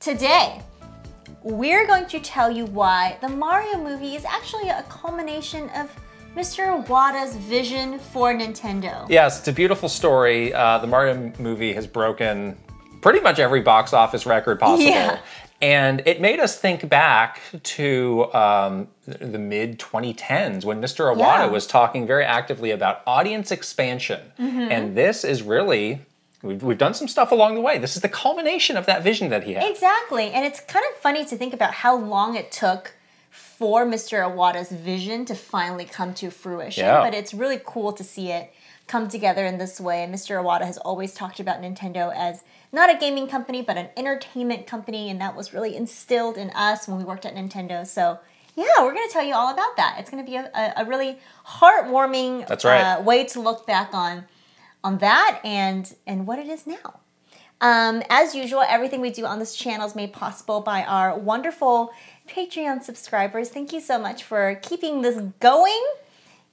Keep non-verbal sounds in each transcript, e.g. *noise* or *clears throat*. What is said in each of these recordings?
Today, we're going to tell you why the Mario movie is actually a culmination of Mr. Iwata's vision for Nintendo. Yes, it's a beautiful story. Uh, the Mario movie has broken pretty much every box office record *laughs* possible. Yeah. And it made us think back to um, the mid 2010s when Mr. Iwata Yeah. was talking very actively about audience expansion. Mm-hmm. And this is really, we've, we've done some stuff along the way. This is the culmination of that vision that he had. Exactly. And it's kind of funny to think about how long it took for Mr. Iwata's vision to finally come to fruition. Yeah. But it's really cool to see it come together in this way. And Mr. Iwata has always talked about Nintendo as not a gaming company, but an entertainment company. And that was really instilled in us when we worked at Nintendo. So, yeah, we're going to tell you all about that. It's going to be a, a, a really heartwarming That's right. uh, way to look back on on that and and what it is now. Um, as usual, everything we do on this channel is made possible by our wonderful Patreon subscribers. Thank you so much for keeping this going.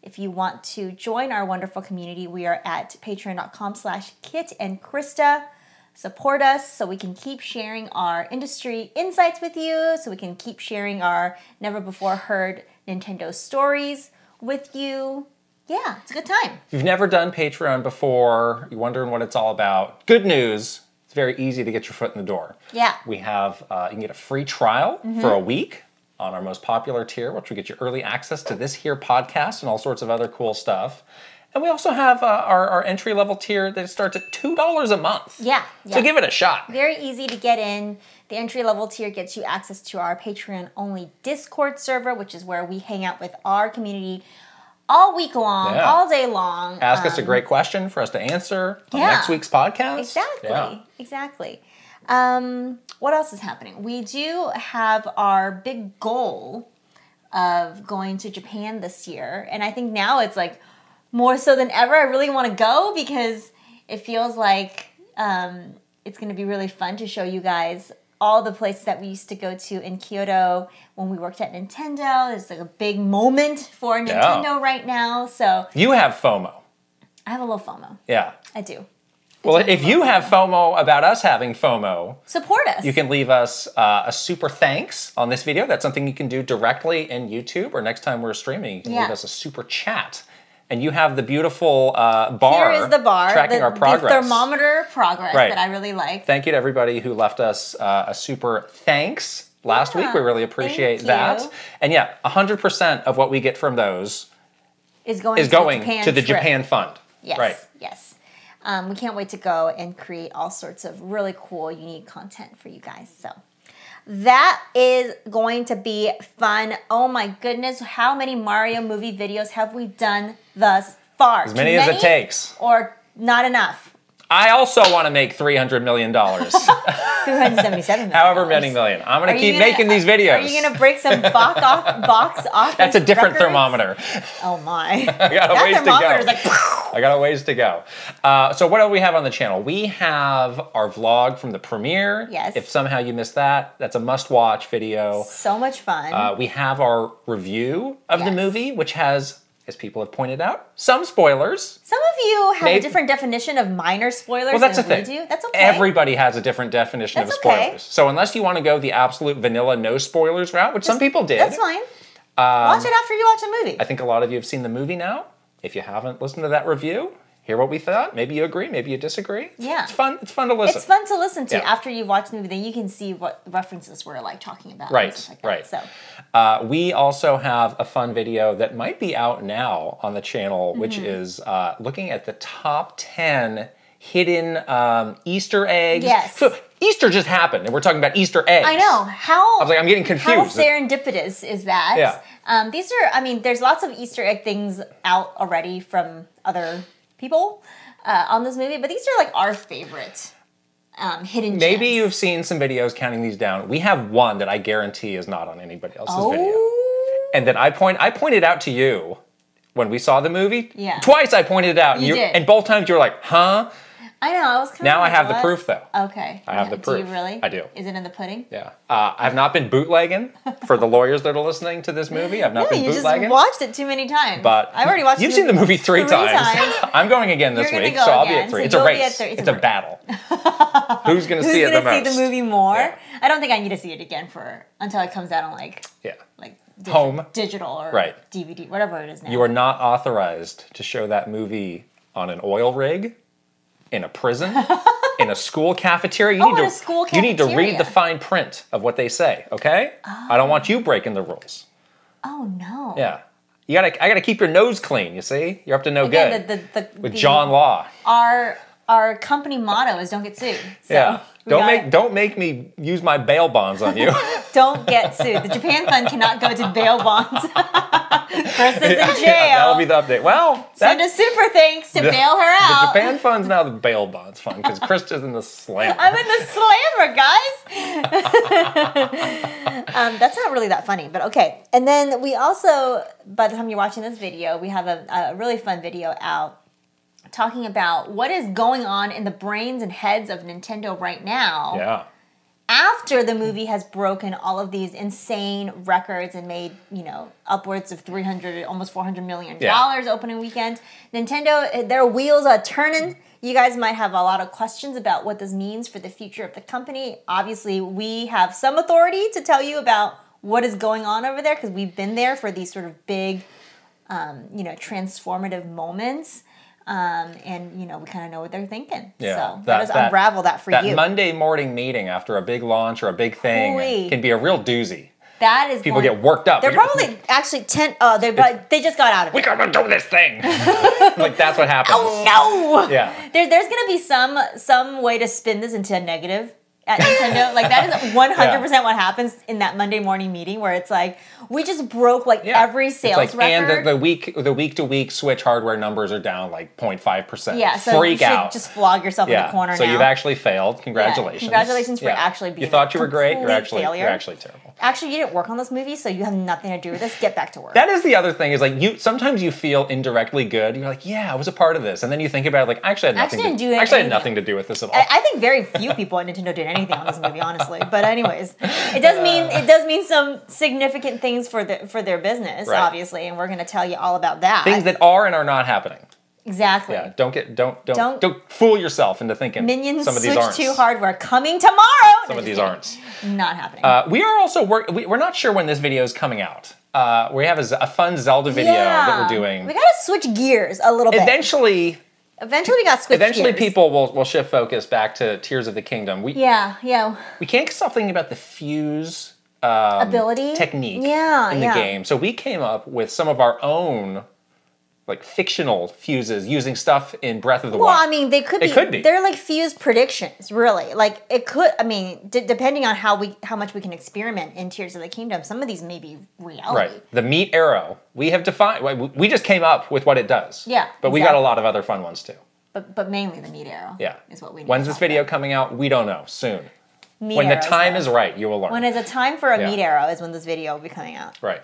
If you want to join our wonderful community, we are at patreon.com slash Kit and Krysta. Support us so we can keep sharing our industry insights with you, so we can keep sharing our never before heard Nintendo stories with you. Yeah, it's a good time. If you've never done Patreon before, you're wondering what it's all about, good news. It's very easy to get your foot in the door. Yeah. We have, uh, you can get a free trial for a week on our most popular tier, which will get you early access to this here podcast and all sorts of other cool stuff. And we also have uh, our, our entry level tier that starts at $2 a month. Yeah. So give it a shot. Very easy to get in. The entry level tier gets you access to our Patreon only Discord server, which is where we hang out with our community all week long, Yeah. all day long. Ask us a Um, great question for us to answer on yeah. next week's podcast. Exactly. Yeah. Exactly. Um, what else is happening? We do have our big goal of going to Japan this year, and I think now it's like more so than ever. I really want to go because it feels like um, it's going to be really fun to show you guys all the places that we used to go to in Kyoto when we worked at Nintendo. It's like a big moment for Nintendo right now, so You have FOMO. I have a little FOMO. Yeah. I do. Well, if you have FOMO about us having FOMO, Support us. You can leave us uh, a super thanks on this video. That's something you can do directly in YouTube, or next time we're streaming, you can Yeah. leave us a super chat. And you have the beautiful uh, bar. Here is the bar, tracking the, our progress. the thermometer progress Right. that I really like. Thank you to everybody who left us uh, a super thanks last Yeah, week. We really appreciate that. you. And yeah, 100% of what we get from those Is going is to going the Japan to the trip. Japan Fund. Yes, Right. yes. Um, we can't wait to go and create all sorts of really cool, unique content for you guys. So that is going to be fun. Oh my goodness, how many Mario movie videos have we done thus far? As many as it takes. or not enough. I also want to make $300 million. *laughs* Two hundred seventy-seven. However many million. I'm going to keep gonna- making these videos. Are you gonna break some *laughs* box off box office? That's a different records? thermometer. Oh my! *laughs* I got a ways to go. like. I got a ways to go. Uh, so what do we have on the channel? We have our vlog from the premiere. Yes. If somehow you missed that, that's a must-watch video. So much fun. Uh, we have our review of the movie, which has, as people have pointed out, some spoilers. Some you have maybe- a different definition of minor spoilers Well, that's the than thing. we do. That's okay. Everybody has a different definition That's of spoilers. okay. So unless you want to go the absolute vanilla no spoilers route, which some people did, That's fine. watch it after you watch the movie. Um, I think a lot of you have seen the movie now. If you haven't listened to that review, hear what we thought. Maybe you agree, maybe you disagree. Yeah. It's fun. It's fun to listen. it's fun to listen to Yeah. after you watch the movie. Then you can see what references we're like talking about. Right, like that. right. So Uh, we also have a fun video that might be out now on the channel, which Mm-hmm. is uh, looking at the top 10 hidden um, Easter eggs. Yes. So Easter just happened, and we're talking about Easter eggs. I know how. I was like, I'm getting confused. How serendipitous is that? Yeah. Um, these are, I mean, there's lots of Easter egg things out already from other people uh, on this movie, but these are like our favorite um, hidden Maybe gems. you've seen some videos counting these down. We have one that I guarantee is not on anybody else's Oh. video. And that I point I pointed out to you when we saw the movie. Yeah. Twice I pointed it out. And You you- did. And both times you were like, huh? I know. I was kind Now of I like, have the proof, though. Okay. I have Yeah, the *laughs* Do you really? I do. Is it in the pudding? Yeah. Uh, I have not been bootlegging for the lawyers that are listening to this movie. I've not No, been you just watched it too many times. but I've already watched. It. You've it seen the movie three, three times. times. *laughs* I'm going again this You're week, go so I'll be at three. so it's a race. three. It's It's, a a battle. Who's going to see it the most? see the movie more? Yeah. I don't think I need to see it again for until it comes out on like Yeah. like digi- Home. digital or Right. DVD, whatever it is now. You are not authorized to show that movie on an oil rig, in a prison, *laughs* in a school cafeteria. You Oh, need to school you need to read the fine print of what they say. Okay? I don't want you oh. breaking the rules. oh no. Yeah. You gotta I gotta keep your nose clean. You see, you're up to no Again, good the, the, the, with John Law. Our our company motto is "Don't get sued." So yeah. Don't make don't make me use my bail bonds on you. *laughs* don't get sued. The Japan Fund cannot go to bail bonds. *laughs* Krysta's in jail. Yeah, that'll be the update. Well, Send a super thanks to the- bail her out. the. Japan fund's now the bail bonds fund because Krysta's in the slam. *laughs* I'm in the slammer, guys. um, that's not really that funny, but okay. And then we also, by the time you're watching this video, we have a, a really fun video out talking about what is going on in the brains and heads of Nintendo right now Yeah. after the movie has broken all of these insane records and made you know upwards of 300 almost 400 million dollars opening weekend. Nintendo their wheels are turning. You guys might have a lot of questions about what this means for the future of the company. Obviously we have some authority to tell you about what is going on over there because we've been there for these sort of big um, you know transformative moments um, and you know we kind of know what they're thinking Yeah, so that- let us that- unravel that for That you Monday morning meeting after a big launch or a big thing can be a real doozy. That is People going- get worked up. They're probably actually ten. Oh, they they just got out of We it. gotta do this thing. *laughs* like that's what happens. Oh no! Yeah. There, there's gonna be some some way to spin this into a negative at Nintendo. like that is *laughs* 100 percent what happens in that Monday morning meeting where it's like we just broke like Yeah. every It's sales like, record. And the, the week the week to week Switch hardware numbers are down like 0.5 percent. yeah, so freak you out. just flog yourself in the corner so now. you've actually failed. Yeah, Congratulations. Congratulations for Yeah. actually being You thought you were great. You're actually failure. you're actually terrible. Actually, you didn't work on this movie, so you have nothing to do with this. Get back to work. That is the other thing is like you sometimes you feel indirectly good. You're like, yeah, I was a part of this, and then you think about it like I actually had nothing. Actually to, didn't do actually had nothing to do with this at all. I, I think very few people at Nintendo did anything on this movie, honestly. But anyways, it does mean it does mean some significant things for the for their business, Right. obviously, and we're going to tell you all about that. Things that are and are not happening. exactly. Yeah, don't get don't don't Don't- don't, fool yourself into thinking Minions some of these Switch aren't. 2 hardware coming tomorrow. Some No, of these aren't. Not happening. Uh, we are also work. We, we're not sure when this video is coming out. Uh, we have a fun Zelda video that we're doing. We got to switch gears a little bit. eventually, Eventually, we got to switch eventually, gears. people will, will shift focus back to Tears of the Kingdom. We Yeah, yeah. we can't stop thinking about the fuse um, Ability? technique Yeah, in the yeah. game. So we came up with some of our own like fictional fuses using stuff in Breath of the Well, Wild. I mean, they could It be. could be. They're like fused predictions, really. Like it could. I mean, d- depending on how we, how much we can experiment in Tears of the Kingdom, some of these may be reality. Right. The meat arrow. We have defined. we- We just came up with what it does. Yeah, But we got a lot of other fun ones too. But but mainly the meat arrow. Yeah. is what we. Need When's this video about. coming out? We don't know. Soon. Meat when the time though. is right, you will learn. When it's a time for a Yeah. meat arrow is when this video will be coming out. right.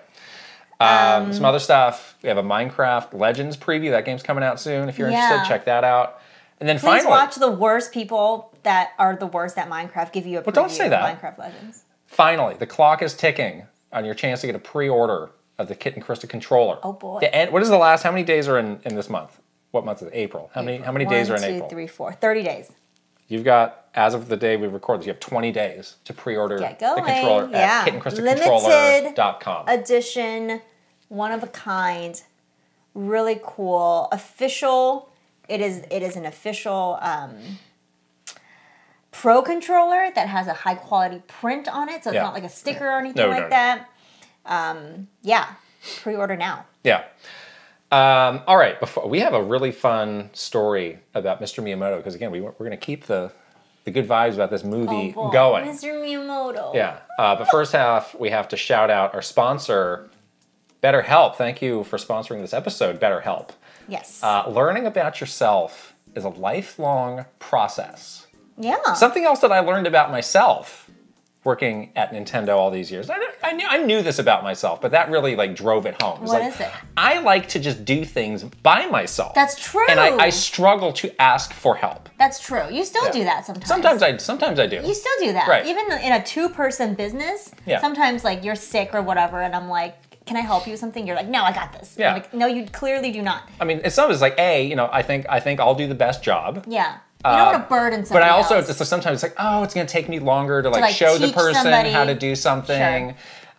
Um, some other stuff. We have a Minecraft Legends preview. That game's coming out soon. If you're Yeah. interested, check that out. And then Please finally, watch the worst people that are the worst at Minecraft give you a preview don't say of that. Minecraft Legends. finally, the clock is ticking on your chance to get a pre-order of the Kit and Krysta controller. Oh, boy. The end, what is the last? How many days are in, in this month? What month is it? April. How many how many days are in two, April? three, four. 30 days. You've got, as of the day we record this, you have 20 days to pre-order the controller Yeah. at Limited kitandkrystacontroller.com. edition, one of a kind, really cool, official. It is it is an official um, pro controller that has a high quality print on it, so it's Yeah. not like a sticker or anything No, like no, no. that. Um, yeah, pre-order now. Yeah. Um, all right. Before we have a really fun story about Mr. Miyamoto because again, we, we're going to keep the the good vibes about this movie Oh, going. Mr. Miyamoto. Yeah. Uh, but first half, we have to shout out our sponsor, BetterHelp. Thank you for sponsoring this episode, BetterHelp. Yes. Uh, learning about yourself is a lifelong process. yeah. Something else that I learned about myself working at Nintendo all these years. I, I knew I knew this about myself, but that really like drove it home. It What like, is it? I like to just do things by myself. That's true. And I, I struggle to ask for help. That's true. You still do that sometimes. Sometimes I sometimes I do. You still do that. Right. Even in a two person business, Yeah. sometimes like you're sick or whatever, and I'm like, can I help you with something? You're like, no, I got this. Yeah. like, no, you clearly do not. I mean, it's sometimes like a, you know, I think I think I'll do the best job. Yeah. You don't want to burden Uh, But I also else. it's like sometimes it's like, oh, it's gonna take me longer to like, like, show the person somebody. how to do something.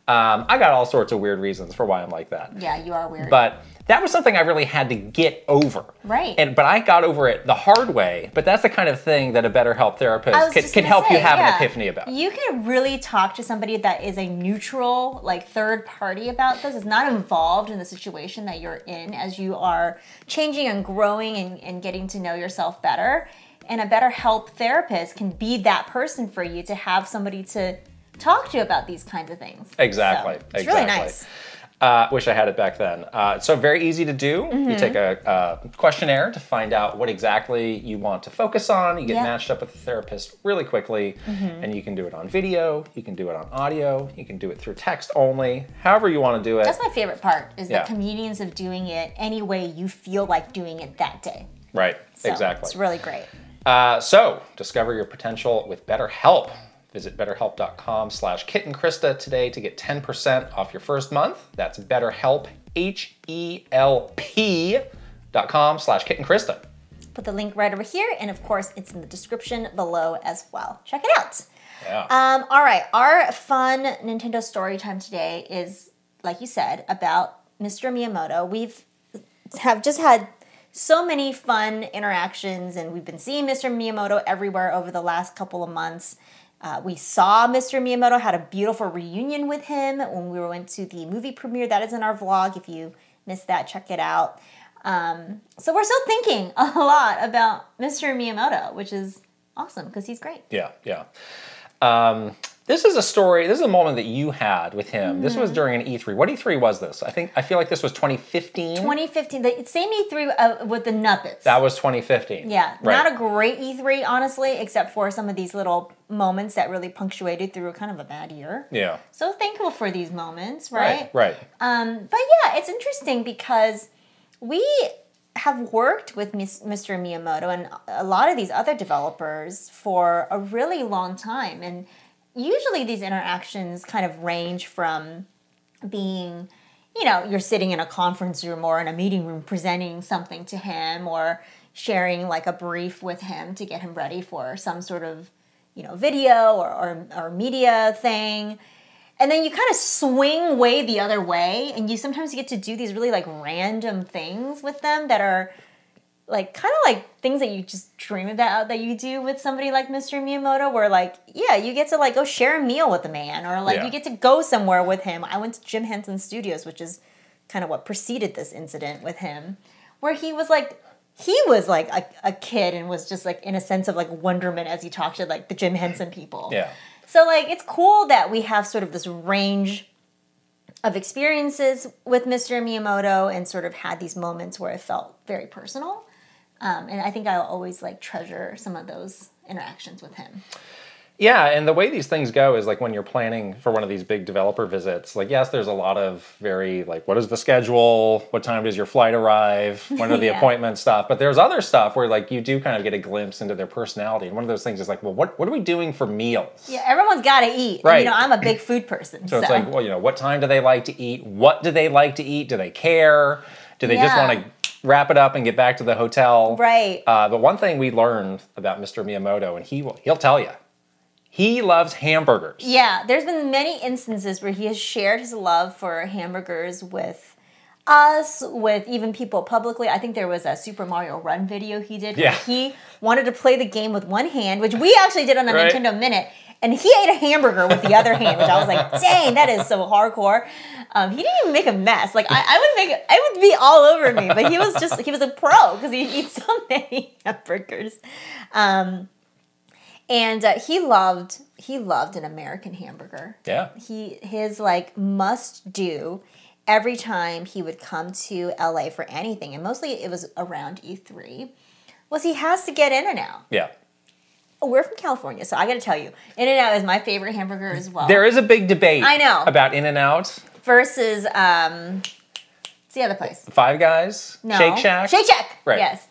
Um, I got all sorts of weird reasons for why I'm like that. yeah, you are weird. But that was something I really had to get over. Right. And but I got over it the hard way. But that's the kind of thing that a better help therapist was can, just can gonna help you have yeah. an epiphany about. You can really talk to somebody that is a neutral, like third party about this, is not involved in the situation that you're in as you are changing and growing and, and getting to know yourself better. And a better help therapist can be that person for you to have somebody to talk to about these kinds of things. Exactly. So, it's exactly. really nice. Uh, wish I had it back then. Uh, so very easy to do. Mm-hmm. You take a, a questionnaire to find out what exactly you want to focus on. You get matched up with a therapist really quickly, Mm-hmm. and you can do it on video. You can do it on audio. You can do it through text only. However you want to do it. That's my favorite part is Yeah. the convenience of doing it any way you feel like doing it that day. right. So exactly. It's really great. Uh, so, discover your potential with BetterHelp. Visit betterhelp.com slash kitandkrysta today to get 10% off your first month. That's betterhelp, H-E-L-P dot com slash kitandkrysta. Put the link right over here, and of course, it's in the description below as well. Check it out. Yeah. Um, all right, our fun Nintendo story time today is, like you said, about Mr. Miyamoto. We've have just had so many fun interactions, and we've been seeing Mr. Miyamoto everywhere over the last couple of months. Uh, we saw Mr. Miyamoto had a beautiful reunion with him when we went to the movie premiere. That is in our vlog. If you missed that, check it out. Um, so we're still thinking *laughs* a lot about Mr. Miyamoto, which is awesome because he's great. Yeah, yeah. Um, this is a story, this is a moment that you had with him. This Mm-hmm. was during an E3. What E3 was this? I think, I feel like this was 2015. 2015, the same E3 uh, with the Nuppets. That was 2015. yeah, Right. not a great E3, honestly, except for some of these little moments that really punctuated through kind of a bad year. yeah. So thankful for these moments, right? Right, right. Um, but yeah, it's interesting because we have worked with Mr. Miyamoto and a lot of these other developers for a really long time. And usually these interactions kind of range from being, you know, you're sitting in a conference room or in a meeting room presenting something to him or sharing like a brief with him to get him ready for some sort of, you know, video or, or, or media thing. And then you kind of swing way the other way and you sometimes get to do these really like random things with them that are like kind of like things that you just dream about that you do with somebody like Mr. Miyamoto where like yeah you get to like go share a meal with a man or like Yeah. you get to go somewhere with him I went to Jim Henson Studios which is kind of what preceded this incident with him where he was like he was like a, a kid and was just like in a sense of like wonderment as he talked to like the Jim Henson people Yeah. so like it's cool that we have sort of this range of experiences with Mr. Miyamoto and sort of had these moments where it felt very personal. Um, and I think I'll always like treasure some of those interactions with him. Yeah, and the way these things go is like when you're planning for one of these big developer visits, like, yes, there's a lot of very, like, what is the schedule? What time does your flight arrive? When are *laughs* the Yeah. appointment stuff? But there's other stuff where, like, you do kind of get a glimpse into their personality. And one of those things is like, well, what, what are we doing for meals? Yeah, everyone's got to eat. And, Right. you know, I'm a big food *laughs* person. So it's like, well, you know, what time do they like to eat? What do they like to eat? Do they care? Do they just want to wrap it up and get back to the hotel? right. Uh, but one thing we learned about Mr. Miyamoto, and he will, he'll tell you, he loves hamburgers. Yeah, there's been many instances where he has shared his love for hamburgers with us, with even people publicly. I think there was a Super Mario Run video he did where Yeah. he wanted to play the game with one hand, which we actually did on a Right. Nintendo Minute. And he ate a hamburger with the other hand, which I was like, dang, that is so hardcore. Um, he didn't even make a mess. Like I, I would make, I would be all over me. But he was just, he was a pro because he *laughs* eats so many *laughs* hamburgers. Um, and uh, he loved, he loved an American hamburger Yeah. he his like must do every time he would come to LA for anything and mostly it was around E3 was he has to get in and out Yeah. We're from California, so I got to tell you, In and Out is my favorite hamburger as well. There is a big debate. I know. about In and Out, versus um, what's the other place? Five Guys, No, Shake Shack. Shake Shack. Right. Yes.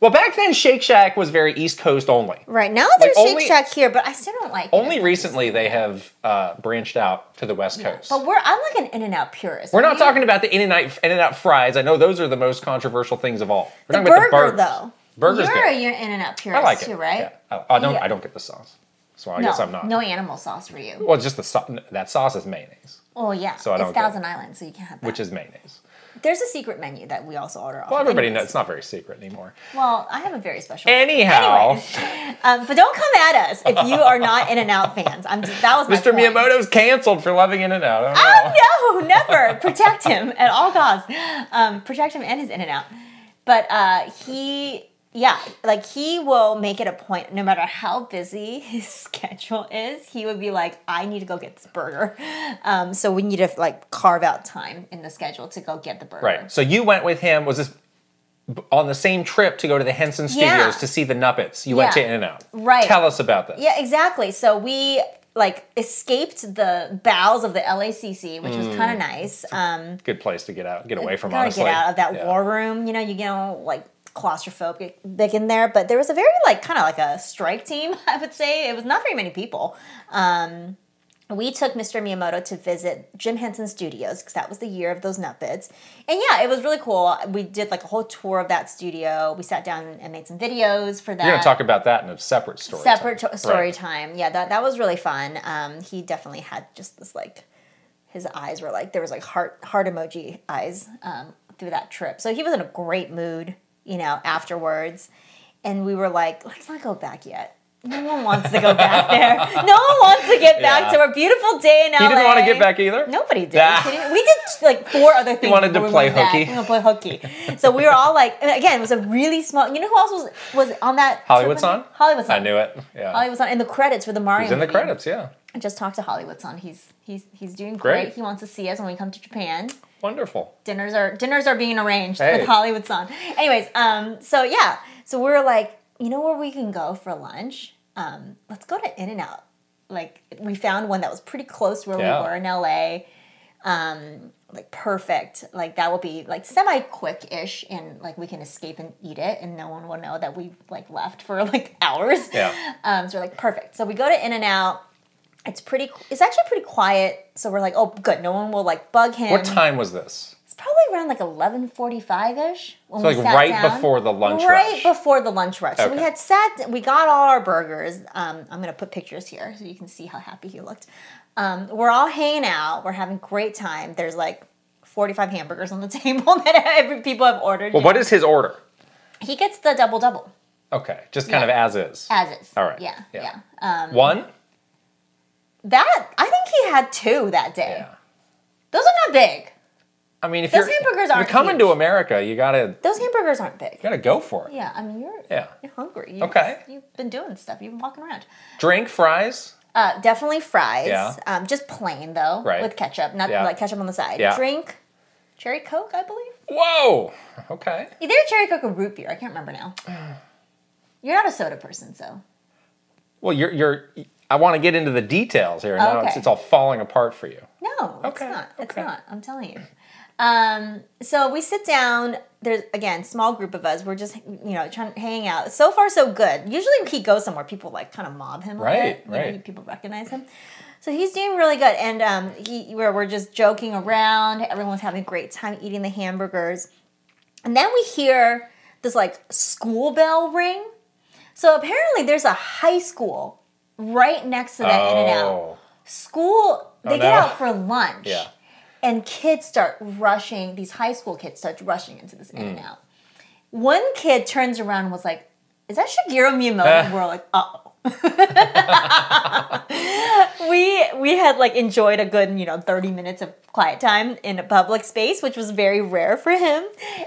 Well, back then Shake Shack was very East Coast only. Right now there's only- Shake Shack here, but I still don't like it. Only much. recently they have uh, branched out to the West Coast. But we're I'm like an In and Out purist. We're not We- talking about the In and Out In and Out fries. I know those are the most controversial things of all. We're the talking about burger the though. Burger's You're good. a you're In and Out purist I like it. too, right? Yeah. I, I don't. Yeah. I don't get the sauce, so I No, guess I'm not. no animal sauce for you. Well, just the sau- that sauce is mayonnaise, Oh yeah, So I it's don't get it. Thousand Island, so you can't have that. which is mayonnaise. There's a secret menu that we also order. Off Well, everybody anyways. knows it's not very secret anymore. Well, I have a very special. Anyhow, *laughs* um, but don't come at us if you are not In and Out fans. I'm just, that was my Mr. point. Miyamoto's canceled for loving In and Out. I know. Oh no, never protect him at all costs. Um, protect him and his In and Out. But uh, he, yeah, like he will make it a point, no matter how busy *laughs* his schedule is, he would be like, "I need to go get this burger." Um, so we need to like carve out time in the schedule to go get the burger. Right. So you went with him. Was this on the same trip to go to the Henson Studios Yeah. to see the Nuppets? You went to In and Out. Right. Tell us about this. Yeah, exactly. So we like escaped the bowels of the LACC, which was kind of nice. Um, Good place to get out, get away from. gotta honestly, get out of that Yeah. war room. You know, you know, like claustrophobic big in there. But there was a very like kind of like a strike team. *laughs* I would say it was not very many people. Um, we took Mr. Miyamoto to visit Jim Henson Studios because that was the year of those Nuppets. And yeah, it was really cool. We did like a whole tour of that studio. We sat down and made some videos for that. You're gonna talk about that in a separate story. separate time. to- story Right. time. Yeah, that that was really fun. Um, he definitely had just this like, his eyes were like there was like heart heart emoji eyes um, through that trip. So he was in a great mood, you know, afterwards, and we were like, let's not go back yet. No one wants to go back there. No one wants to get back Yeah. to our beautiful day in LA. He didn't want to get back either. Nobody did. Ah. We did like four other things. wanted to we play back. hooky. We play hooky. So we were all like, and again, it was a really small. You know who else was was on that? Hollywood me? Hollywood Son. I knew it. Yeah. Hollywood Son in the credits for the Mario. He's in the movie. credits. Yeah. I just talked to Hollywood Son. He's he's he's doing great. Great. He wants to see us when we come to Japan. Wonderful. Dinners are dinners are being arranged Hey. with Hollywood Son. Anyways, um, so yeah, so we were like, you know where we can go for lunch? Um, let's go to In and Out. Like we found one that was pretty close to where Yeah. we were in LA. Um, like perfect. Like that will be like semi quick ish, and like we can escape and eat it, and no one will know that we like left for like *laughs* hours. Yeah. Um, so we're like, perfect. So we go to In and Out. It's pretty. It's actually pretty quiet. So we're like, oh, good. No one will like bug him. What time was this? It's probably around like eleven forty-five ish. So like right before the lunch rush. Right rush. before the lunch rush. So we had sat. We got all our burgers. Um, I'm gonna put pictures here so you can see how happy he looked. Um, we're all hanging out. We're having great time. There's like 45 hamburgers on the *laughs* table that every people have ordered. Well, what is his order? he gets the double double Okay, just kind Yeah. of as is. as is. All right. Yeah. Yeah. Yeah. Um, One. That I think he had two that day. Yeah. Those are not big. I mean, if Those you're, hamburgers if you're coming to. America, you gotta Those hamburgers aren't big. you gotta go for it. Yeah, I mean you're Yeah. you're hungry. You Okay. just- you've been doing stuff. You've been walking around. Drink, fries. Uh, definitely fries. Yeah. Um, just plain though, Right. with ketchup, not Yeah. like ketchup on the side. Yeah. Drink, cherry coke, I believe. Whoa. Okay. Either cherry coke or root beer. I can't remember now. *sighs* You're not a soda person, so Well, you're you're. I want to get into the details here. Now it's, Okay. it's all falling apart for you. no, Okay, it's not. It's okay. not. I'm telling you. Um, so we sit down. There's again small group of us. We're just you know trying to hang out. So far so good. Usually he goes somewhere, people like kind of mob him. a Right, bit, you know, people recognize him. So he's doing really good, and um, he we're, we're just joking around. Everyone's having a great time eating the hamburgers, and then we hear this like school bell ring. So apparently there's a high school right next to that In and Out Oh. school they Oh, get no. out for lunch Yeah. and kids start rushing these high school kids start rushing into this in and Mm. out one kid turns around and was like is that shigeru miyamoto and we're like uh-oh *laughs* we we had like enjoyed a good you know 30 minutes of quiet time in a public space which was very rare for him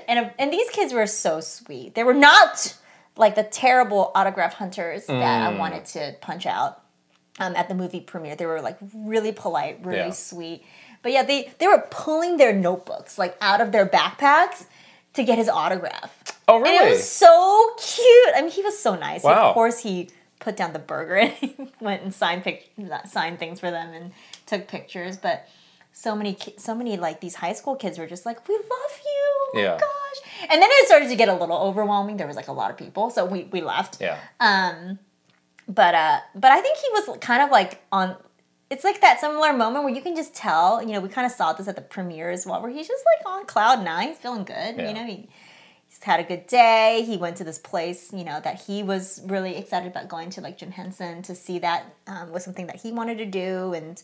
and and these kids were so sweet they were not like the terrible autograph hunters that Mm. i wanted to punch out um, at the movie premiere. They were like really polite, really Yeah. sweet. But yeah, they they were pulling their notebooks like out of their backpacks to get his autograph. Oh, And it was so cute. I mean, he was so nice. Wow. Of course, he put down the burger *laughs* and he went and signed pic- signed things for them and took pictures. But so many so many like these high school kids were just like, "We love you." Oh my Yeah. gosh. And then it started to get a little overwhelming. There was like a lot of people, so we we left. Yeah. Um, but uh, but I think he was kind of like on. It's like that similar moment where you can just tell. You know, we kind of saw this at the premiere as well, where he's just like on cloud nine. He's feeling good. Yeah. You know, he, he's had a good day. He went to this place. You know, that he was really excited about going to, like Jim Henson, to see that um, was something that he wanted to do, and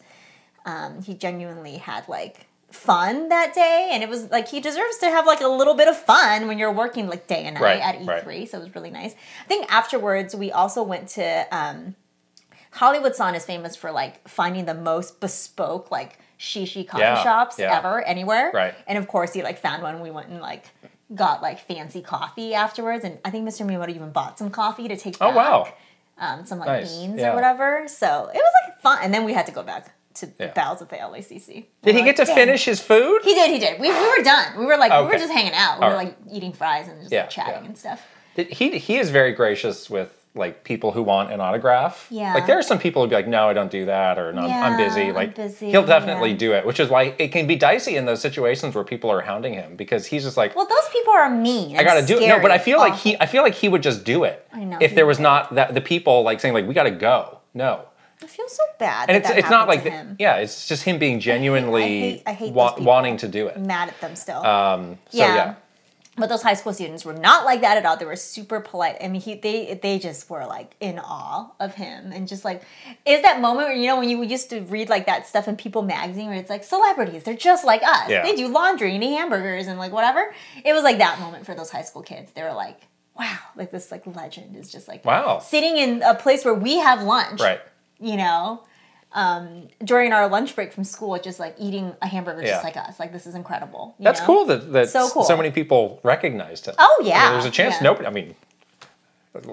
um, he genuinely had like fun that day and it was like he deserves to have like a little bit of fun when you're working like day and night Right, at E3 right. so it was really nice i think afterwards we also went to um, hollywood Son is famous for like finding the most bespoke like shishi coffee Yeah, shops yeah. ever anywhere Right. and of course he like found one we went and like got like fancy coffee afterwards and i think mr miyamoto even bought some coffee to take Oh back wow. um, some like Nice, beans yeah. or whatever. So it was like fun, and then we had to go back to Yeah. at the LACC. Did he get to finish his food? He did. He did. We, we were done. We were like we were just hanging out. We All were right. like eating fries and just Yeah, like chatting yeah. and stuff. He he is very gracious with like people who want an autograph. Yeah. Like there are some people who'd be like, no, I don't do that, or no, I'm- I'm Yeah, busy. I'm Like busy, he'll definitely yeah. do it, which is why it can be dicey in those situations where people are hounding him because he's just like, Well, those people are mean. I gotta do it. No, but I feel like he I feel like he would just do it. I know, If there was would. not that the people like saying like we gotta go. No. I feel so bad. And it's it's not like the- him. yeah, it's just him being genuinely hate- I hate wa- those people. wanting to do it. mad at them still. Um so Yeah. yeah. But those high school students were not like that at all. They were super polite. I mean, he they they just were like in awe of him and just like is that moment where you know when you used to read like that stuff in People magazine where it's like celebrities, they're just like us. Yeah. They do laundry and eat hamburgers and like whatever. It was like that moment for those high school kids. They were like, wow, like this like legend is just like Wow. sitting in a place where we have lunch. Right. You know. Um, during our lunch break from school, just like eating a hamburger Yeah. just like us. Like this is incredible. you That's know? cool that, that So so, many people recognized him. Oh, I mean, yeah, there's a chance yeah. nobody I mean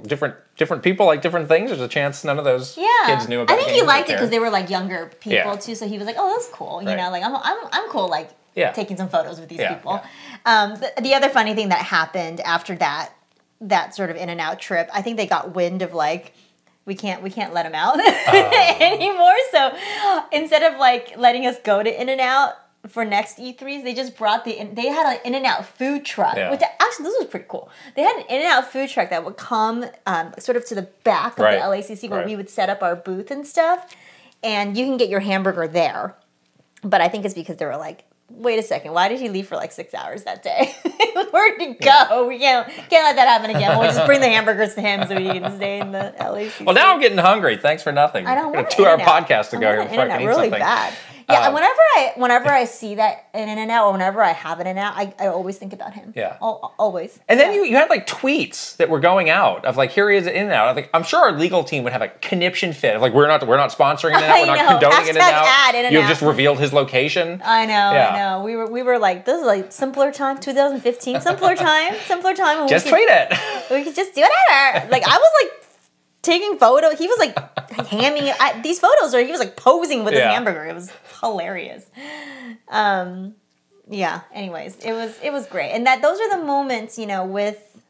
different different people like different things. There's a chance none of those Yeah, kids knew about I think he liked it because they were like younger people Yeah. too. So he was like, "Oh, that's cool." You Right. know, like I'm, I'm, I'm cool. Like Yeah. taking some photos with these people. Um, the, the other funny thing that happened after that, that sort of in and out trip, I think they got wind of like. We can't we can't let him out Oh. *laughs* anymore. So instead of like letting us go to In and Out for next E3s, they just brought the in- they had an In and Out food truck, Yeah. which actually this was pretty cool. They had an In and Out food truck that would come um, sort of to the back of Right. the LACC where Right. we would set up our booth and stuff, and you can get your hamburger there. But I think it's because they were like, wait a second, why did he leave for like six hours that day? *laughs* Where'd he go? We can't can't let that happen again. We'll just bring the hamburgers to him so he can stay in the LACC. Well, now I'm getting hungry. Thanks for nothing. I don't want a two-hour podcast to go here before I In-N-Out can eat really something. bad. Yeah, Uh, whenever I whenever I see that in In and Out or whenever I have an In and Out, I, I always think about him. Yeah. Al- always. And then Yeah. you, you had like tweets that were going out of like here he is In and Out. I think I'm sure our legal team would have a conniption fit of like we're not we're not sponsoring In and Out, we're not know. condoning In and Out. You have just revealed his location. I know, Yeah. I know. We were we were like, this is like simpler time, 2015, simpler time, simpler time. Just could- tweet it. we could just do whatever. Like I was like taking photos. He was like *laughs* hamming. I, these photos are he was like posing with his hamburger. It was hilarious. Um, yeah. Anyways, it was it was great, and that those are the moments you know with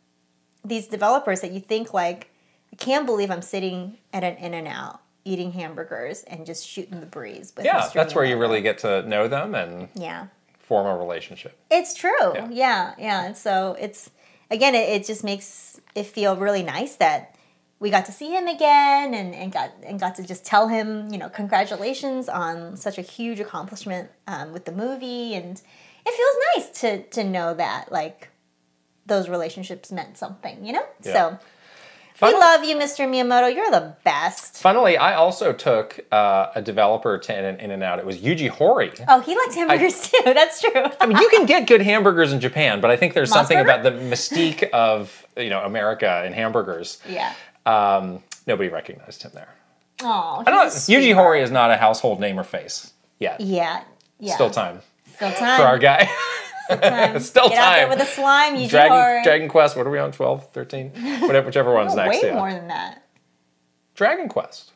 these developers that you think like I can't believe I'm sitting at an In and Out eating hamburgers and just shooting the breeze. Yeah, that's where you really get to know them and yeah. form a relationship. It's true. Yeah. Yeah, yeah. And so it's again, it, it just makes it feel really nice that we got to see him again and, and got and got to just tell him, you know, congratulations on such a huge accomplishment um, with the movie, and it feels nice to to know that like those relationships meant something, you know. Yeah. So. Fun- We love you, Mr. Miyamoto. You're the best. Funnily, I also took uh, a developer to In In and Out. It was Yuji Horii. Oh, he likes hamburgers too. *laughs* That's true. I mean, you can get good hamburgers in Japan, but I think there's something MOS Burger? about the mystique of you know America and hamburgers. yeah. Um, nobody recognized him there. Oh, I don't. Yuji Horii is not a household name or face yet. Yeah. Yeah. Still time Still time. for our guy. Still time. Still *laughs* Get out there with the slime, Dragon, Dragon Quest. What are we on? 12, 13? Whatever, whichever one's *laughs* next. Way yeah. more than that. Dragon Quest.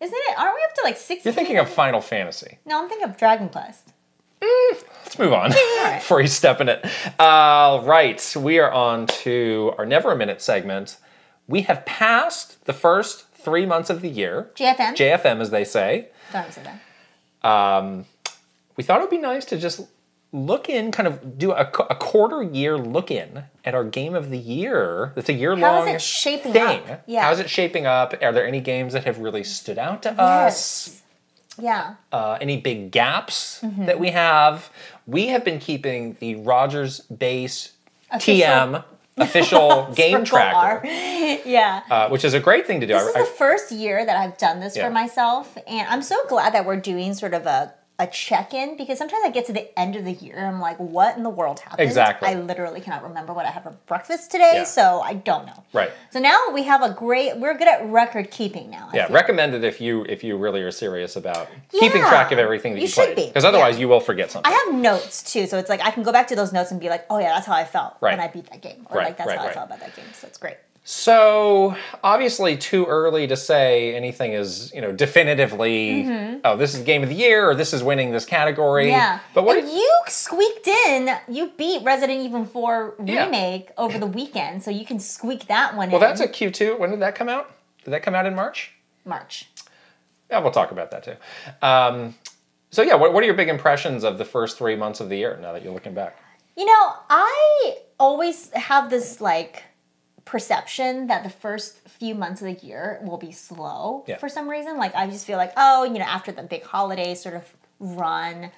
Isn't it? Aren't we up to like 16? You're thinking of Final Fantasy. No, I'm thinking of Dragon Quest. Let's move on *laughs* right. before you step in it. All right, we are on to our Never a Minute segment. We have passed the first three months of the year, JFM. JFM as they say, Don't say that. we thought it would be nice to just look in, kind of do a, a quarter year look in at our game of the year. That's a year long How is it shaping thing. up? Yeah. How's it shaping up? Are there any games that have really stood out to us? Yes. Yeah. uh, any big gaps Mm-hmm. that we have. We have been keeping the Rogers Base Official- TM official *laughs* game tracker, *laughs* yeah. uh, which is a great thing to do. This I- is I- the first year that I've done this Yeah. for myself, and I'm so glad that we're doing sort of a, a check in because sometimes I get to the end of the year and I'm like, what in the world happened? Exactly. I literally cannot remember what I had for breakfast today, Yeah. so I don't know. right. So now we have a great, we're good at record keeping now. I Yeah, recommended if you if you really are serious about keeping track of everything that You you, should played, be. because otherwise Yeah. you will forget something. I have notes too, so it's like I can go back to those notes and be like, oh yeah, that's how I felt Right. when I beat that game, or Right, like that's right, how I felt about that game. So it's great. So obviously, too early to say anything is you know definitively. Oh, this is game of the year, or this is winning this category. Mm-hmm. Yeah. But what? and you squeaked in, you beat Resident Evil 4 Yeah. remake over the weekend, so you can squeak that one in. well, in. that's a Q two. When did that come out? Did that come out in March? March. Yeah, we'll talk about that too. Um, so yeah, what, what are your big impressions of the first three months of the year now that you're looking back? You know, I always have this like perception that the first few months of the year will be slow Yeah. for some reason. Like I just feel like, oh, you know, after the big holiday sort of run,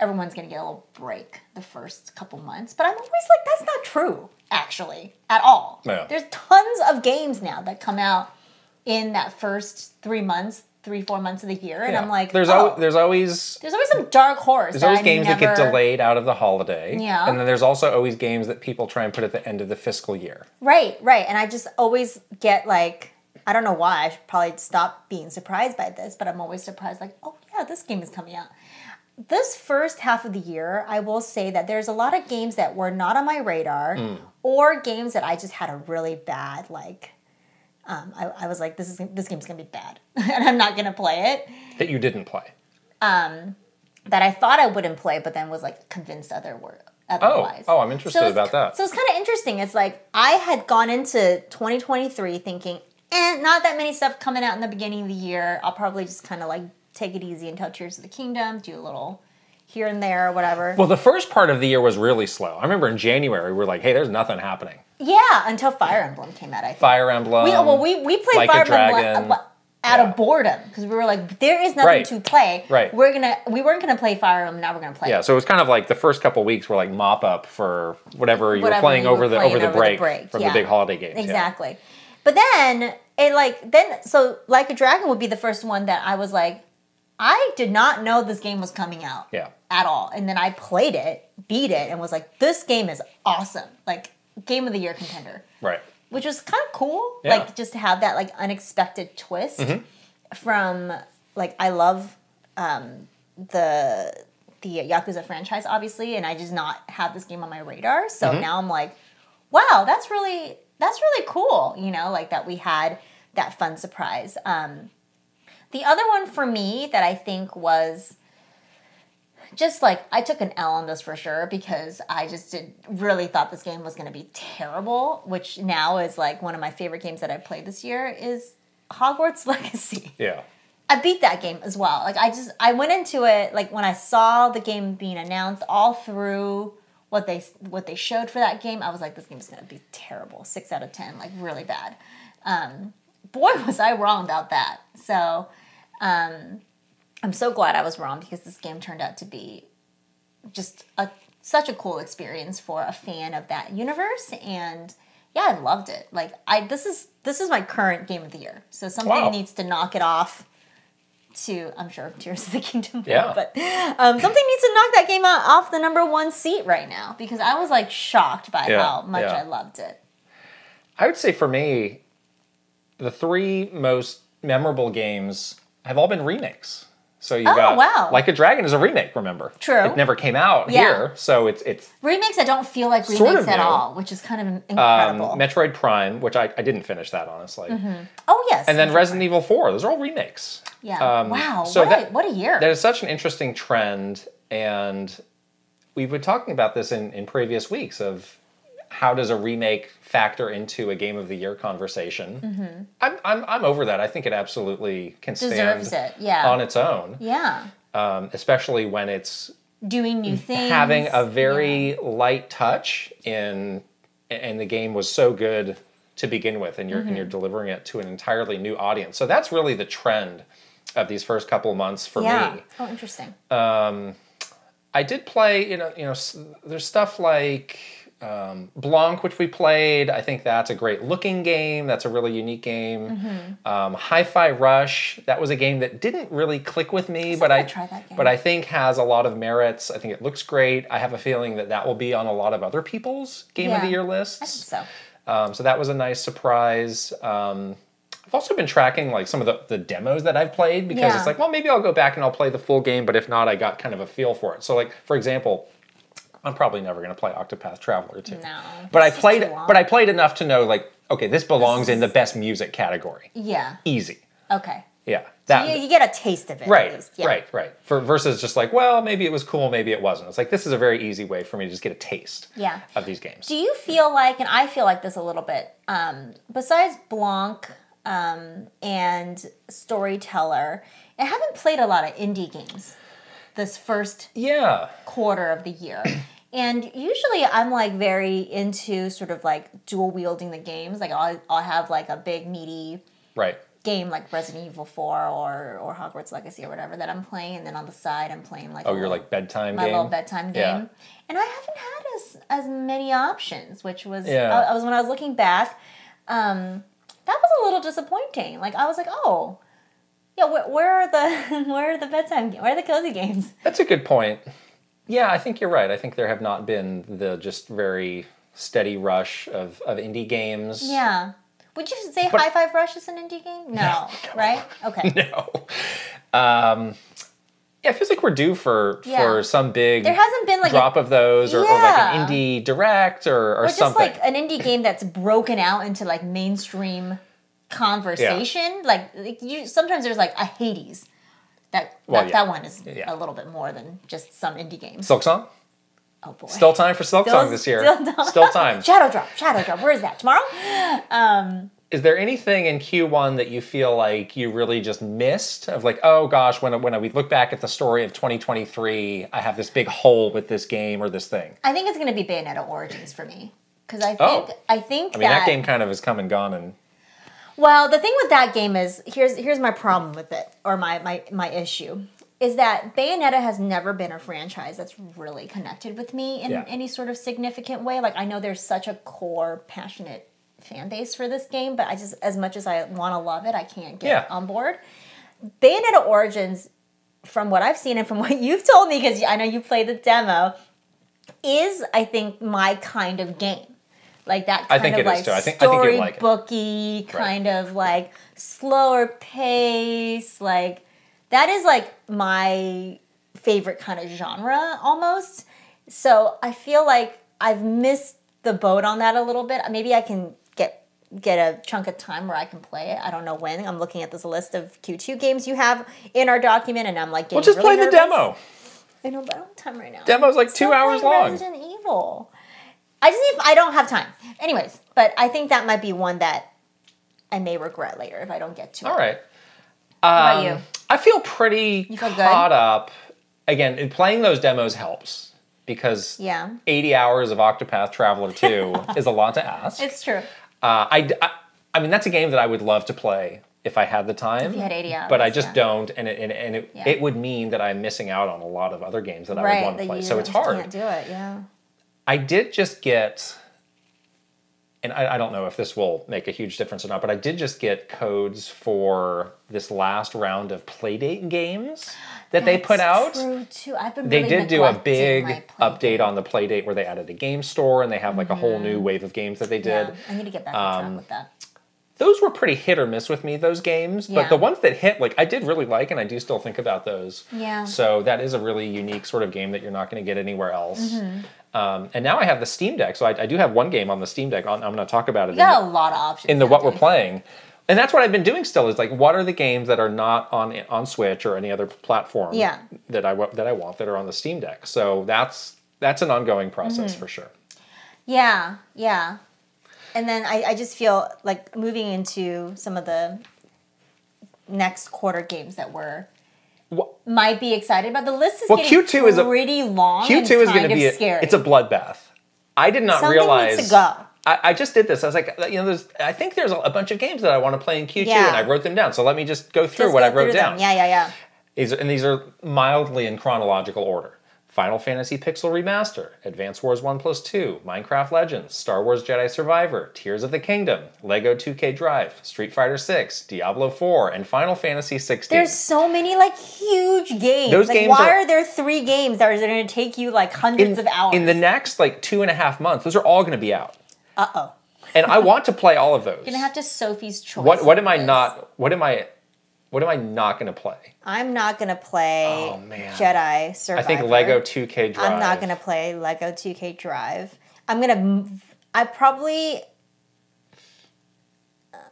everyone's gonna get a little break the first couple months. But I'm always like, that's not true, actually, at all. Yeah. There's tons of games now that come out in that first three months, three, four months of the year. And I'm like, there's oh, al- there's always there's always some dark horse. there's always I games that get delayed out of the holiday. Yeah. and then there's also always games that people try and put at the end of the fiscal year. Right, right. And I just always get like, I don't know why. I should probably stop being surprised by this, but I'm always surprised, like, oh, yeah, this game is coming out. This first half of the year, I will say that there's a lot of games that were not on my radar Hmm. or games that I just had a really bad, like, um, I, I was like, this is this game's gonna be bad, *laughs* and I'm not gonna play it. that you didn't play. Um, That I thought I wouldn't play, but then was like convinced other word otherwise. oh, oh, I'm interested it's- about that. So it's kind of interesting. It's like I had gone into 2023 thinking, eh, not that many stuff coming out in the beginning of the year. I'll probably just kind of like take it easy until Tears of the Kingdom, do a little here and there, or whatever. Well, the first part of the year was really slow. I remember in January we were like, "Hey, there's nothing happening." yeah, until Fire Emblem came out. I think. Fire Emblem. we, oh, well, we we played Like Fire Emblem out Yeah. of boredom because we were like, there is nothing Right. to play. Right. We're gonna we weren't gonna play Fire Emblem. Now we're gonna play. yeah, so it was kind of like the first couple weeks were like mop up for whatever you Whatever were playing you were over the playing over the over the break, break, from yeah. the big holiday games. yeah. Exactly. But then it like then so like a dragon would be the first one that I was like, I did not know this game was coming out. Yeah. At all. And then I played it, beat it, and was like, this game is awesome. Like game of the year contender. Right. Which was kind of cool. Yeah. Like just to have that like unexpected twist Mm-hmm. from like I love um the the Yakuza franchise, obviously, and I just not have this game on my radar. So Mm-hmm. now I'm like, wow, that's really that's really cool. You know, like that we had that fun surprise. Um, the other one for me that I think was just like I took an L on this for sure because I just did really thought this game was going to be terrible, which now is like one of my favorite games that I played this year is Hogwarts *laughs* Legacy. Yeah. I beat that game as well. Like I just I went into it like when I saw the game being announced all through what they what they showed for that game, I was like this game is going to be terrible. 6 out of 10, like really bad. Um boy *laughs* was I wrong about that. So um I'm so glad I was wrong because this game turned out to be just a such a cool experience for a fan of that universe and yeah, I loved it. Like I this is this is my current game of the year. So something Wow. needs to knock it off to I'm sure *laughs* Tears of the Kingdom. Yeah. *laughs* But um, something needs to knock that game out off the number one seat right now because I was like shocked by Yeah, how much yeah. I loved it. I would say for me, the three most memorable games have all been remakes. So you Oh, got wow. Like a Dragon is a remake, remember? True. It never came out Yeah. here, so it's it's Remakes I don't feel like remakes Sort of at new. all, which is kind of um, incredible. Metroid Prime, which I, I didn't finish that honestly, oh yes. and then Resident Evil Four. Those are all remakes. Yeah. um, wow. so what, that- a, what a year. That is such an interesting trend, and we've been talking about this in, in previous weeks of how does a remake factor into a game of the year conversation? Mm-hmm. I'm, I'm I'm over that. I think it absolutely can stand Deserves it, yeah. on its own, Yeah. um, especially when it's Doing new things. having a very light touch in and the game was so good to begin with and you're and Mm-hmm. you're delivering it to an entirely new audience so that's really the trend of these first couple of months for yeah. me Oh, interesting. i did play you know you know s- there's stuff like um, Blanc, which we played, I think that's a great looking game. That's a really unique game. Mm-hmm. Um, Hi-Fi Rush, that was a game that didn't really click with me, but I I try that game. but I think has a lot of merits. I think it looks great. I have a feeling that that will be on a lot of other people's game of the Yeah. year I think lists. so. Um, so that was a nice surprise. Um, I've also been tracking like some of the, the demos that I've played because Yeah. it's like, well, maybe I'll go back and I'll play the full game, but if not, I got kind of a feel for it. So like, for example, I'm probably never going to play Octopath Traveler 2. No. But I played but I played enough to know like, okay, this belongs in the best music category. Yeah. Easy. Okay. Yeah. That You, you get a taste of it. Right. Yeah. right, right. For versus just like, well, maybe it was cool, maybe it wasn't. It's like this is a very easy way for me to just get a taste Yeah. of these games. Do you feel like, and I feel like this a little bit, um, besides Blanc um, and Storyteller, I haven't played a lot of indie games this first yeah, quarter of the year. And usually I'm like very into sort of like dual wielding the games. Like I'll, I'll have like a big meaty right. game like Resident Evil 4 or, or Hogwarts Legacy or whatever that I'm playing. And then on the side I'm playing like Oh, a your little- like bedtime my game. little bedtime game. Yeah. And I haven't had as as many options, which was Yeah. I, I was when I was looking back, um, that was a little disappointing. Like I was like, oh, yeah, where, where are the *laughs* where are the bedtime ga- where are the cozy games? That's a good point. Yeah, I think you're right. I think there have not been the just very steady rush of, of indie games. Yeah. Would you say But- Hi-Fi Rush is an indie game? *laughs* No, right? Okay. *laughs* No. Um, yeah, it feels like we're due for Yeah. for some big There hasn't been like a- drop of those, or, or like an indie direct, or, or, or just something. like an indie game that's broken out into like mainstream conversation. Like, like you sometimes there's like a Hades. That Well, that, yeah. that one is Yeah. a little bit more than just some indie games. Silk Song. Oh boy. Still time for Silk Song this year. Still, Still time. *laughs* Shadow Drop. Shadow Drop. Where is that? Tomorrow? Um, Is there anything in Q1 that you feel like you really just missed? Of like, oh gosh, when when we look back at the story of 2023, I have this big hole with this game or this thing. I think it's going to be Bayonetta Origins for me because I think Oh. I think I mean, that, that game kind of has come and gone, and Well, the thing with that game is here's here's my problem with it, or my my my issue, is that Bayonetta has never been a franchise that's really connected with me in Yeah. any sort of significant way. Like I know there's such a core, passionate fan base for this game, but I just as much as I want to love it, I can't get Yeah. on board. Bayonetta Origins, from what I've seen and from *laughs* what you've told me, because I know you played the demo, is I think my kind of game. Like that I kind think of it is like too. I think- I think like storybooky kind of like slower pace. Like that is like my favorite kind of genre almost. So I feel like I've missed the boat on that a little bit. Maybe I can get get a chunk of time where I can play it. I don't know when. I'm looking at this list of Q2 games you have in our document, and I'm like, getting well, just really play the demo. I know, but I don't have time right now. Demo's like two hours long. Resident Evil. I just need, I don't have time. Anyways, but I think that might be one that I may regret later if I don't get to All it. right. How Um, about you? I feel pretty You feel good? caught up. Again, in playing those demos helps because Yeah, 80 hours of Octopath Traveler 2 *laughs* is a lot to ask. it's true. Uh, I, I, I mean, that's a game that I would love to play if I had the time. If you had 80 But I hours, just yeah. don't, and it, and, and it, Yeah. it would mean that I'm missing out on a lot of other games that I would Right, want that to play. you So it's just hard. Can't do it. Yeah. I did just get, and I, I don't know if this will make a huge difference or not, but I did just get codes for this last round of Playdate games that they put out. True too. I've been. They did do a big update on the Playdate where they added a game store and they have like a whole new wave of games that they did. Yeah, I need to get back on Um, with that. Those were pretty hit or miss with me, those games. But the ones that hit, like I did really like and I do still think about those. Yeah. So that is a really unique sort of game that you're not going to get anywhere else. Mm-hmm. Um, and now I have the Steam Deck, so I, I do have one game on the Steam Deck. I'm going to talk about it You in the- a lot of options. in the what we're playing. And that's what I've been doing still is like what are the games that are not on on Switch or any other platform Yeah. that I that I want that are on the Steam Deck. So that's that's an ongoing process Mm-hmm. for sure. Yeah, yeah. And then I, I just feel like moving into some of the next quarter games that we're Wha- might be excited about. The list is Well, getting Q2 is a- pretty long. Q2 and is going to be a, scary. it's a bloodbath. I did not Something needs realize. to go. I, I just did this. I was like, you know, there's. I think there's a, a bunch of games that I want to play in Q2, Yeah. and I wrote them down. So let me just go through Just what go I wrote through them. down. Yeah, yeah, yeah. These are, and these are mildly in chronological order. Final Fantasy Pixel Remaster, Advance Wars 1 plus 2, Minecraft Legends, Star Wars Jedi Survivor, Tears of the Kingdom, Lego 2K Drive, Street Fighter 6, Diablo 4, and Final Fantasy 16. There's so many like huge games. Those like, games why are- are, there three games that are going to take you like hundreds of hours? in the next like two and a half months, those are all going to be out. uh oh, And I want to play all of those. You're gonna have to Sophie's choice. what what am I not what am I what am I not going to play? I'm not gonna play Oh, man. Jedi Survivor. I think Lego 2K Drive. I'm not gonna play Lego 2K Drive. I'm gonna. I probably.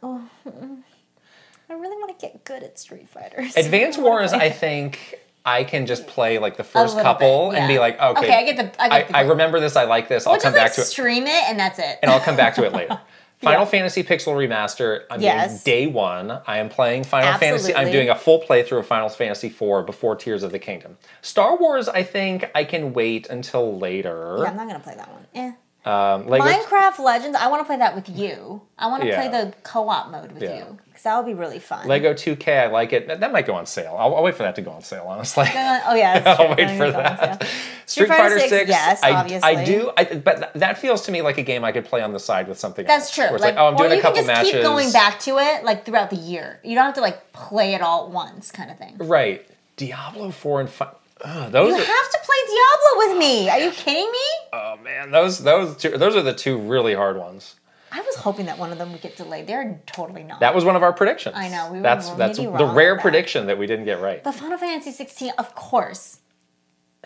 Oh, I really want to get good at Street Fighter. *laughs* so Advance Wars, I think I can just *laughs* play like the first couple bit, and be like, okay, Okay, I get the- I get the I, point. remember this. I like this. I'll We'll come just back like to it, stream it, and that's it. and I'll come back to it later. *laughs* Final Yeah. Fantasy Pixel Remaster. I'm Yes. doing day one. I am playing Final Fantasy. I'm doing a full playthrough of Final Fantasy IV before Tears of the Kingdom. Star Wars, I think I can wait until later. yeah, I'm not gonna play that one. Eh. Um, Minecraft Legends. I want to play that with you. I want to Yeah. play the co-op mode with Yeah. you because that would be really fun. Lego 2K, I like it. That, might go on sale. I'll, I'll wait for that to go on sale, honestly. Uh, oh yeah, *laughs* that's. I'll wait for that. Street Fighter 6, yes, I, obviously. I do, I, but that feels to me like a game I could play on the side with something. That's else, true. Where like, oh, I'm doing a you couple can just matches. keep going back to it like throughout the year. You don't have to like play it all at once, kind of thing. Right. Diablo 4 and 5. Ah, those you are, have to play Diablo with me. Are you kidding me? Oh man, those those two, those are the two really hard ones. I was hoping that one of them would get delayed. They're totally not. That was one of our predictions. I know. We were that's that's the rare that. prediction that we didn't get right. The Final Fantasy 16, of course,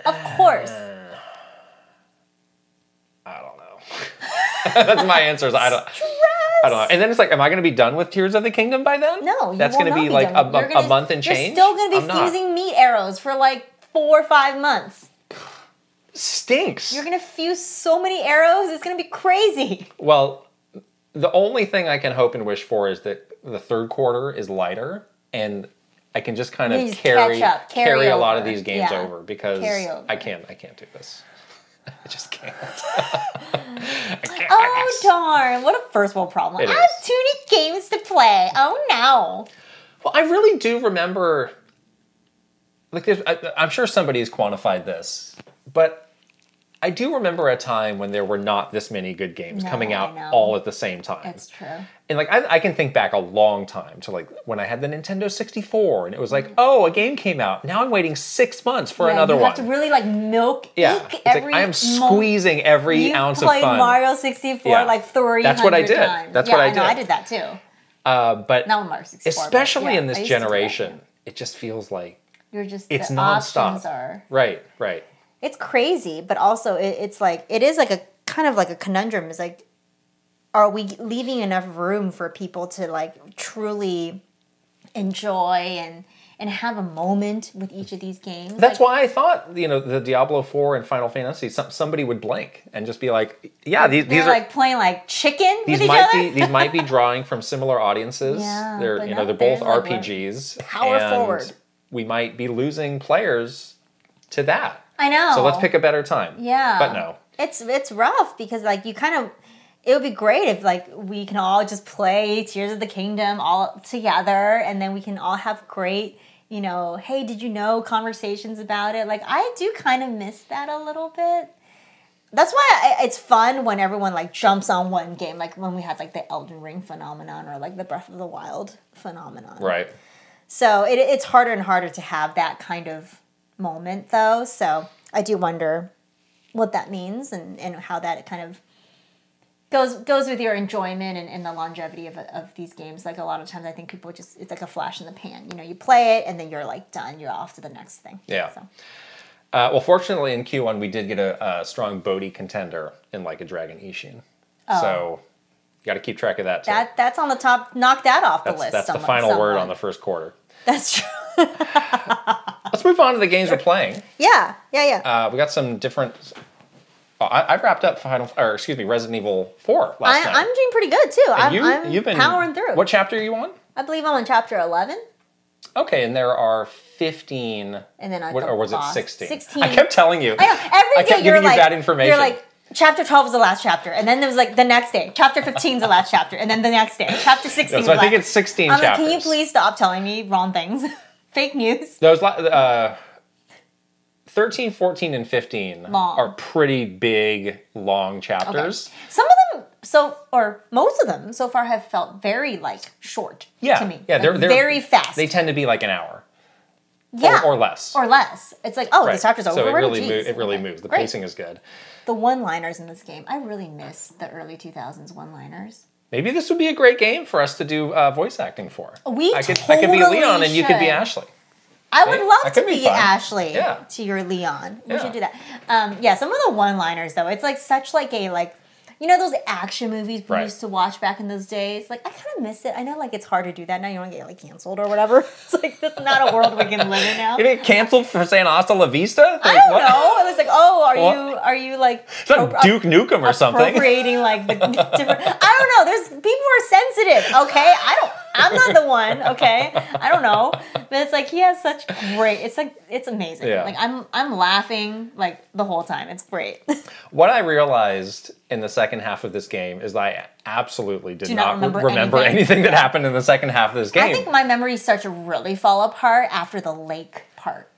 of course. Uh, *sighs* I don't know. *laughs* that's my answer. Is I don't. I don't know. And then it's like, am I going to be done with Tears of the Kingdom by then? No, that's going to be, be like a, a, gonna, a, month and change. You're still going to be I'm fusing not. meat arrows for like four or five months. Stinks. You're going to fuse so many arrows. It's going to be crazy. Well, the only thing I can hope and wish for is that the third quarter is lighter and I can just kind of carry up, carry a lot of these games Yeah. over because over. I can't I can't do this. *laughs* I just *laughs* can't. Oh darn! What a first world problem. I have too many games to play. Oh no! Well, I really do remember. Like, there's, I, I'm sure somebody has quantified this, but I do remember a time when there were not this many good games No, coming out all at the same time. It's true. And like I, I can think back a long time to like when I had the Nintendo 64, and it was like, oh, a game came out. Now I'm waiting six months for Mm. Yeah, another you one. have to really like milk yeah, it's like every I am squeezing every You've ounce of played. Mario 64 Yeah. like 300 That's what I did. times. That's yeah, what I know, I did. did that too. uh, but Not with Mario 64. but especially yeah, in this used to do that, generation, it just feels like You're just it's the nonstop. options are right, right. it's crazy, but also it, it's like it is like a kind of like a conundrum. Is like, are we leaving enough room for people to like truly enjoy and and have a moment with each of these games? That's Like, why I thought you know the Diablo 4 and Final Fantasy. Some, somebody would blink and just be like, yeah, these these are like playing like chicken these with each might other. be these might be *laughs* drawing from similar audiences. Yeah, they're you know they're both there's, like, RPGs. power forward. We might be losing players to that. I know. So let's pick a better time. Yeah. But no. It's it's rough because like you kind of it would be great if like we can all just play Tears of the Kingdom all together and then we can all have great, you know, hey, did you know conversations about it. Like I do kind of miss that a little bit. That's why I, it's fun when everyone like jumps on one game, like when we had like the Elden Ring phenomenon or like the Breath of the Wild phenomenon. Right. So it, it's harder and harder to have that kind of moment, though. So I do wonder what that means and, and how that kind of goes goes with your enjoyment and, and the longevity of, of these games. Like a lot of times, I think people just it's like a flash in the pan. You know, you play it and then you're like done. You're off to the next thing. Yeah. So Uh, well, fortunately, in Q1 we did get a, a strong GOTY contender in Like a Dragon Ishin. So you got to keep track of that too. That that's on the top. Knock that off the that's list. that's the someone- final word on the first quarter. That's true. *laughs* Let's move on to the games we're playing. yeah, yeah, yeah. Uh, we got some different Oh, I, I wrapped up Final, or excuse me, Resident Evil Four last I, night. I'm doing pretty good too. I'm, you, I'm you've been powering through. What chapter are you on? I believe I'm on chapter 11. Okay, and there are fifteen. And then I what, or was it sixteen? 16. I kept telling you. I know. Every I kept you're giving you bad information. You're like, chapter 12 is the last chapter. And then there was like the next day, chapter 15 is the last chapter. And then the next day, chapter 16 No, is so I think it's sixteen I'm like, can you please stop telling me wrong things? *laughs* Fake news. Those uh, 13, 14, and 15 Long. are pretty big, long Okay. chapters. Some of them, so, or most of them so far have felt very like short Yeah, to me. yeah, Like, they're, they're very fast. They tend to be like an hour yeah. or, or less. Or less. It's like, oh, Right. this chapter's over. So it really, mo- it really Okay. moves. The Great. pacing is good. The one-liners in this game, I really miss the early 2000s one-liners. Maybe this would be a great game for us to do uh, voice acting for. We I could, I could be totally Leon and you could be. Ashley. I would love to be be. Ashley Yeah. to your Leon. We Yeah. should do that. Um, yeah, some of the one-liners though, it's like such like a like you know those action movies we Right. used to watch back in those days. Like I kind of miss it. I know like it's hard to do that now. You don't get like canceled or whatever. *laughs* It's like that's not a world we can live in now. *laughs* You get canceled for saying "Hasta la vista"? I Like, don't what? know. It was like, oh, are What? you are you like It's not Duke Nukem or something. appropriating like the *laughs* different? I don't know. There's people are sensitive. Okay, I don't. I'm not the one. Okay, I don't know. But it's like he has such great. It's like it's amazing. Yeah. Like I'm I'm laughing like the whole time. It's great. *laughs* What I realized in the second half of this game is that I absolutely did Do not not, remember remember, anything. anything, that happened in the second half of this game. I think my memory starts to really fall apart after the lake part.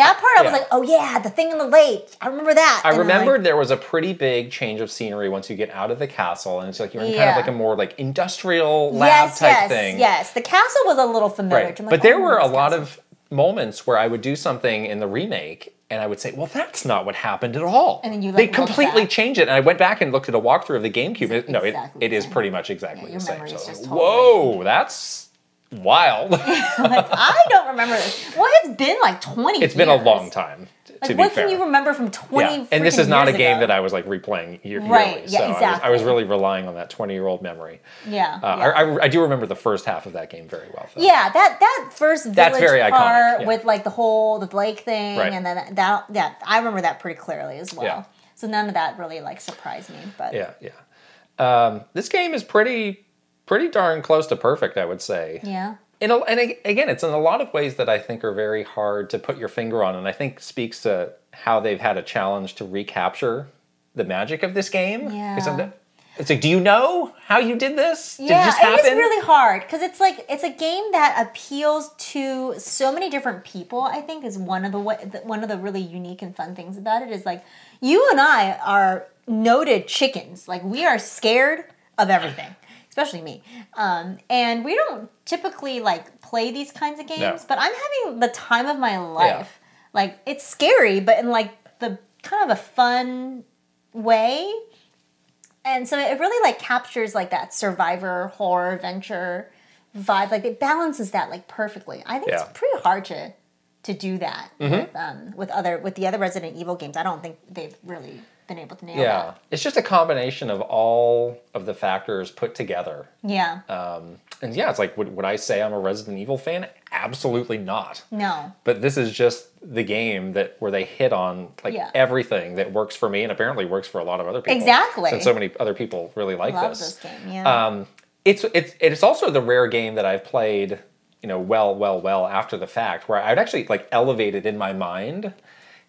That part I was Yeah. like, oh yeah, the thing in the lake. I remember that. I And then, like, remembered there was a pretty big change of scenery once you get out of the castle, and it's like you're in kind of like a more like industrial lab yes, type yes, thing. yes. The castle was a little familiar. Right. I'm like, but there oh, were a this lot of moments where I would do something in the remake and I would say, well, that's not what happened at all. And then you, They like, look completely back. changed it. And I went back and looked at a walkthrough of the GameCube. It- no, it, exactly it the pretty much exactly Yeah, the same. So is totally- Whoa, that's wild. *laughs* like I don't remember this. Well, it's been like twenty. it's been a long time, Like, to what be fair. can you remember from twenty? yeah. And this is not a game ago? that I was like replaying year- Right, yearly. yeah, so I was, I was really relying on that 20 year old memory. Yeah, Uh, yeah. I, I, I do remember the first half of that game very well. Though. Yeah, that that first village That's very iconic, part yeah. with like the whole the blake thing, Right. and then that yeah, I remember that pretty clearly as well. Yeah. So none of that really like surprised me, but Yeah, yeah. Um, this game is pretty, pretty darn close to perfect, I would say. yeah, In a, and again, it's in a lot of ways that I think are very hard to put your finger on, and I think speaks to how they've had a challenge to recapture the magic of this game. Yeah. It's like, do you know how you did this? Did yeah, it is really hard because it's like it's a game that appeals to so many different people. I think is one of the- one of the really unique and fun things about it is like you and I are noted chickens. Like we are scared of everything, especially me. Um, and we don't typically like play these kinds of games. No. But I'm having the time of my life. Like it's scary, but in like the kind of a fun way and so it really like captures like that survivor horror adventure vibe like it balances that like perfectly i think Yeah. Mm-hmm. it's pretty hard to to do that with um with other with the other resident evil games i don't think they've really been able to nail yeah, that it's just a combination of all of the factors put together. yeah Um, and yeah, it's like, would, would I say I'm a Resident Evil fan? Absolutely not. no but this is just the game that where they hit on like Yeah. everything that works for me and apparently works for a lot of other people. Exactly. And so many other people really like love this. this game yeah Um, it's it's it's also the rare game that I've played, you know, well, well, well after the fact, where I'd actually like elevated in my mind.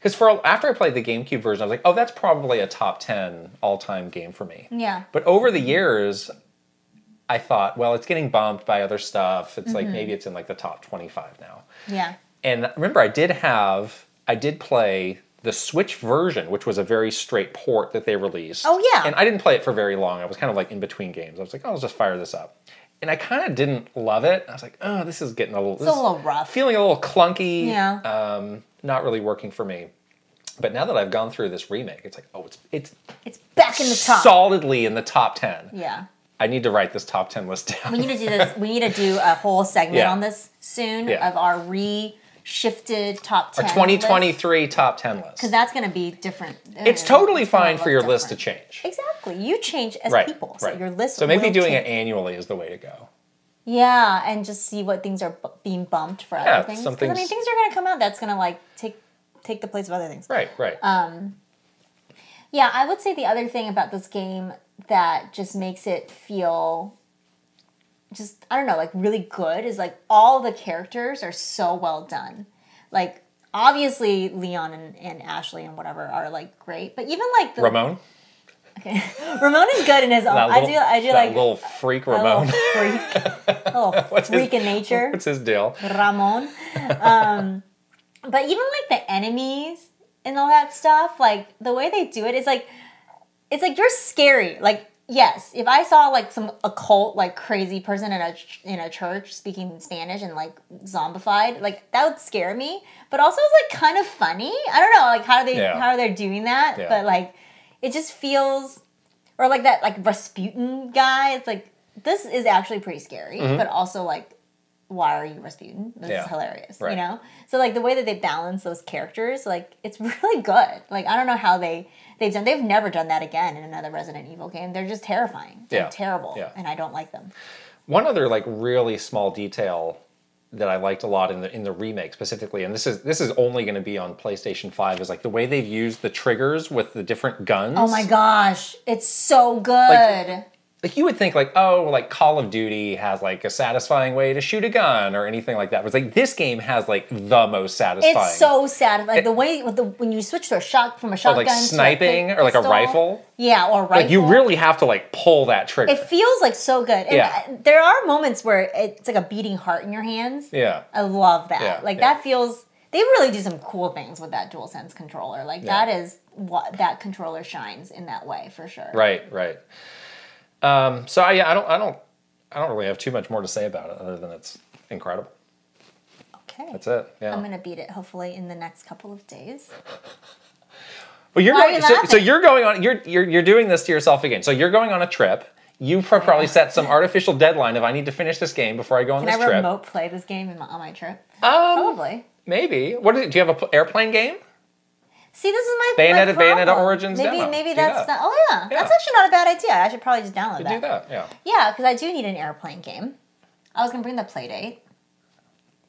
Because for after I played the GameCube version, I was like, oh, that's probably a top ten all time game for me. yeah But over the years, I thought, well, it's getting bumped by other stuff. It's Mm-hmm. like maybe it's in like the top twenty five now. yeah And remember, I did have, I did play the Switch version, which was a very straight port that they released. Oh, yeah. And I didn't play it for very long. I was kind of like in between games. I was like, oh, I'll just fire this up. And I kind of didn't love it. I was like, oh, this is getting a little, it's a little rough feeling a little clunky. Yeah. Um, not really working for me. But now that I've gone through this remake, it's like, oh, it's it's it's back in the top solidly in the top ten. yeah I need to write this top ten list down. we need to do this we need to do *laughs* a whole segment Yeah. on this soon Yeah. of our re-shifted top 10 Our 2023 top ten list. because that's going to be different It's Uh, totally it's fine for your list to change. Exactly. You change as right, people. So right. your list So maybe doing it annually is the way to go. Yeah, and just see what things are being bumped for Yeah, other things. some 'Cause, I mean, things- things are going to come out that's going to like take take the place of other things. Right, right. Um, Yeah, I would say the other thing about this game that just makes it feel just I don't know, like really good is like all the characters are so well done. Like obviously Leon and, and Ashley and whatever are like great, but even like the Ramon. Okay. *laughs* Ramon is good in his own. That I do I do that like little freak a little freak, *laughs* a little *laughs* What's his- freak in nature. What's his deal? Ramon. Um, but even like the enemies and all that stuff, like the way they do it is like, it's like you're scary. Like, yes, if I saw like some occult, like crazy person in a in a church speaking Spanish and like zombified, like that would scare me. But also it's like kind of funny. I don't know, like how do they Yeah. how are they doing that? Yeah. But like, it just feels, or like that like Rasputin guy. It's like this is actually pretty scary, but also like why are you Rasputin? This Mm-hmm. Yeah. is hilarious, Right. you know? So like the way that they balance those characters, like it's *laughs* really good. Like I don't know how they they've done they've never done that again in another Resident Evil game. They're just terrifying. They're Yeah. terrible. Yeah. And I don't like them. One other like really small detail that I liked a lot in the in the remake specifically, and this is this is only going to be on PlayStation Five, is like the way they've used the triggers with the different guns. Oh my gosh. It's so good. Like you would think like oh like Call of Duty has like a satisfying way to shoot a gun or anything like that. But it's like this game has like the most satisfying. it's so sad. Like the way the when you switch to a shot from a or shotgun like to a sniping or like a rifle. Yeah, or rifle. Like you really have to like pull that trigger. it feels like so good. And Yeah. uh, there are moments where it's like a beating heart in your hands. yeah. I love that. Yeah, like yeah. that feels they really do some cool things with that dual sense controller. Like that is what that controller shines in that way for sure. Right, right. Um, so I, yeah, I don't, I don't, I don't really have too much more to say about it other than it's incredible. Okay. That's it. Yeah. I'm gonna beat it hopefully in the next couple of days. *laughs* well, you're Why going. you So, so you're going on. You're you're you're doing this to yourself again. So you're going on a trip. You probably set some *laughs* artificial deadline of I need to finish this game before I go on Can I this trip. remote play this game my, on my trip? Um, Probably. maybe. What is it? Do you have a pl- airplane game? See, this is my Bayonetta- my Bayonetta. Origins Maybe demo. maybe Do that's that. not. Oh yeah, Yeah. that's actually not a bad idea. I should probably just download You that. do that. Yeah. Yeah, because I do need an airplane game. I was gonna bring the Playdate,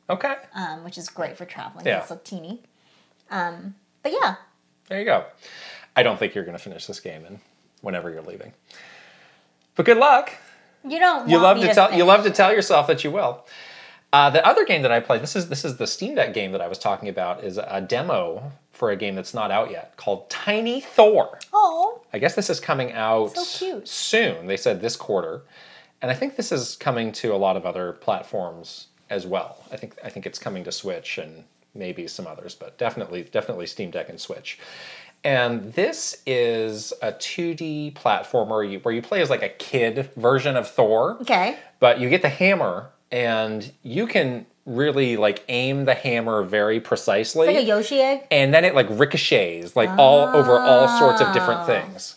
Okay. um, which is great for traveling. Yeah. It's so teeny. Um, but yeah, There you go. I don't think you're going to finish this game in whenever you're leaving. But good luck. you don't. you love to, to tell you love to tell yourself that you will. Uh, the other game that I played, this is this is the Steam Deck game that I was talking about, is a demo for a game that's not out yet called Tiny Thor. Oh, I guess this is coming out So soon. They said this quarter, and I think this is coming to a lot of other platforms as well. I think I think it's coming to Switch and maybe some others, but definitely definitely Steam Deck and Switch. And this is a 2D platformer where you, where you play as like a kid version of Thor okay. but you get the hammer and you can really like aim the hammer very precisely Like a Yoshi egg. and then it like ricochets like all over all sorts of different Oh. things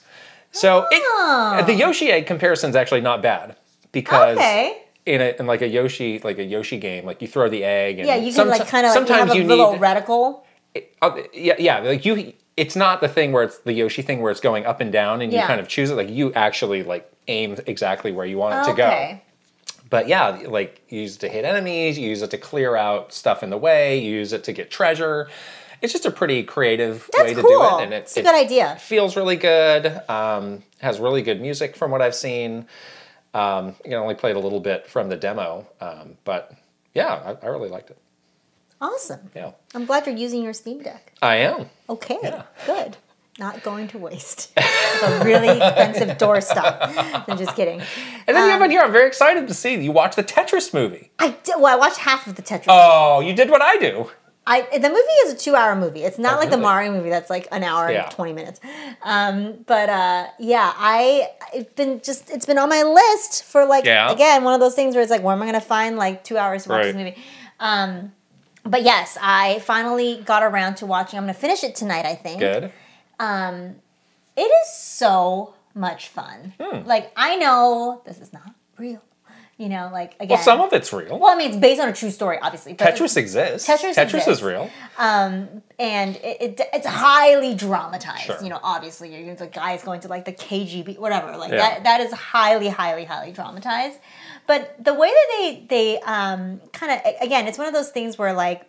so Oh. it, the yoshi egg comparison is actually not bad because Okay. in a in like a yoshi like a yoshi game like you throw the egg and Yeah, you can like kind of like you sometimes have a you little need reticle. uh, yeah, yeah, like you. It's not the thing where it's the Yoshi thing where it's going up and down and you kind of choose it. Like you actually like aim exactly where you want it to go. But yeah, like you use it to hit enemies, you use it to clear out stuff in the way, you use it to get treasure. It's just a pretty creative That's way to cool. do it, and it, it's a it good idea. feels really good. Um, has really good music from what I've seen. Um, I only played a little bit from the demo, um, but yeah, I, I really liked it. Awesome. Yeah, I'm glad you're using your Steam Deck. I am. Okay. Yeah. Good. Not going to waste. *laughs* A really expensive doorstop. I'm just kidding. And then you have Um, on here. I'm very excited to see you watch the Tetris movie. I did, well, I watched half of the Tetris. Oh, you did what I do. I the movie is a two hour movie. It's not Oh, like the? Mario movie that's like an hour Yeah. and twenty minutes. Um, but uh, yeah, I it's been just it's been on my list for like Yeah. again one of those things where it's like where am I gonna find like two hours to watch this movie? Um, but yes, I finally got around to watching. I'm gonna finish it tonight. I think. Good. It is so much fun. Hmm. Like I know this is not real. You know, like again. Well, some of it's real. well, I mean, it's based on a true story, obviously. Tetris exists. Tetris Tetris exists. is real. and it, it, it's highly dramatized. Sure. You know, obviously, you know, the guy is going to like the KGB, whatever. Like Yeah. that, that is highly, highly, highly dramatized. But the way that they they um, kind of again, it's one of those things where like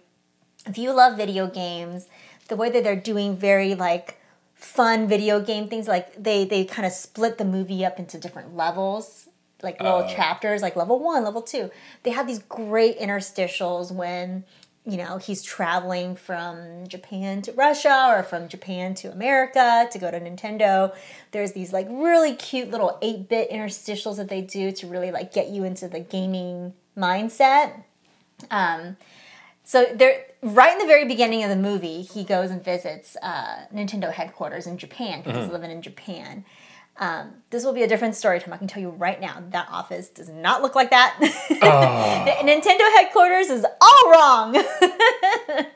if you love video games, the way that they're doing very like fun video game things. Like they they kind of split the movie up into different levels, like little Oh. chapters, like level one, level two. They have these great interstitials when you know he's traveling from Japan to Russia or from Japan to America to go to Nintendo. There's these like really cute little eight bit interstitials that they do to really like get you into the gaming mindset. Um, so there, right in the very beginning of the movie, he goes and visits uh, Nintendo headquarters in Japan because he's living in Japan. Um, this will be a different story time. I can tell you right now, that office does not look like that. *laughs* Nintendo headquarters is all wrong. *laughs*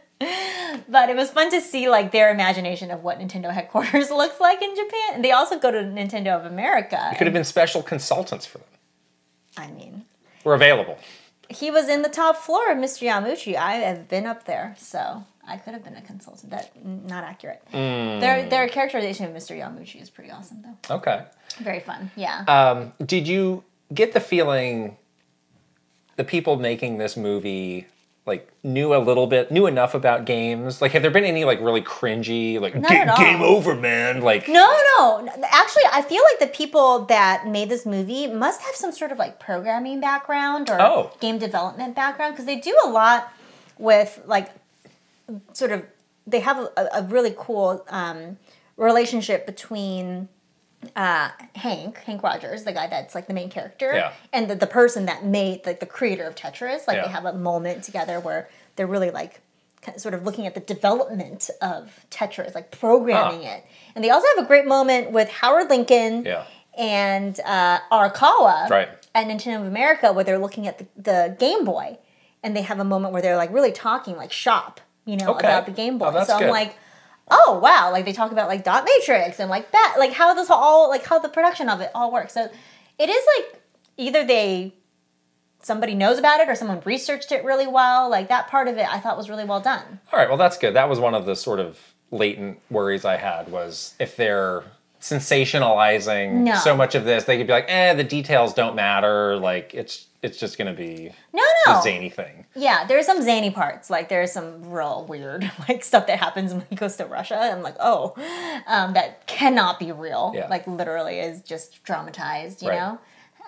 but it was fun to see like their imagination of what Nintendo headquarters *laughs* looks like in Japan. And they also go to Nintendo of America. It could have been special consultants for them. I mean, We're available. He was in the top floor of Mr. Yamauchi. I have been up there, so I could have been a consultant. That not accurate. Their their characterization of Mr. Yamauchi is pretty awesome though. Okay. Very fun. Yeah. Um, did you get the feeling the people making this movie like knew a little bit, knew enough about games? Like, have there been any like really cringy, like Not at all. game over, man? Like, no, no. Actually, I feel like the people that made this movie must have some sort of like programming background or Oh. game development background because they do a lot with like sort of they have a, a really cool um, relationship between uh, Henk, Henk Rogers, the guy that's like the main character, Yeah. and the, the person that made like the creator of Tetris. Like Yeah. they have a moment together where they're really like kind of sort of looking at the development of Tetris, like programming Huh. it. And they also have a great moment with Howard Lincoln yeah, and uh, Arakawa Right. at Nintendo of America where they're looking at the, the Game Boy and they have a moment where they're like really talking like shop, you know, Okay. about the Game Boy. Oh, that's so I'm like, oh wow, like they talk about like dot matrix and like that, like how this all like how the production of it all works. So it is like either they somebody knows about it or someone researched it really well. Like that part of it I thought was really well done. All right, well that's good. That was one of the sort of latent worries I had was if they're sensationalizing No. so much of this, they could be like, eh, the details don't matter. Like it's it's just gonna be No, a no. zany thing. Yeah, there's some zany parts. Like there's some real weird *laughs* like stuff that happens when he goes to Russia. I'm like, oh, um, that cannot be real. Yeah. Like literally is just dramatized, you Right. know.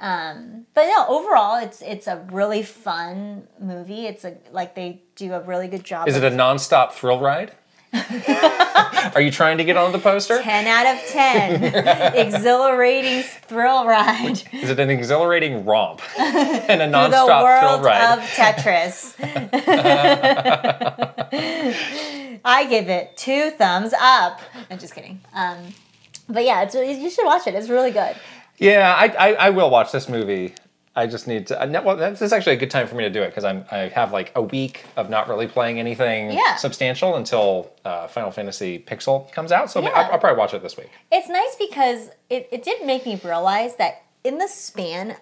Um, but no, overall, it's it's a really fun movie. It's a like they do a really good job. Is it a nonstop thrill ride? *laughs* Are you trying to get on the poster? 10 out of 10 *laughs* exhilarating thrill ride Is it an exhilarating romp *laughs* and a nonstop thrill world ride? of Tetris. I give it two thumbs up. I'm just kidding. Um, but yeah, it's really, you should watch it. It's really good. Yeah, I, I I will watch this movie. I just need to. Uh, well, this is actually a good time for me to do it because I'm I have like a week of not really playing anything Yeah. substantial until uh, Final Fantasy Pixel comes out. So Yeah. I'll, I'll probably watch it this week. It's nice because it, it did make me realize that in the span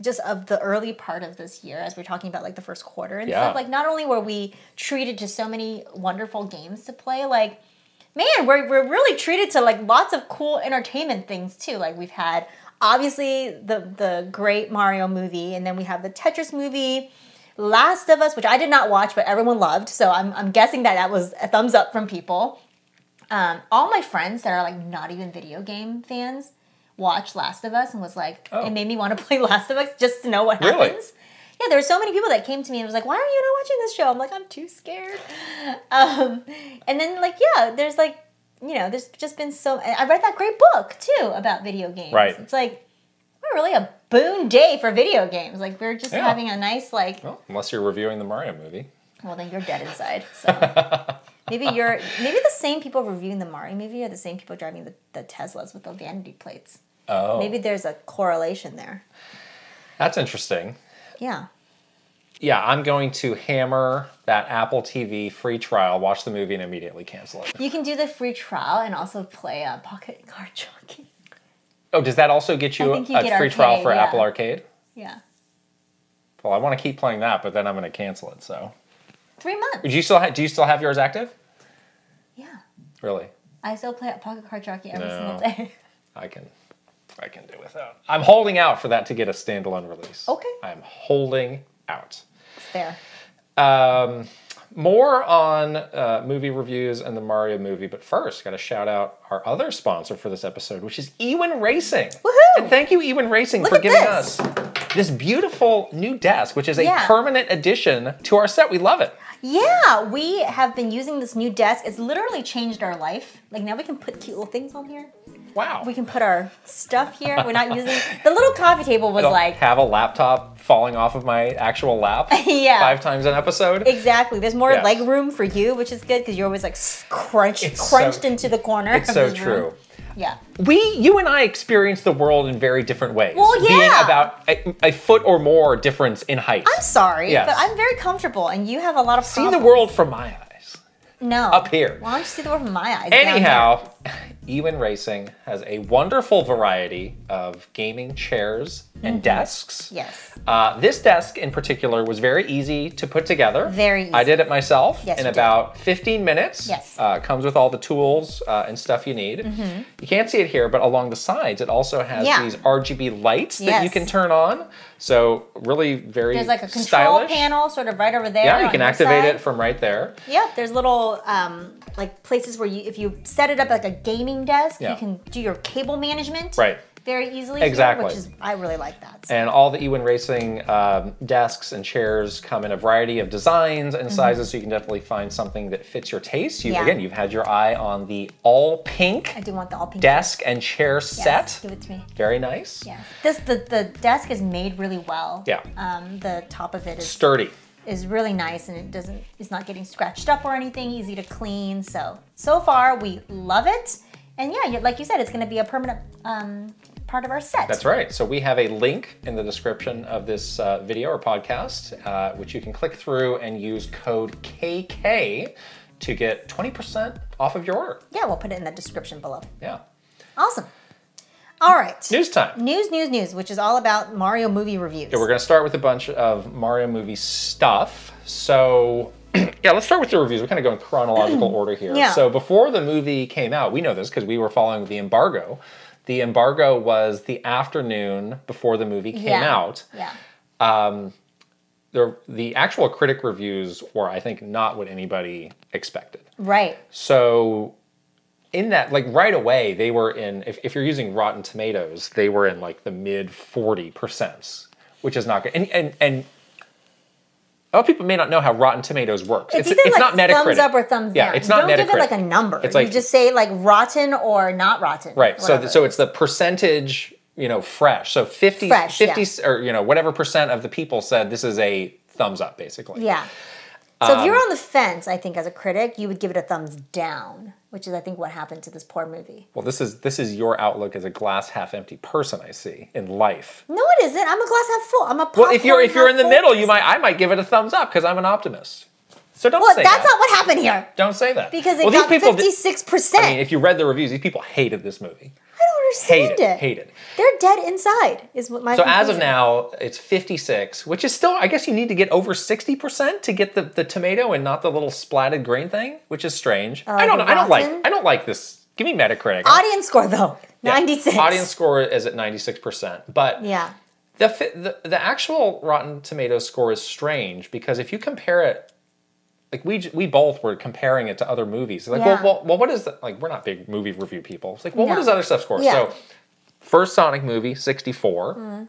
just of the early part of this year, as we're talking about like the first quarter and Yeah. stuff, like not only were we treated to so many wonderful games to play, like man, we're, we're really treated to like lots of cool entertainment things too. Like we've had obviously the the great Mario movie, and then we have the Tetris movie. Last of Us, which I did not watch, but everyone loved, so I'm, I'm guessing that that was a thumbs up from people um, all my friends that are like not even video game fans watched Last of Us and was like, Oh. it made me want to *laughs* play Last of Us just to know what Really? happens. Yeah, there were so many people that came to me and was like, "Why are you not watching this show?" I'm like, "I'm too scared." *laughs* Um, and then like, yeah, there's like, you know, there's just been so. I read that great book too about video games. Right. It's like we're really a boon day for video games. Like we're just Yeah. having a nice like. Well, unless you're reviewing the Mario movie. Well, then you're dead inside. So *laughs* maybe you're maybe the same people reviewing the Mario movie are the same people driving the, the Teslas with the vanity plates. Oh, Maybe there's a correlation there. that's interesting. Yeah. Yeah, I'm going to hammer that Apple TV free trial, watch the movie, and immediately cancel it. You can do the free trial and also play a pocket *laughs* card jockey. Oh, does that also get you, you a get free trial for yeah. Apple Arcade? Yeah. Well, I want to keep playing that, but then I'm going to cancel it. So, Three months. do you still do you still have yours active? Yeah. Really? I still play a pocket card jockey every No. single day. *laughs* I can, I can do without. I'm holding out for that to get a standalone release. Okay. I'm holding out. Fair. Um, more on uh, movie reviews and the Mario movie, but first, got to shout out our other sponsor for this episode, which is Ewin Racing. Woohoo! And thank you, Ewin Racing, Look for giving this. us this beautiful new desk, which is a Yeah. permanent addition to our set. We love it. Yeah, we have been using this new desk. It's literally changed our life. Like now we can put cute little things on here. Wow. We can put our stuff here. We're not using the little coffee table was like have a laptop falling off of my actual lap *laughs* Yeah. five times an episode. exactly. There's more Yeah. leg room for you, which is good because you're always like crunched, It's crunched so- into the corner. It's so room. true. Yeah. We, you and I experience the world in very different ways. Well, Being yeah. about a, a foot or more difference in height. I'm sorry, Yes. but I'm very comfortable, and you have a lot of See the world from my eyes. no up here. Why don't you see the world from my eyes? Anyhow, Ewin Racing has a wonderful variety of gaming chairs and desks. Mm-hmm. Yes. Uh, this desk in particular was very easy to put together. Very easy. I did it myself Yes, in you did. about 15 minutes. Yes. Uh, comes with all the tools uh, and stuff you need. You can't see it here, but along the sides, it also has. Yeah. these RGB lights that you can turn on. So really very There's like a control stylish. panel sort of right over there. Yeah, you can activate side. it from right there. Yep, there's little um, like places where you, if you set it up like a gaming desk, Yeah. you can do your cable management Right. Very easily. here, Exactly. which is I really like that. So- And all the Ewin Racing um, desks and chairs come in a variety of designs and sizes, so you can definitely find something that fits your taste. You. Yeah. Again, you've had your eye on the all pink I do want the all pink desk and chair Yes, set. Give it to me. Very nice. Yes. This the, the desk is made really well. Yeah. Um, the top of it is Sturdy. is really nice and it doesn't it's not getting scratched up or anything. Easy to clean. So so far we love it. And yeah, like you said, it's going to be a permanent um, part of our set. That's right. So we have a link in the description of this uh, video or podcast, uh, which you can click through and use code KK to get 20% off of your order. Yeah, we'll put it in the description below. Yeah. Awesome. All right. News time. News, news, news, which is all about Mario movie reviews. Yeah, we're going to start with a bunch of Mario movie stuff. So, *clears throat* yeah, let's start with the reviews. We're kind of going chronological *clears throat* order here. Yeah. So, before the movie came out, we know this because we were following the embargo. The embargo was the afternoon before the movie came Yeah. out. Yeah. Um, the, the actual critic reviews were, I think, not what anybody expected. Right. So, in that, like right away, they were in, if, if you're using Rotten Tomatoes, they were in like the mid 40%, which is not good. And, and, and a lot of people may not know how Rotten Tomatoes works. It's, either like not Metacritic. thumbs up or thumbs yeah, down. it's not Don't Metacritic. give it like a number. It's like- you just say like rotten or not rotten. Right. So, so it's the percentage, you know, fresh. So 50, Fresh, 50 or, you know, whatever percent of the people said this is a thumbs up, basically. yeah. So if you're Um, on the fence, I think as a critic, you would give it a thumbs down, which is I think what happened to this poor movie. Well, this is this is your outlook as a glass half empty person. I see in life. No, it isn't. I'm a glass half full. I'm a Well, if you're if you're in the middle, you might I might give it a thumbs up because I'm an optimist. So don't say that. Well, say that's that. not what happened here. don't say that Because it well, got people. did- 56%. I mean, if you read the reviews, these people hated this movie. Understand Hated, it. hated. They're dead inside. Is what my So as of now, it's 56, which is still. I guess you need to get over 60 percent to get the, the tomato and not the little splatted grain thing, which is strange. Uh, I don't know. I don't like. I don't like this. Give me Metacritic. audience score though, Yeah. 96. Audience score is at 96 percent, but Yeah. the, the the actual Rotten Tomatoes score is strange because if you compare it, like we we both were comparing it to other movies. Like, Yeah. well, well, well, what is the, like? We're not big movie review people. It's like, well, what does other stuff score? Yeah. So, first Sonic movie, 64. Mm.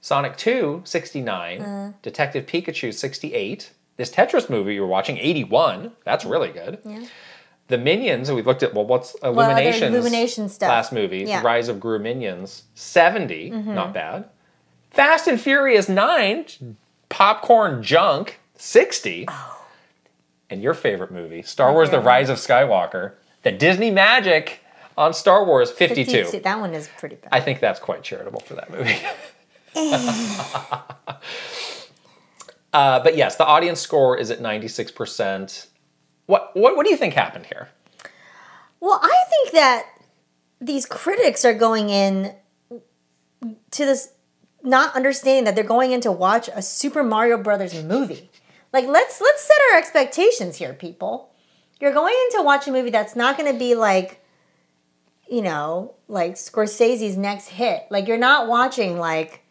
Sonic 2, 69. Detective Pikachu, 68. This Tetris movie you were watching, 81. That's really good. Yeah. The Minions, we looked at, well, what's Illumination's Illumination stuff. last movie, Yeah. Mm-hmm. Rise of Gru Minions, 70, not bad. Fast and Furious 9, popcorn junk, 60. Oh. And your favorite movie, Star Wars The Rise of Skywalker, the Disney magic on Star Wars, 52. 52. That one is pretty bad. I think that's quite charitable for that movie. *laughs* *laughs* uh, but yes, the audience score is at 96%. What, what, what do you think happened here? Well, I think that these critics are going in to this not understanding that they're going in to watch a Super Mario Brothers movie. Like let's let's set our expectations here, people. You're going in to watch a movie that's not going to be like you know, like Scorsese's next hit. Like you're not watching like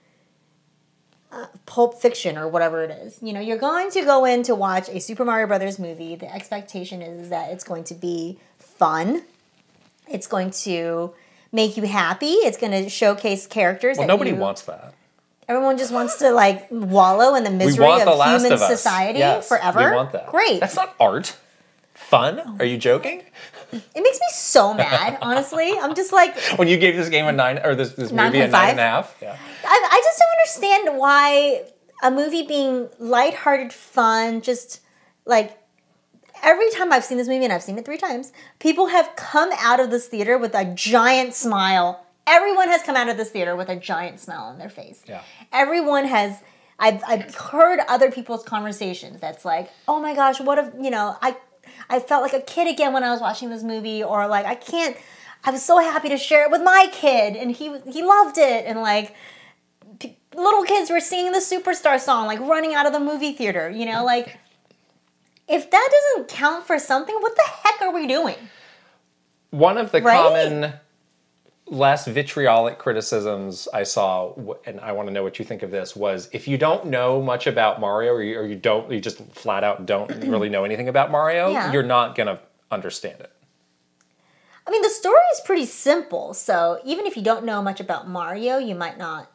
uh, Pulp Fiction or whatever it is. You know, you're going to go in to watch a Super Mario Brothers movie. The expectation is that it's going to be fun. It's going to make you happy. It's going to showcase characters. Well, that nobody you- wants that. Everyone just wants to like wallow in the misery of the human of society Yes, forever. We want that. Great. That's not art. Fun? Are you joking? It makes me so mad, *laughs* honestly. I'm just like, When you gave this game a nine or this, this movie a 9.5? nine and a half? Yeah. I, I just don't understand why a movie being lighthearted, fun, just like every time I've seen this movie, and I've seen it three times, people have come out of this theater with a giant smile. Everyone has come out of this theater with a giant smile on their face. Yeah. Everyone has. I've, I've heard other people's conversations that's like, oh my gosh, what if, you know, I, I felt like a kid again when I was watching this movie, or like, I can't, I was so happy to share it with my kid, and he, he loved it, and like, little kids were singing the superstar song like running out of the movie theater you know like if that doesn't count for something what the heck are we doing One of the Right? common, less vitriolic criticisms I saw, and I want to know what you think of this, was if you don't know much about Mario, or you, or you don't, you just flat out don't *clears throat* really know anything about Mario, Yeah. you're not gonna understand it. i mean the story is pretty simple so even if you don't know much about mario you might not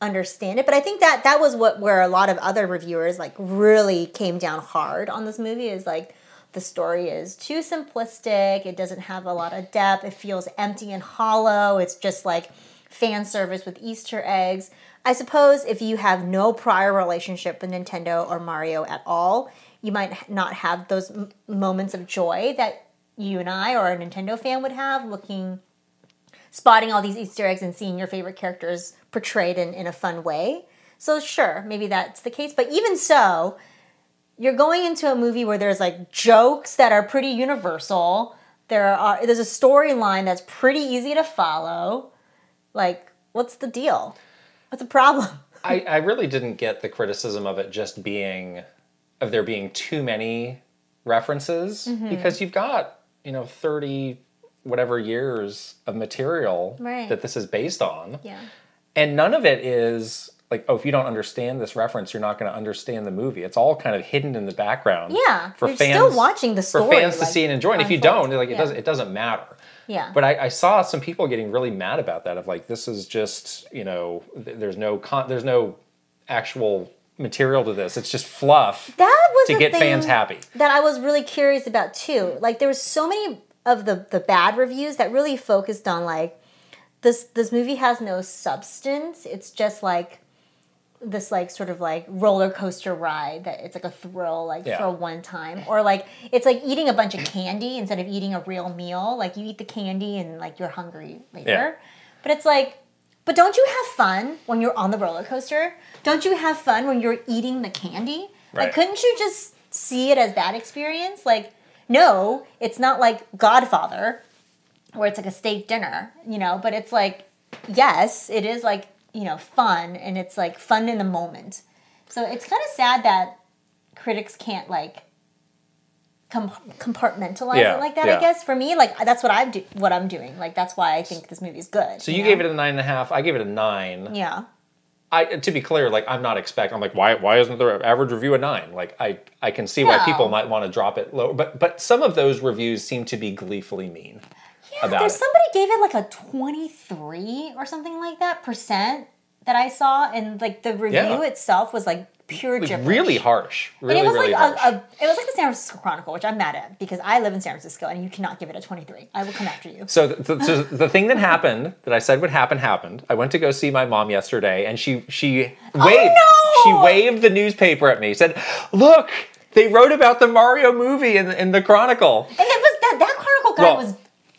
understand it but i think that that was what where a lot of other reviewers like really came down hard on this movie is like the story is too simplistic it doesn't have a lot of depth it feels empty and hollow it's just like fan service with easter eggs i suppose if you have no prior relationship with nintendo or mario at all you might not have those moments of joy that you and i or a nintendo fan would have looking spotting all these Easter eggs and seeing your favorite characters portrayed in, in a fun way. So sure, maybe that's the case. But even so, you're going into a movie where there's like jokes that are pretty universal. There are there's a storyline that's pretty easy to follow. Like, what's the deal? What's the problem? *laughs* I, I really didn't get the criticism of it just being of there being too many references Mm-hmm. because you've got you know 30 whatever years of material Right. that this is based on Yeah. and none of it is like oh if you don't understand this reference you're not going to understand the movie it's all kind of hidden in the background Yeah. for you're fans still watching the for story. fans to see and enjoy and if you don't like it Yeah. doesn't it doesn't matter Yeah. but I, I saw some people getting really mad about that. Of like, this is just you know, th- there's no con- there's no actual material to this. It's just fluff that was to get fans happy. that I was really curious about too. Like there was so many of the the bad reviews that really focused on like this this movie has no substance. It's just like this like sort of like roller coaster ride that it's like a thrill like Yeah. for one time. Or like it's like eating a bunch of candy instead of eating a real meal. Like you eat the candy and like you're hungry later. Yeah. but it's like but don't you have fun when you're on the roller coaster? Don't you have fun when you're eating the candy? Right. like couldn't you just see it as that experience? Like no it's not like godfather where it's like a steak dinner, you know, but it's like, yes, it is like, you know, fun and it's like fun in the moment. So it's kind of sad that critics can't like com- compartmentalize Yeah, it like that, yeah. I guess. For me, like that's what I'm do- what I'm doing. Like that's why I think this movie's good. So you gave it a nine and a half. I gave it a nine. Yeah. I to be clear, like I'm not expecting. I'm like, why why isn't the average review a nine? Like I I can see why people might want to drop it lower, but but some of those reviews seem to be gleefully mean about There's it. somebody gave it like a 23 or something like that percent that I saw and like the review Yeah. itself was like pure gibberish. really harsh. Really and it was really like harsh. a, a, it was like the San Francisco Chronicle, which I'm mad at because I live in San Francisco and you cannot give it a 23. I will come after you. So the, the, so the thing that happened that I said would happen happened. I went to go see my mom yesterday, and she she oh, waved no! she waved the newspaper at me. Said, "Look, they wrote about the Mario movie in in the Chronicle." And it was that that Chronicle guy Well, was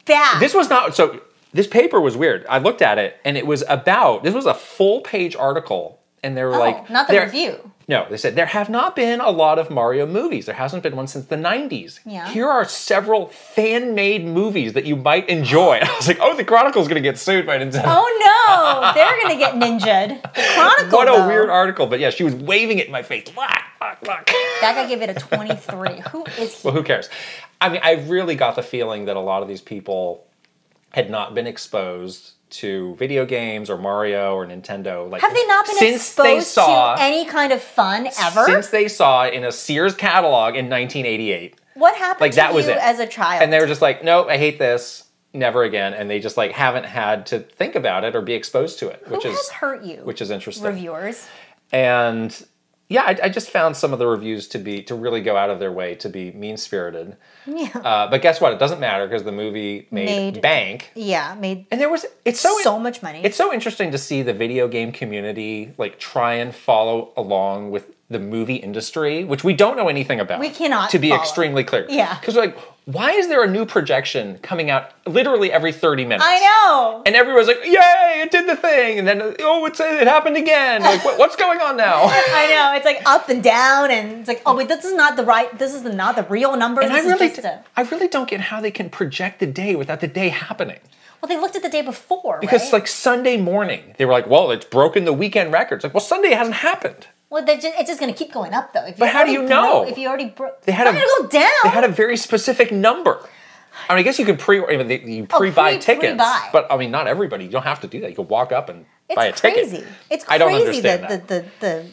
bad. This was not so. This paper was weird. I looked at it, and it was about this was a full page article, and they were oh, like, not the review. No, they said there have not been a lot of Mario movies. There hasn't been one since the 90s. Yeah. Here are several fan made movies that you might enjoy. *laughs* I was like, oh, the Chronicle's going to get sued by Nintendo. Oh no, they're gonna get ninjaed. The Chronicle. what a though, weird article. But yeah, she was waving it in my face. That guy gave it a 23. Who is he? Well, who cares? I mean, I really got the feeling that a lot of these people had not been exposed to video games or Mario or Nintendo. Like Have they not been since they exposed saw to any kind of fun ever? since they saw it in a Sears catalog in 1988, what happened like to that was you it. as a child? and they were just like, "Nope, I hate this." Never again, and they just like haven't had to think about it or be exposed to it, which Who is has hurt you? which is interesting. reviewers. and yeah, I, I just found some of the reviews to be to really go out of their way to be mean spirited. Yeah. Uh, but guess what? It doesn't matter because the movie made, Made- bank, yeah, made and there was it's so so much money. it's so interesting to see the video game community like try and follow along with the movie industry, which we don't know anything about. We cannot to be follow. extremely clear. Yeah. because like, why is there a new projection coming out literally every thirty minutes? I know. And everyone's like, "Yay, it did the thing!" And then, oh, it's it happened again. *laughs* Like, what, what's going on now? I know. It's like up and down, and it's like, oh wait, this is not the right. This is not the real number. And this I really, is a. I really don't get how they can project the day without the day happening. Well, they looked at the day before, Because right? like Sunday morning, they were like, "Well, it's broken the weekend records." Like, well, Sunday hasn't happened. Well, just, it's just going to keep going up though. If But how do you know? broke- if you already broke, They had a go down. They had a very specific number. I mean, I guess you could pre, I mean, you oh, pre-buy pre- tickets, pre-buy. but I mean, not everybody. You don't have to do that. You can walk up and it's buy a crazy. ticket. It's I crazy don't understand that, that. the, the the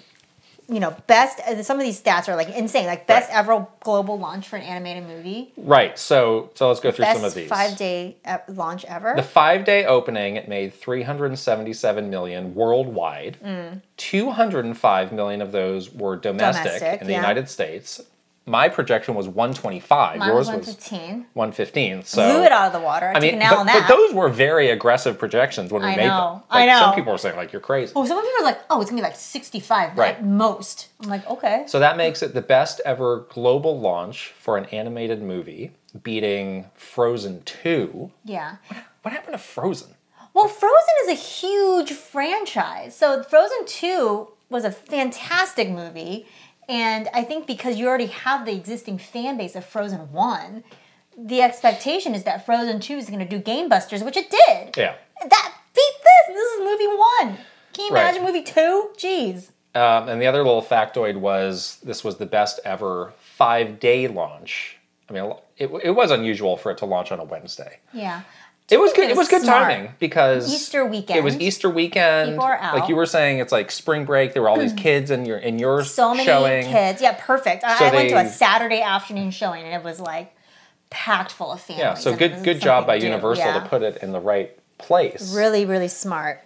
you know best. Some of these stats are like insane. Like best Right. ever global launch for an animated movie. Right. So, so let's go through some of Best these. five day launch ever. The five day opening, it made 377 million worldwide. Mm. 205 million of those were domestic, Domestic, in the yeah. United States. My projection was 125. Mine Yours was was 115. 115. So Blew it out of the water. I, I mean, but, but those were very aggressive projections when we I made know. them. I Like, know. Some people were saying like you're crazy. oh, some people are like, oh, it's gonna be like 65 Right. at most. I'm like, okay. So that makes it the best ever global launch for an animated movie, beating Frozen 2. yeah. What happened to Frozen? Well, Frozen is a huge franchise. So Frozen 2 was a fantastic movie. And I think because you already have the existing fan base of Frozen 1, the expectation is that Frozen 2 is going to do Gamebusters, which it did. Yeah. That beat this. This is movie 1. Can you Right. imagine movie 2? Jeez. Um, and the other little factoid was this was the best ever five day launch. I mean, it, it was unusual for it to launch on a Wednesday. Yeah. It was good. it was good smart. timing because Easter weekend. It was. Easter weekend. People are out. Like you were saying, it's like spring break. There were all these mm. kids and your in your So many showing. kids. Yeah, perfect. I, So I went to a Saturday afternoon showing and it was like packed full of families. Yeah. So good good job by. Universal Yeah. to put it in the right place. Really, really smart.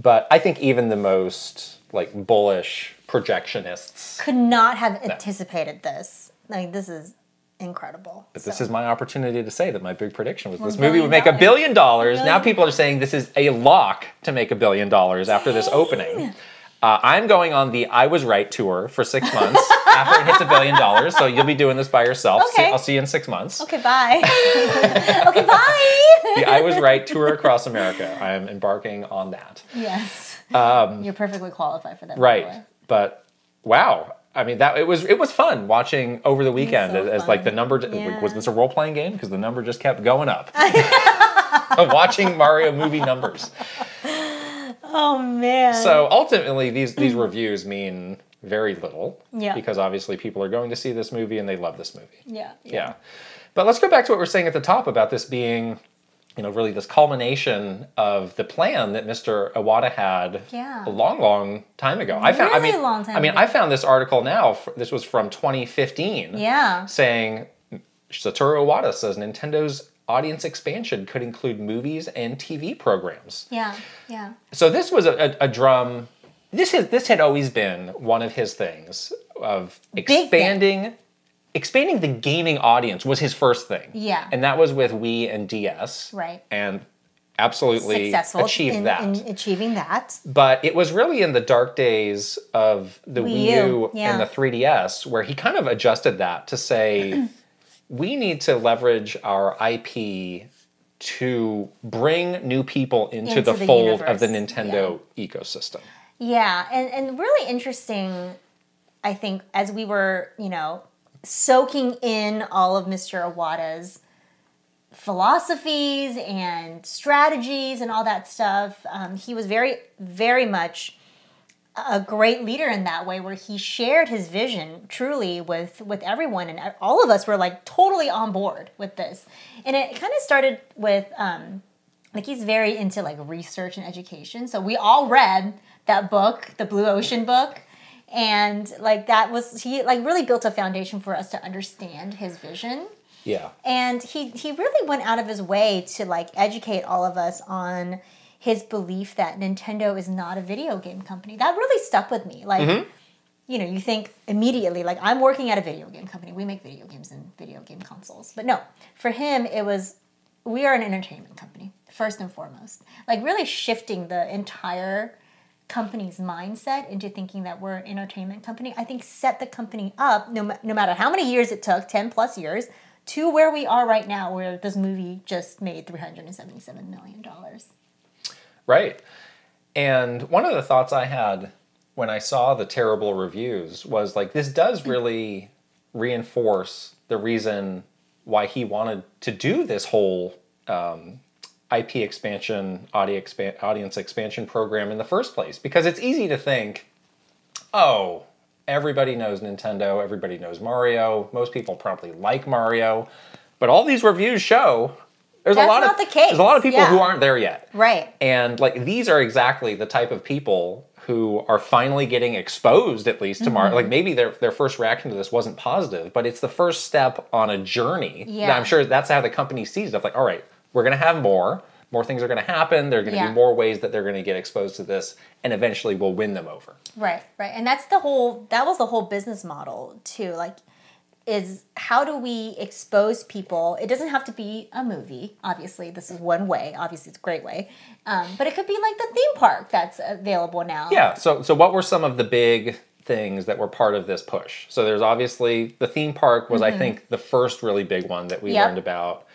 But I think even the most like bullish projectionists. Could not have anticipated this. Like this is incredible. But this is my opportunity to say that my big prediction was this movie would make a billion dollars. Now Billion. people are saying this is a lock to make a billion dollars after this opening. Uh, I'm going on the I Was Right tour for six *laughs* months after it hits a billion dollars. So you'll be doing this by yourself. See- Okay. I'll see you in six months. Okay, bye. *laughs* okay, bye. The I Was Right tour across America. I am embarking on that. yes. You're perfectly qualified for that. Um, Right. But wow. I mean that it was it was fun watching over the weekend so as, as like the number Yeah. was this a role playing game because the number just kept going up. *laughs* *laughs* watching Mario movie numbers. Oh man. So ultimately these these reviews mean very little Yeah. because obviously people are going to see this movie and they love this movie. yeah. Yeah. But let's go back to what we we're saying at the top about this being you know, really this culmination of the plan that Mr. Iwata had Yeah. a long, long time ago. I found, I mean, long time I mean, ago. I found this article now. This was from 2015, Yeah. saying Satoru Iwata says Nintendo's audience expansion could include movies and TV programs. Yeah. Yeah. So this was a, a, a drum. This is this had always been one of his things of expanding. Expanding the gaming audience was his first thing. Yeah. And that was with Wii and DS. Right. And absolutely Successful achieved in, that. in achieving that. But it was really in the dark days of the Wii Wii, U, yeah. and the 3DS where he kind of adjusted that to say, *clears throat* we need to leverage our IP to bring new people into, Into the, the fold of the universe, Nintendo ecosystem. Yeah, and and really interesting. I think as we were, you know, soaking in all of Mr. Iwata's philosophies and strategies and all that stuff, um, he was very, very much a great leader in that way, where he shared his vision truly with with everyone, and all of us were like totally on board with this. And it kind of started with. Um, like he's very into like research and education. So we all read that book, the Blue Ocean book, and like that was he like really built a foundation for us to understand his vision. Yeah. And he he really went out of his way to like educate all of us on his belief that Nintendo is not a video game company. That really stuck with me. Like mm-hmm. you know, you think immediately like I'm working at a video game company. We make video games and video game consoles. But no, for him it was we are an entertainment company first and foremost. Like really shifting the entire company's mindset into thinking that we're an entertainment company, I think set the company up, no, no matter how many years it took 10 plus years, to where we are right now, where this movie just made $377 million. Right. And one of the thoughts I had when I saw the terrible reviews was like, this does really reinforce the reason why he wanted to do this whole um, IP expansion, expan- audience expansion program in the first place. Because it's easy to think, oh, everybody knows Nintendo, everybody knows Mario, most people probably like Mario. But all these reviews show there's That's a lot not of the case, there's a lot of people yeah. who aren't there yet. Right. And like these are exactly the type of people who are finally getting exposed at least to Mario. Mm-hmm. Like maybe their their first reaction to this wasn't positive, but it's the first step on a journey. Yeah. I'm sure that's how the company sees it. Like, all right, we're gonna have more. More things are going to happen. There are going to Yeah. be more ways that they're going to get exposed to this, and eventually we'll win them over. Right, right. And that's the whole that was the whole business model too. Like is how do we expose people? It doesn't have to be a movie. Obviously, this is one way. Obviously, it's a great way. Um, but it could be like the theme park that's available now. Yeah. So, so what were some of the big things that were part of this push? So, there's obviously the theme park was, I think, the first really big one that we Mm-hmm. Yep. learned about.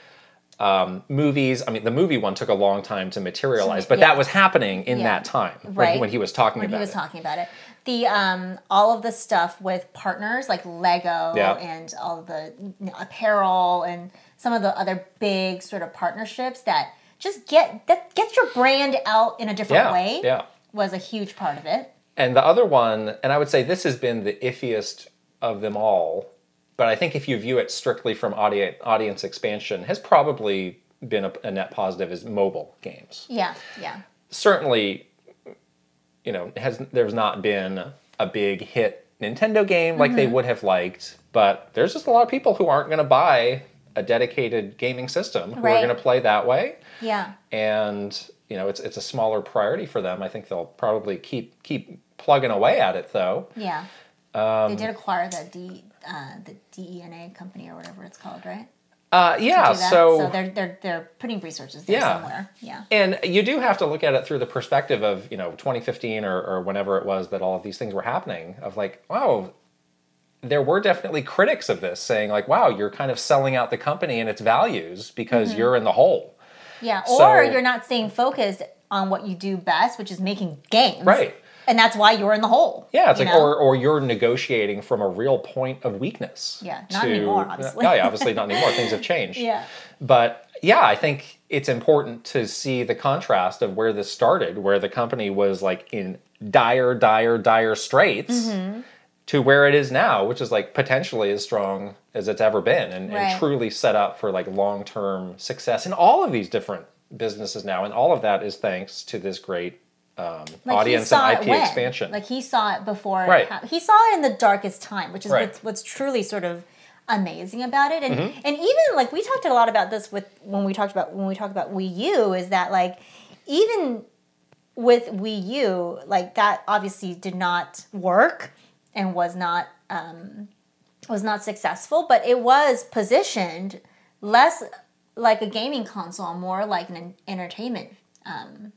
Um, movies. I mean, the movie one took a long time to materialize, but yeah. that was happening in Yeah. that time when, Right. when he was talking when about it. he was it. talking about it. The um, all of the stuff with partners like Lego Yeah. and all the you know, apparel and some of the other big sort of partnerships that just get that gets your brand out in a different way Yeah. was a huge part of it. And the other one, and I would say this has been the iffiest of them all, but I think if you view it strictly from audi- audience expansion, has probably been a, a net positive is mobile games. Yeah, yeah. certainly, you know, has there's not been a big hit Nintendo game like Mm-hmm. they would have liked, but there's just a lot of people who aren't going to buy a dedicated gaming system who Right. are going to play that way, Yeah. and you know, it's it's a smaller priority for them. I think they'll probably keep keep plugging away at it though. Yeah. Um, they did acquire the D uh, the DENA company or whatever it's called, right? Uh, yeah, that. so they're they're they're putting resources there Yeah. somewhere. Yeah. And you do have to look at it through the perspective of, you know, 2015 or, or whenever it was that all of these things were happening, of like, wow, there were definitely critics of this saying, like, wow, you're kind of selling out the company and its values because Mm-hmm. you're in the hole. Yeah. So- Or you're not staying focused on what you do best, which is making games. Right. And that's why you're in the hole. Yeah, it's like, know? or, or you're negotiating from a real point of weakness. Yeah, not anymore, obviously. Yeah, yeah, obviously not anymore. Things have changed. *laughs* Yeah. But yeah, I think it's important to see the contrast of where this started, where the company was like in dire, dire, dire straits, Mm-hmm. to where it is now, which is like potentially as strong as it's ever been and, Right. and truly set up for like long term success in all of these different businesses now. And all of that is thanks to this great um, Like, he audience saw and it IP when? expansion. Like he saw it before. Right. he saw it in the darkest time, which is Right. what's, what's truly sort of amazing about it. And Mm-hmm. and even like we talked a lot about this with when we talked about when we talked about Wii U is that like even with Wii U, like that obviously did not work and was not um, was not successful, but it was positioned less like a gaming console, more like an entertainment, um,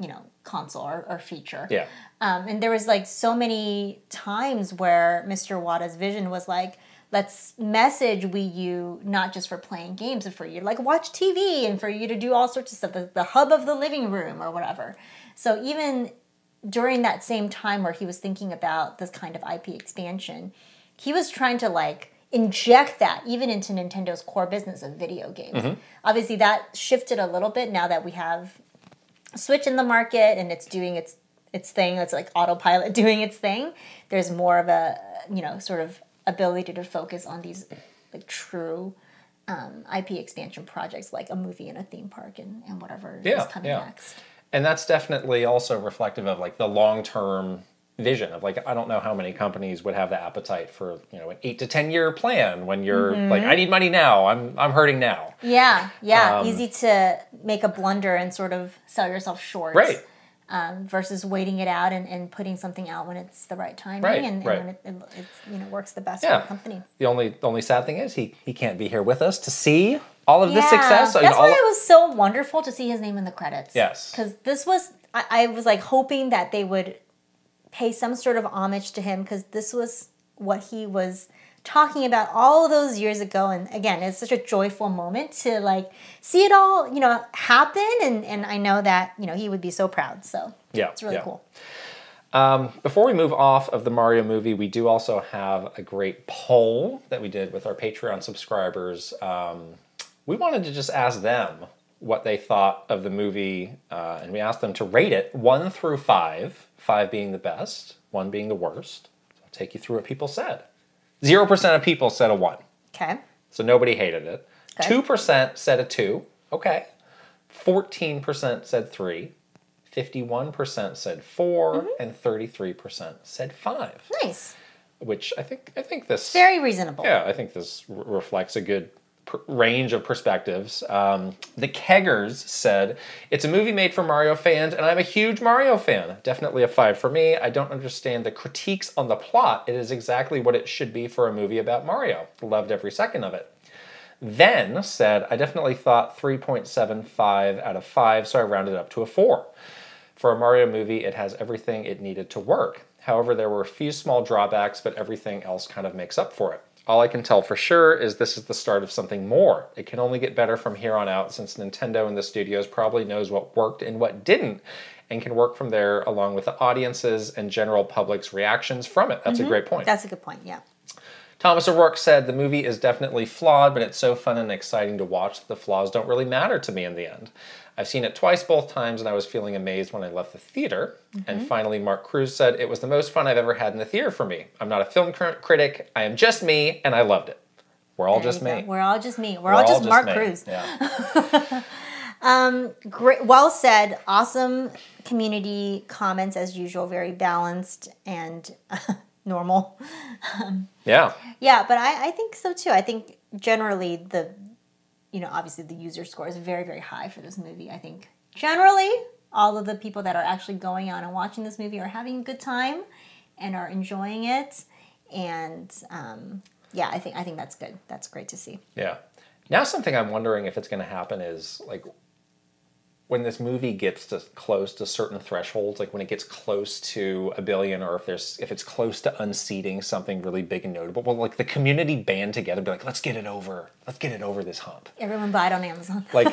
you know, console or, or feature. yeah. Um, and there was like so many times where Mr. Iwata's vision was like, let's message Wii U not just for playing games, but for you to like watch TV and for you to do all sorts of stuff, the, the hub of the living room or whatever. So even during that same time where he was thinking about this kind of IP expansion, he was trying to like inject that even into Nintendo's core business of video games. Obviously, that shifted a little bit now that we have Switch in the market and it's doing its its thing. It's like autopilot *laughs* doing its thing. There's more of a you know sort of ability to focus on these like true um, IP expansion projects like a movie and a theme park and, and whatever Yeah, is coming yeah. next. and that's definitely also reflective of like the long term vision of like I don't know how many companies would have the appetite for you know an eight to ten year plan when you're Mm-hmm. like I need money now I'm I'm hurting now Yeah, yeah. Um, Easy to make a blunder and sort of sell yourself short. right Um, versus waiting it out and, and putting something out when it's the right timing Right, and, and right. when it, it, it's, you know works the best Yeah. for the company. the only the only sad thing is he he can't be here with us to see all of this success you That's know, why it was so wonderful to see his name in the credits. Yes. Because this was, I, I was like hoping that they would pay some sort of homage to him because this was what he was talking about all those years ago. And again, it's such a joyful moment to like see it all, you know, happen. And, and I know that, you know, he would be so proud. So Yeah, it's really yeah. cool. Before we move off of the Mario movie, we do also have a great poll that we did with our Patreon subscribers. Um, we wanted to just ask them what they thought of the movie, uh, and we asked them to rate it one through five, five being the best, one being the worst. So I'll take you through what people said. Zero percent of people said a one, Okay. so nobody hated it. Okay. Two percent said a two, okay. Fourteen percent said three. 51% said 4 Mm-hmm. and 33% said 5 Nice. which I think I think this Very reasonable. yeah I think this r- reflects a good range of perspectives. Um, the Keggers said it's a movie made for Mario fans, and I'm a huge Mario fan. Definitely a five for me. I don't understand the critiques on the plot. It is exactly what it should be for a movie about Mario. Loved every second of it. Then said, I definitely thought 3.75 out of 5, so I rounded up to a 4. For a Mario movie, it has everything it needed to work. However, there were a few small drawbacks, but everything else kind of makes up for it. All I can tell for sure is this is the start of something more. It can only get better from here on out since Nintendo and the studios probably knows what worked and what didn't and can work from there along with the audiences and general public's reactions from it. That's a mm-hmm. great point. That's a good point. Yeah. Thomas O'Rourke said the movie is definitely flawed, but it's so fun and exciting to watch that the flaws don't really matter to me in the end. I've seen it twice both times and I was feeling amazed when I left the theater. And mm-hmm. finally, Mark Cruz said it was the most fun I've ever had in the theater for me. I'm not a film cr- critic, I am just me, and I loved it. We're all There just me. We're all just me. We're, all just Mark me. Cruz. Yeah. *laughs* Um, Great, well said. Awesome community comments as usual. Very balanced and *laughs* normal. *laughs* Um, yeah. Yeah, but I, I think so too. I think generally the, you know, obviously the user score is very very high for this movie. I think generally all of the people that are actually going on and watching this movie are having a good time, and are enjoying it, and um, yeah, I think I think that's good. That's great to see. Yeah. Now something I'm wondering if it's going to happen is like when this movie gets to close to certain thresholds, like when it gets close to a billion, or if there's if it's close to unseating something really big and notable, will like the community band together, be like, let's get it over, let's get it over this hump. Everyone buy it on Amazon. Like,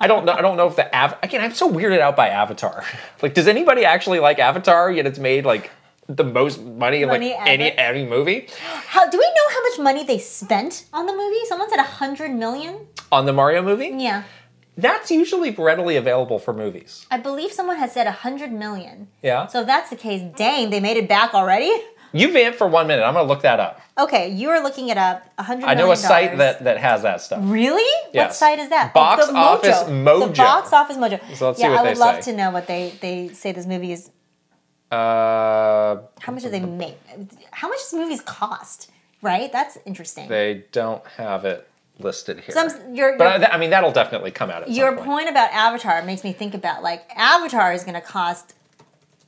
I don't know, I don't know if the av- again, I'm so weirded out by Avatar. *laughs* Like, does anybody actually like Avatar? Yet it's made like the most money in like Money any any movie How do we know how much money they spent on the movie? Someone said a hundred million. on the Mario movie. Yeah, That's usually readily available for movies. I believe someone has said a hundred million. Yeah. So if that's the case, dang, they made it back already. *laughs* You vamp for one minute. I'm gonna look that up. Okay, you are looking it up. A hundred. I know a site that that has that stuff. Really? What Yes. site is that? Box Oh, the Office The Mojo. box office mojo. So let's see yeah, what I would love say. to know what they they say this movie is. Uh, How much do they make? How much does movies cost? Right. That's interesting. they don't have it listed here. Some your but your, I, I mean, that'll definitely come out at your some point. point about Avatar makes me think about like Avatar is going to cost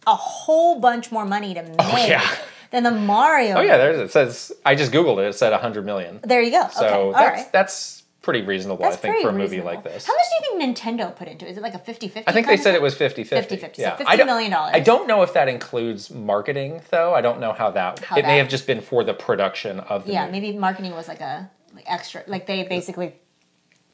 a whole bunch more money to oh, make Oh, yeah. than the Mario. Oh yeah, there's it says. I just googled it. It said 100 million. There you go. So okay. All that's right. that's pretty reasonable, That's I think, for a movie reasonable. like this. How much do you think Nintendo put into it? Is it like a 50-50? I think they said it was 50 50. 50-50, so Yeah. 50 I don't- dollars. I don't know if that includes marketing, though. I don't know how that. How it that- may have just been for the production of the Yeah, movie. maybe marketing was like a like extra. Like they basically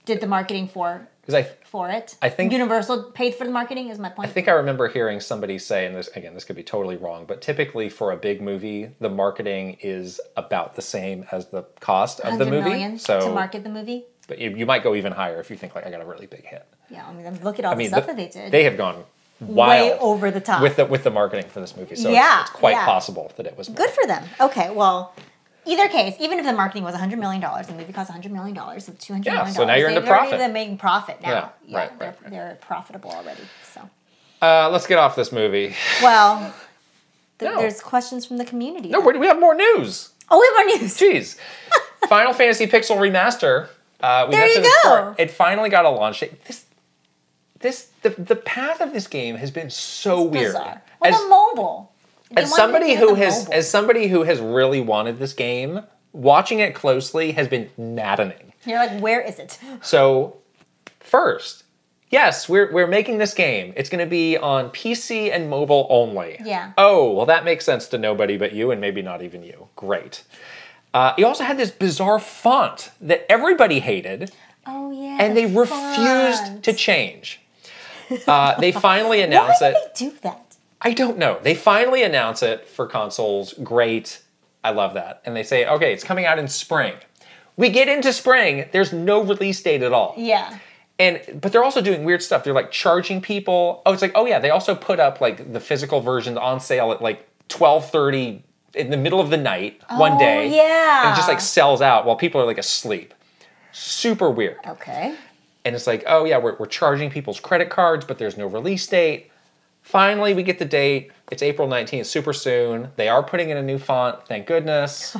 did the marketing for Because I, for it. I think- Universal paid for the marketing. Is my point. I think I remember hearing somebody say, and this again, this could be totally wrong, but typically for a big movie, the marketing is about the same as the cost of the movie. so, to market the movie. but you, you might go even higher if you think like I got a really big hit. Yeah, I mean, look at all I mean, the stuff the- that they did. They have gone Way over the top. with the with the marketing for this movie. So Yeah, it's, it's quite yeah. possible that it was more. Good for them. Okay, well, Either case, even if the marketing was $100 million, the movie cost $100 million, so $200 Yeah, million. so now you're they've already- profit. They're making profit now. Yeah, right, they're, right, they're profitable already. So, Uh, let's get off this movie. well, No. there's questions from the community. No, we we have more news. oh, we have more news. Jeez. *laughs* Final Fantasy Pixel Remaster. Uh, we There you go. It finally got a launch date. This, this, the, the path of this game has been so weird. Bizarre. Well, As, the mobile. As somebody who has, mobile. as somebody who has really wanted this game, watching it closely has been maddening. You're like, where is it? So, first, yes, we're, we're making this game. It's going to be on PC and mobile only. Yeah. Oh, well, that makes sense to nobody but you, and maybe not even you. Great. Uh, he also had this bizarre font that everybody hated, Oh, yeah. and the they refused font. to change. Uh, they finally announced *laughs* Why did it. they do that? I don't know. They finally announce it for consoles. Great. I love that. And they say, okay, it's coming out in spring. We get into spring, there's no release date at all. Yeah. And but they're also doing weird stuff. They're like charging people. Oh, it's like, oh yeah, they also put up like the physical version on sale at like 12:30 in the middle of the night one Oh, day. yeah. And just like sells out while people are like asleep. Super weird. Okay. And it's like, oh yeah, we're, we're charging people's credit cards, but there's no release date. Finally, we get the date. It's April 19th, super soon. They are putting in a new font, thank goodness.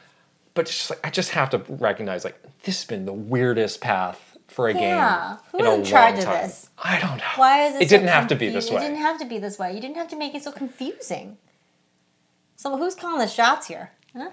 *laughs* but just like I just have to recognize like this has been the weirdest path for a Yeah. game Who's in a long of time. this? I don't know. Why is it? It so didn't have to be this way. It didn't have to be this way. You didn't have to make it so confusing. So who's calling the shots here? Huh?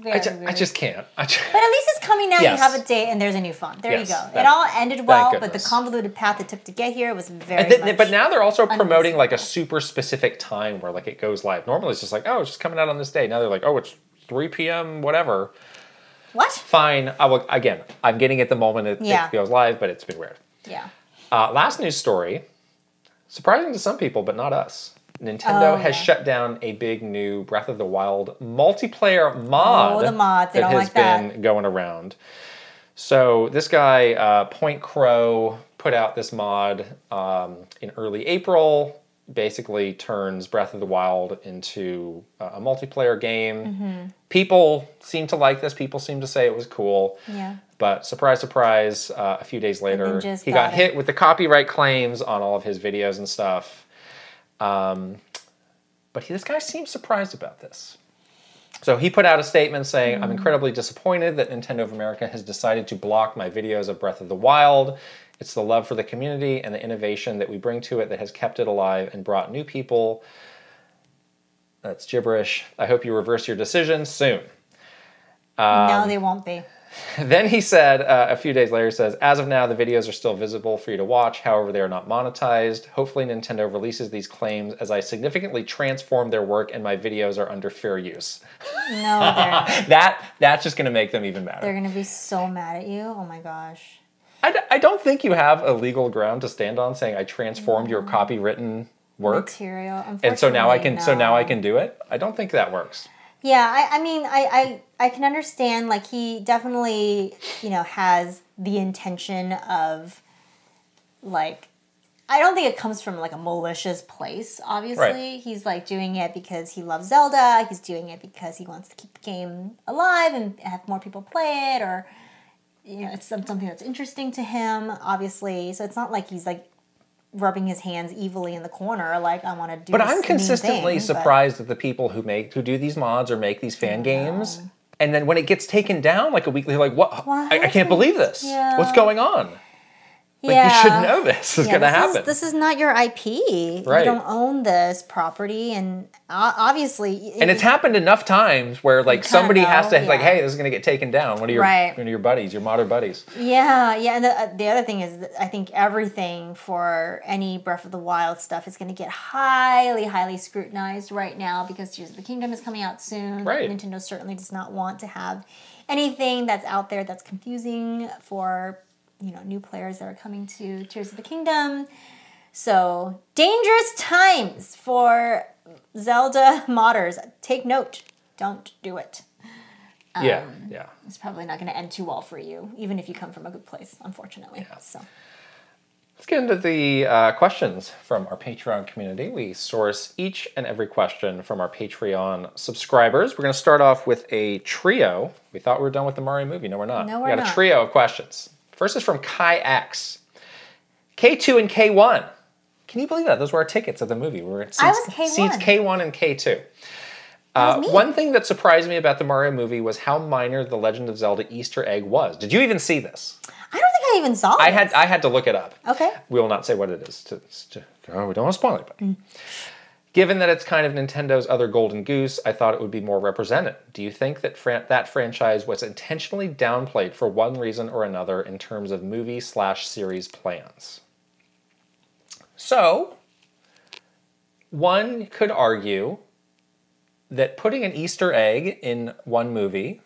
Very I, ju- I just can't. I ju- But at least it's coming now. Yes. You have a date, and there's a new font. There Yes, you go. that- it all ended well, but the convoluted path it took to get here was very. Then- but now they're also promoting like a super specific time where like it goes live. Normally it's just like, oh, it's just coming out on this day. Now they're like, oh, it's 3 p.m. whatever. what? Fine. I will again. I'm getting it the moment it, Yeah. it goes live, but it's been weird. Yeah. Uh, last news story, surprising to some people, but not us. Nintendo Oh, has yeah. shut down a big new Breath of the Wild multiplayer mod. Oh, the mods. They that has like that. been going around. So this guy, uh, PointCrow, put out this mod um, in early April. Basically, turns Breath of the Wild into uh, a multiplayer game. Mm-hmm. People seem to like this. People seem to say it was cool. Yeah. But surprise, surprise, uh, a few days later, he got got hit with the copyright claims on all of his videos and stuff. Um, but he, this guy seems surprised about this. So he put out a statement saying, Hmm. I'm incredibly disappointed that Nintendo of America has decided to block my videos of Breath of the Wild. It's the love for the community and the innovation that we bring to it that has kept it alive and brought new people. That's gibberish. I hope you reverse your decision soon. Um, no, they won't be. *laughs* Then he said, uh, a few days later, he says, as of now, the videos are still visible for you to watch. However, they are not monetized. Hopefully, Nintendo releases these claims as I significantly transform their work and my videos are under fair use. No, *laughs* That That's just going to make them even madder. they're gonna be so mad at you. Oh my gosh. I, d- I don't think you have a legal ground to stand on saying I transformed your copywritten work. Material. And so now I can unfortunately, so now I can do it. I don't think that works. Yeah, I, I mean, I, I, I can understand, like, he definitely, you know, has the intention of, like, I don't think it comes from, like, a malicious place, obviously. Right. He's, like, doing it because he loves Zelda. He's doing it because he wants to keep the game alive and have more people play it, or, you know, it's something that's interesting to him, obviously. So it's not like he's, like, rubbing his hands evilly in the corner, like, I want to do But I'm consistently thing, but- surprised at the people who make who do these mods or make these fan games. And then when it gets taken down like a week, they're like, "What? What I, I can't believe this. Yeah. What's going on? Like Yeah. you should know this is Yeah, going to happen." Is, this is not your IP. You don't own this property, and obviously, and it's happened enough times where like somebody has to know, like, "Hey, this is going to get taken down." One of your Right. one of your buddies, your modern buddies. Yeah, yeah, and the, uh, the other thing is, I think everything for any Breath of the Wild stuff is going to get highly, highly scrutinized right now because Tears of the Kingdom is coming out soon. Right. Nintendo certainly does not want to have anything that's out there that's confusing for you know new players that are coming to Tears of the Kingdom. So dangerous times for Zelda *laughs* modders. Take note. Don't do it. yeah, Um, yeah. It's probably not going to end too well for you, even if you come from a good place, unfortunately. So Let's get into the uh, questions from our Patreon community. We source each and every question from our Patreon subscribers. We're going to start off with a trio. We thought we were done with the Mario movie. No, we're not. No, we we're got a trio of questions. First is from Kai X. K2 and K1. Can you believe that? Those were our tickets of the movie. We were at seats, I was K1. seats K1 and K2. Uh, one thing that surprised me about the Mario movie was how minor the Legend of Zelda Easter egg was. Did you even see this? I don't think I even saw it. I had I had to look it up. Okay. We will not say what it is. To, to, oh, we don't want to spoil it. But given that it's kind of Nintendo's other golden goose, I thought it would be more represented. Do you think that fran- that franchise was intentionally downplayed for one reason or another in terms of movie slash series plans? So, one could argue that putting an Easter egg in one movie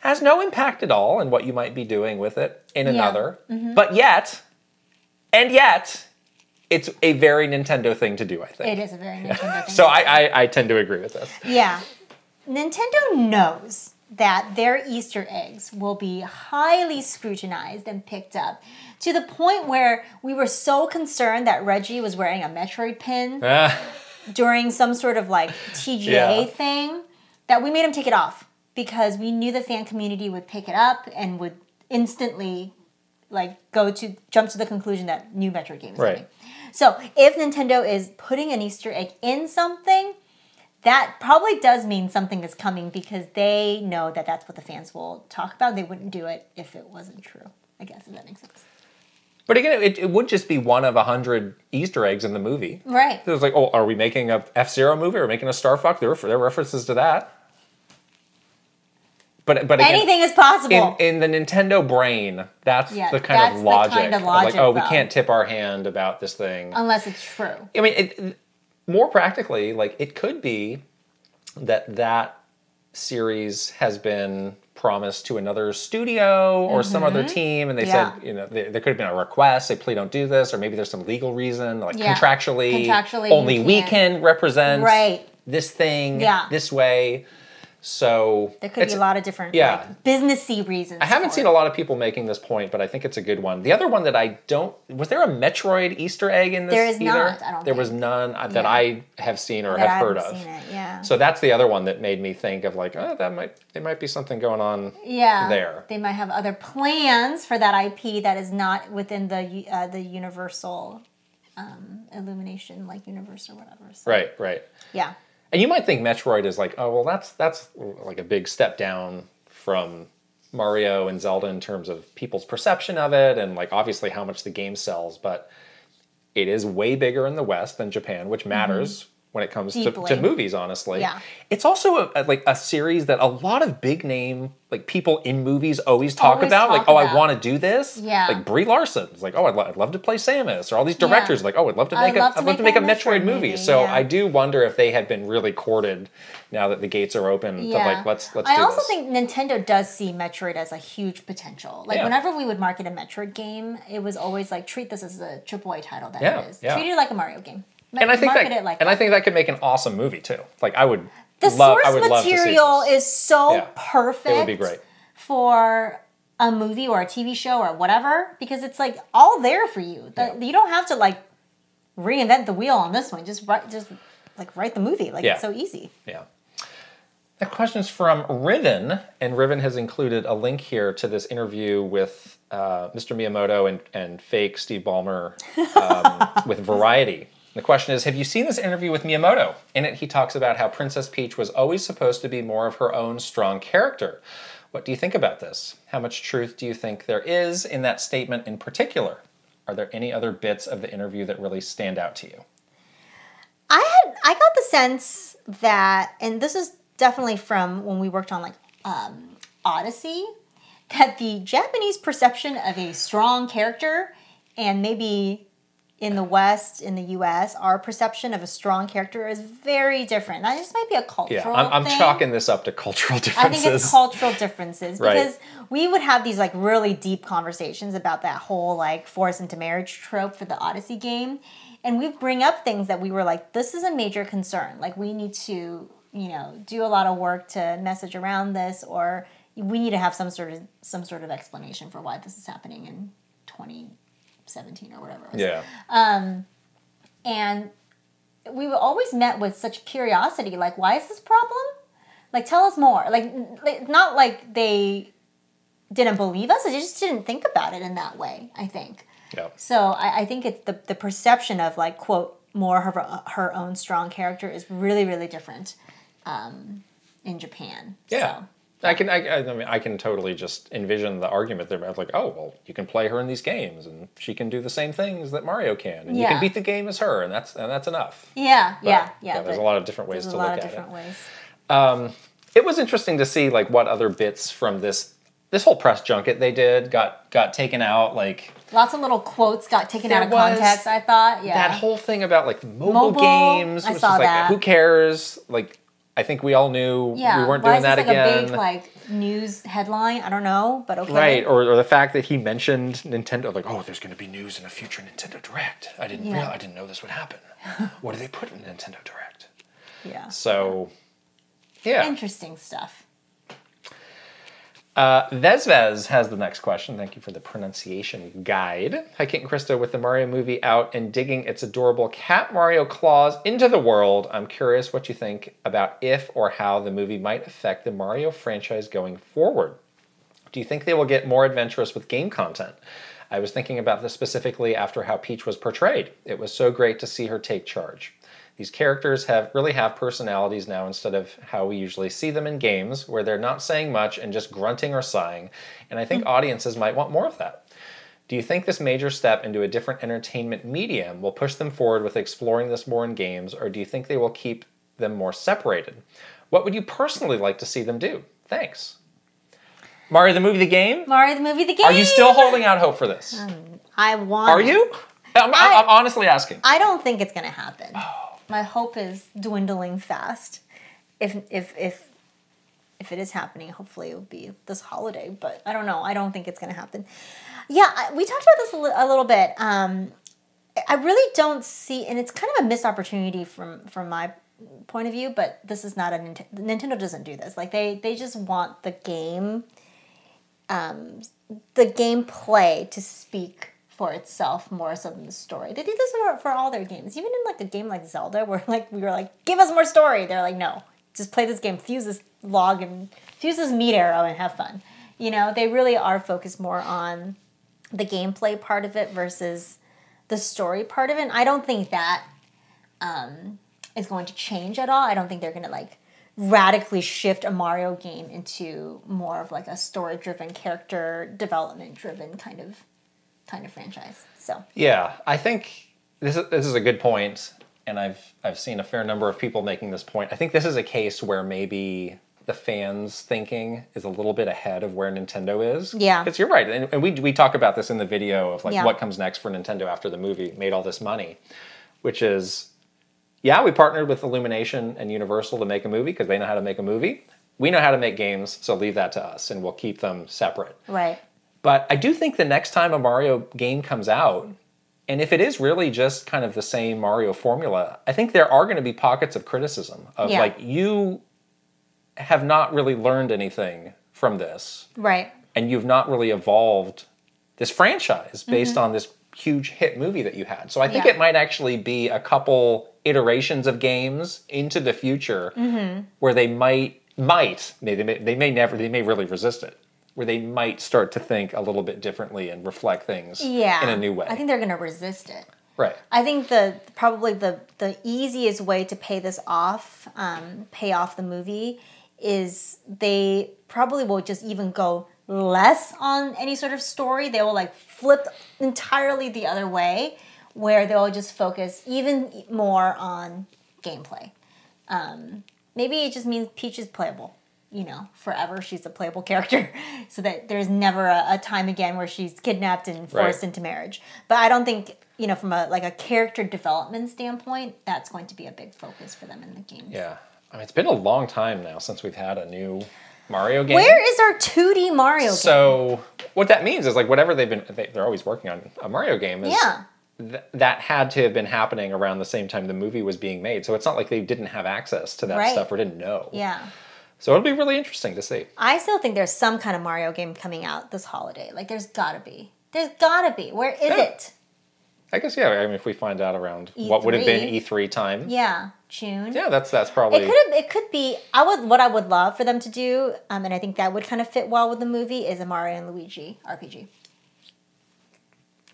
has no impact at all in what you might be doing with it in Yeah. another. Mm-hmm. But yet, and yet, it's a very Nintendo thing to do, I think. It is a very Nintendo thing. So I, I, I tend to agree with this. Yeah. Nintendo knows that their Easter eggs will be highly scrutinized and picked up to the point where we were so concerned that Reggie was wearing a Metroid pin *laughs* Ah, during some sort of like TGA Yeah. thing that we made him take it off because we knew the fan community would pick it up and would instantly like go to jump to the conclusion that new Metroid game is Right. coming. So if Nintendo is putting an Easter egg in something, that probably does mean something is coming because they know that that's what the fans will talk about. They wouldn't do it if it wasn't true. I guess if that makes sense. but again, it, it would just be one of a hundred Easter eggs in the movie. Right. It was like, oh, are we making a F Zero movie or making a Star Fox? There were, there references to that. But but again, Anything is possible. in, in the Nintendo brain, that's Yeah, the kind that's of logic. kind of like, logic, oh, we can't tip our hand about this thing. unless it's true. I mean, it, more practically, like it could be that that series has been promised to another studio or some other team, and they Mm-hmm. Yeah. said, you know, there, there could have been a request, say, please don't do this, or maybe there's some legal reason, like Yeah. contractually, Contractually, only we can represent Right. this thing this way. So There could be a lot of different yeah. like, businessy reasons. I haven't seen it. a lot of people making this point, but I think it's a good one. The other one that I don't was there a Metroid Easter egg in this? There is either? not, I don't there was none uh, that Yeah. I have seen or that have heard of. Yeah. So that's the other one that made me think of like, oh, that might there might be something going on. yeah. there. They might have other plans for that IP that is not within the uh, the Universal um, Illumination, like universe or whatever. So, Right, right. Yeah. And you might think Metroid is like, oh, well, that's that's like a big step down from Mario and Zelda in terms of people's perception of it, and like obviously how much the game sells. But it is way bigger in the West than Japan, which matters mm-hmm. When it comes to. To movies. Honestly, Yeah. It's also a, a- like a series that a lot of big name like people in movies always talk Always about. like, talk oh, I want to do this. Yeah. Like Brie larson Larson's like, oh, I'd, lo- I'd love to play Samus, or all these directors like, oh, I'd love to I'd make a, love to I'd love to make make a Metroid Metroid movie. movie, So yeah. I do wonder if they had been really courted now that the gates are open Yeah. to like let's let's I do also this. think Nintendo does see Metroid as a huge potential. Like Yeah. whenever we would market a Metroid game, it was always like treat this as a AAA title that Yeah, it is. yeah. Treat it like a Mario game. And I think that it like and that. I think that could make an awesome movie too. Like I would the love source I would love to see material is so Yeah. perfect. It would be great. for a movie or a TV show or whatever because it's like all there for you. The, Yeah. You don't have to like reinvent the wheel on this one. Just write, just like write the movie. Like Yeah. it's so easy. Yeah. The question is from Riven, and Riven has included a link here to this interview with uh, Mr. Miyamoto and, and fake Steve Ballmer um, *laughs* with Variety. The question is Have you seen this interview with Miyamoto? In it, he talks about how Princess Peach was always supposed to be more of her own strong character. What do you think about this? How much truth do you think there is in that statement in particular? Are there any other bits of the interview that really stand out to you? I had I got the sense that, and this is definitely from when we worked on like um, Odyssey, that the Japanese perception of a strong character and maybe in the West, in the U.S., our perception of a strong character is very different. That just might be a cultural. Yeah, I'm, I'm thing. chalking this up to cultural differences. I think it's cultural differences Right. because we would have these like really deep conversations about that whole like force into marriage trope for the Odyssey game. And we bring up things that we were like, this is a major concern. Like we need to, you know, do a lot of work to message around this or we need to have some sort of some sort of explanation for why this is happening in seventeen or whatever. It was. Yeah. and we were always met with such curiosity like why is this problem like tell us more like, like not like they didn't believe us they just didn't think about it in that way i think Yeah. so i, I think it's the, the perception of like quote more her, her own strong character is really really different um, in japan Yeah. so, I can, I, I mean, I can totally just envision the argument there of like, oh, well, you can play her in these games, and she can do the same things that Mario can, and you can beat the game as her, and that's and that's enough. yeah But, yeah yeah There's a lot of different ways to a lot look of at different it. ways um, It was interesting to see like what other bits from this this whole press junket they did got got taken out, like lots of little quotes got taken out of context i thought yeah that whole thing about like mobile, Mobile, games, I which saw is like that. who cares? Like I think we all knew Yeah, we weren't why doing that like again. a big like news headline? I don't know, but okay. Right, or, or the fact that he mentioned Nintendo, like, oh, there's going to be news in a future Nintendo Direct. I didn't Yeah. real, I didn't know this would happen. *laughs* what do they put in Nintendo Direct? Yeah. So, yeah. Interesting stuff. Uh, Vezvez has the next question. Thank you for the pronunciation guide. Hi, Kate and Krysta. With the Mario movie out and digging its adorable cat Mario claws into the world, I'm curious what you think about if or how the movie might affect the Mario franchise going forward. Do you think they will get more adventurous with game content? I was thinking about this specifically after how Peach was portrayed. It was so great to see her take charge. These characters have really have personalities now instead of how we usually see them in games where they're not saying much and just grunting or sighing, and I think hmm. audiences might want more of that. Do you think this major step into a different entertainment medium will push them forward with exploring this more in games, or do you think they will keep them more separated? What would you personally like to see them do? Thanks. Mario the movie, the game? Mario the movie, the game. Are you still holding out hope for this? Um, I want. Are you? I'm, I- I'm honestly asking. I don't think it's gonna happen. Oh. My hope is dwindling fast. If if if if it is happening, hopefully it will be this holiday. But I don't know. I don't think it's gonna happen. Yeah, we talked about this a, li- a little bit. Um, I really don't see, and it's kind of a missed opportunity from from my point of view. But this is not a Nintendo. Nintendo doesn't do this. Like they they just want the game, um, the gameplay to speak for itself more so than the story. They do this for, for all their games, even in like a game like Zelda, *laughs* where like we were like, give us more story. They're like, no, just play this game, fuse this log and fuse this meat arrow and have fun. You know, they really are focused more on the gameplay part of it versus the story part of it. And I don't think that um, is going to change at all. I don't think they're going to like radically shift a Mario game into more of like a story driven, character development driven kind of kind of franchise. So Yeah, I think this is, this is a good point, and I've I've seen a fair number of people making this point. I think this is a case where maybe the fans' thinking is a little bit ahead of where Nintendo is. Yeah. because you're right, and, and we we talk about this in the video of like Yeah. what comes next for Nintendo after the movie made all this money, which is. Yeah, we partnered with Illumination and Universal to make a movie because they know how to make a movie. We know how to make games, so leave that to us and we'll keep them separate. right, But I do think the next time a Mario game comes out, and if it is really just kind of the same Mario formula, I think there are going to be pockets of criticism of Yeah. like you have not really learned anything from this, right, and you've not really evolved this franchise based Mm-hmm. on this huge hit movie that you had. So I think Yeah. it might actually be a couple iterations of games into the future Mm-hmm. where they might might they, they may they may never they may really resist it where they might start to think a little bit differently and reflect things yeah, in a new way. I think they're going to resist it. right. I think the probably the the easiest way to pay this off, um, pay off the movie, is they probably will just even go less on any sort of story. They will like flip entirely the other way, where they'll just focus even more on gameplay. Um, maybe it just means Peach is playable. You know, forever she's a playable *laughs* character, so that there's never a, a time again where she's kidnapped and forced Right. into marriage. But I don't think you know from a like a character development standpoint that's going to be a big focus for them in the games. Yeah. I mean it's been a long time now since we've had a new Mario game. Where is our 2D Mario game? So what that means is like whatever they've been they, they're always working on a Mario game is Yeah. th- that had to have been happening around the same time the movie was being made. So it's not like they didn't have access to that Right. stuff or didn't know. Yeah. So it'll be really interesting to see. I still think there's some kind of Mario game coming out this holiday. Like there's gotta be. There's gotta be. Where is Yeah. it? I guess yeah. I mean, if we find out around what would have been E3. E3 time, Yeah, June. yeah, that's that's probably It could have. It could be. I would. What I would love for them to do, um, and I think that would kind of fit well with the movie, is a Mario and Luigi RPG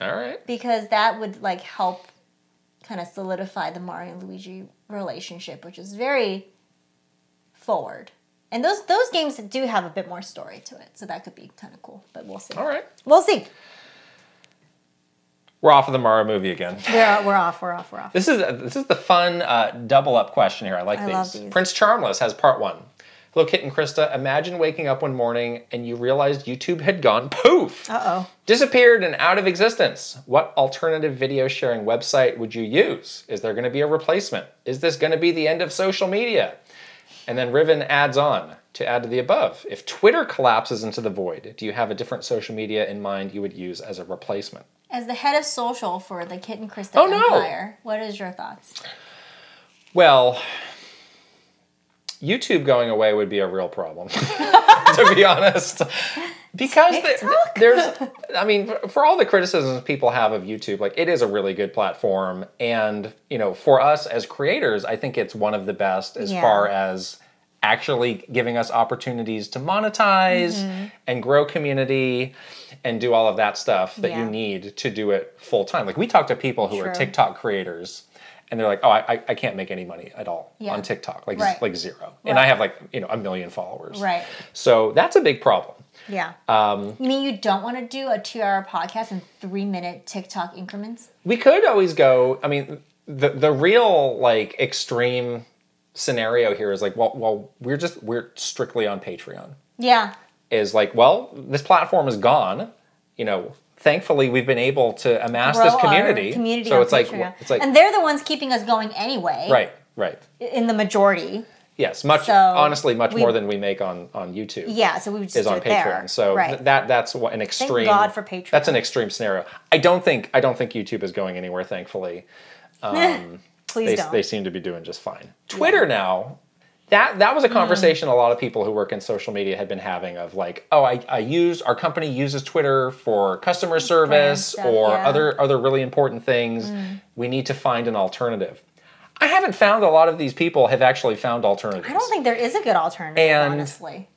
all right. because that would like help kind of solidify the Mario and Luigi relationship, which is very forward. And those those games do have a bit more story to it, so that could be kind of cool. But we'll see. All right. We'll see. We're off of the Mario movie again. *laughs* We're we're off. We're off. We're off. This is this is the fun uh, double up question here. I like I these. these. Prince Charmless has part one. Hello, Kit and Krysta. Imagine waking up one morning and you realized YouTube had gone poof, Uh oh. disappeared and out of existence. What alternative video sharing website would you use? Is there going to be a replacement? Is this going to be the end of social media? And then Riven adds on to add to the above. If Twitter collapses into the void, do you have a different social media in mind you would use as a replacement? As the head of social for the Kit and Krysta Oh, no. Empire, what is your thoughts? Well, YouTube going away would be a real problem, *laughs* to be honest. Because the- there's, I mean, for- all the criticisms people have of YouTube, like it is a really good platform. And, you know, for us as creators, I think it's one of the best as Yeah. far as actually giving us opportunities to monetize Mm-hmm. and grow community and do all of that stuff that you need to do it full time. Like we talk to people who are TikTok creators and they're like, oh, I, I- can't make any money at all Yeah. on TikTok, like Right. like zero. And I have like you know a million followers. Right. So that's a big problem. Yeah. Um, You mean you don't want to do a two-hour podcast in three-minute TikTok increments? we could always go. I mean, the the real like extreme scenario here is like, well, well, we're just we're strictly on Patreon. Yeah. Is like, well, this platform is gone. You know, thankfully we've been able to amass Grow this community. community so it's like Patreon. it's like and they're the ones keeping us going anyway. right, right. In the majority. Yes, much So honestly, much we- more than we make on on YouTube. Yeah. So we would just is on Patreon. there. So right. that that's what an extreme. Thank God for Patreon. That's an extreme scenario. I don't think I don't think YouTube is going anywhere. Thankfully, *laughs* Please they, don't. they seem to be doing just fine. Twitter now. That, that was a conversation a lot of people who work in social media had been having of like, oh, I, I use our company uses Twitter for customer service stuff, or yeah. Mm. other other really important things. We need to find an alternative. I haven't found a lot of these people have actually found alternatives. I don't think there is a good alternative, And- honestly.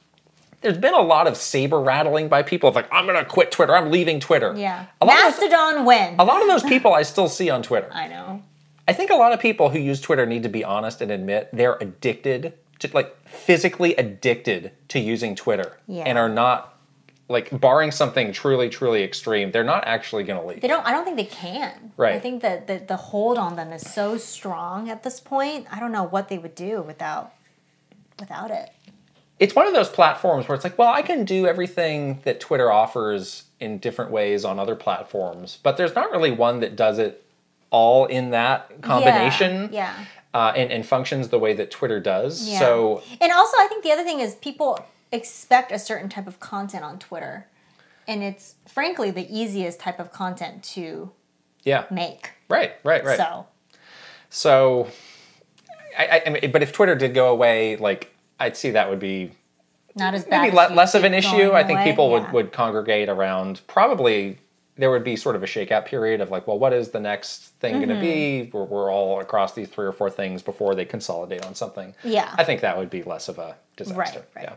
there's been a lot of saber rattling by people of like, I'm gonna quit Twitter, I'm leaving Twitter. Yeah. A lot, of those, Mastodon win. a lot of those *laughs* people I still see on Twitter. I know. I think a lot of people who use Twitter need to be honest and admit they're addicted to like physically addicted to using Twitter Yeah. and are not like barring something truly, truly extreme, they're not actually gonna leave. They don't. I don't think they can. Right. I think that the, the hold on them is so strong at this point. I don't know what they would do without without it. it's one of those platforms where it's like, well, I can do everything that Twitter offers in different ways on other platforms, but there's not really one that does it all in that combination Yeah. Uh, and, and functions the way that Twitter does. yeah. So and also, I think the other thing is people expect a certain type of content on Twitter, and it's frankly the easiest type of content to yeah, make. right, right, right. So So, I, I, mean, but if Twitter did go away, like I'd see that would be not as bad. maybe as less of an issue. I think away. people Yeah. would, would congregate around. Probably there would be sort of a shakeout period of like, well, what is the next thing going to be? Mm-hmm. We're, we're all across these three or four things before they consolidate on something. Yeah. I think that would be less of a disaster. Right, right. Yeah.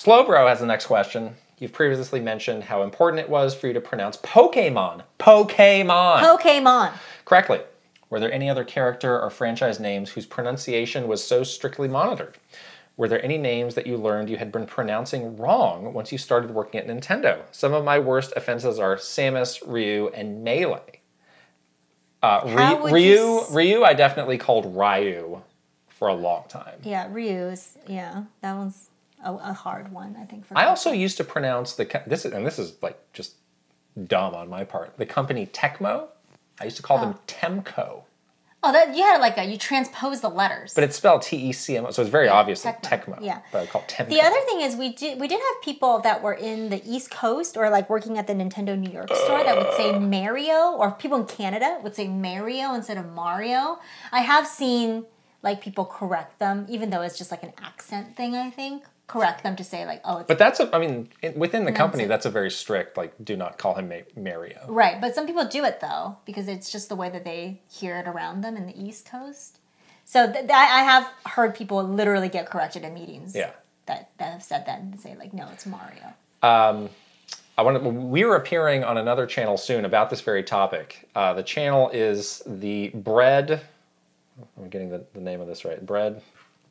Slowbro has the next question. You've previously mentioned how important it was for you to pronounce Pokemon, Pokemon, Pokemon. correctly. Were there any other character or franchise names whose pronunciation was so strictly monitored? Were there any names that you learned you had been pronouncing wrong once you started working at Nintendo? Some of my worst offenses are Samus, Ryu, and Melee. Uh, Ry- Ryu, Ryu, I definitely called Ryu for a long time. Yeah, Ryu's. Yeah, that one's a, a hard one. I think for. I also used to pronounce the this is and this is like just dumb on my part. The company Tecmo, I used to call them oh. Temco. Oh, that you had like a you transpose the letters. But it's spelled T E C M O, so it's very obvious Tecmo, Tecmo. yeah. But I call it Temco. The other thing is we did we did have people that were in the East Coast or like working at the Nintendo New York store that would say Mario or people in Canada would say Mario instead of Mario. I have seen like people correct them even though it's just like an accent thing I think correct them to say like, oh, it's But that's a, I mean, in- within the company, that's a very strict, like, do not call him Ma- Mario. right. But some people do it though because it's just the way that they hear it around them in the East Coast. So th- I have heard people literally get corrected in meetings. Yeah. That, that have said that and say like, no, it's Mario. Um. I want to, we are appearing on another channel soon about this very topic. Uh, the channel is the Bread. I'm getting the, the name of this right. Bread,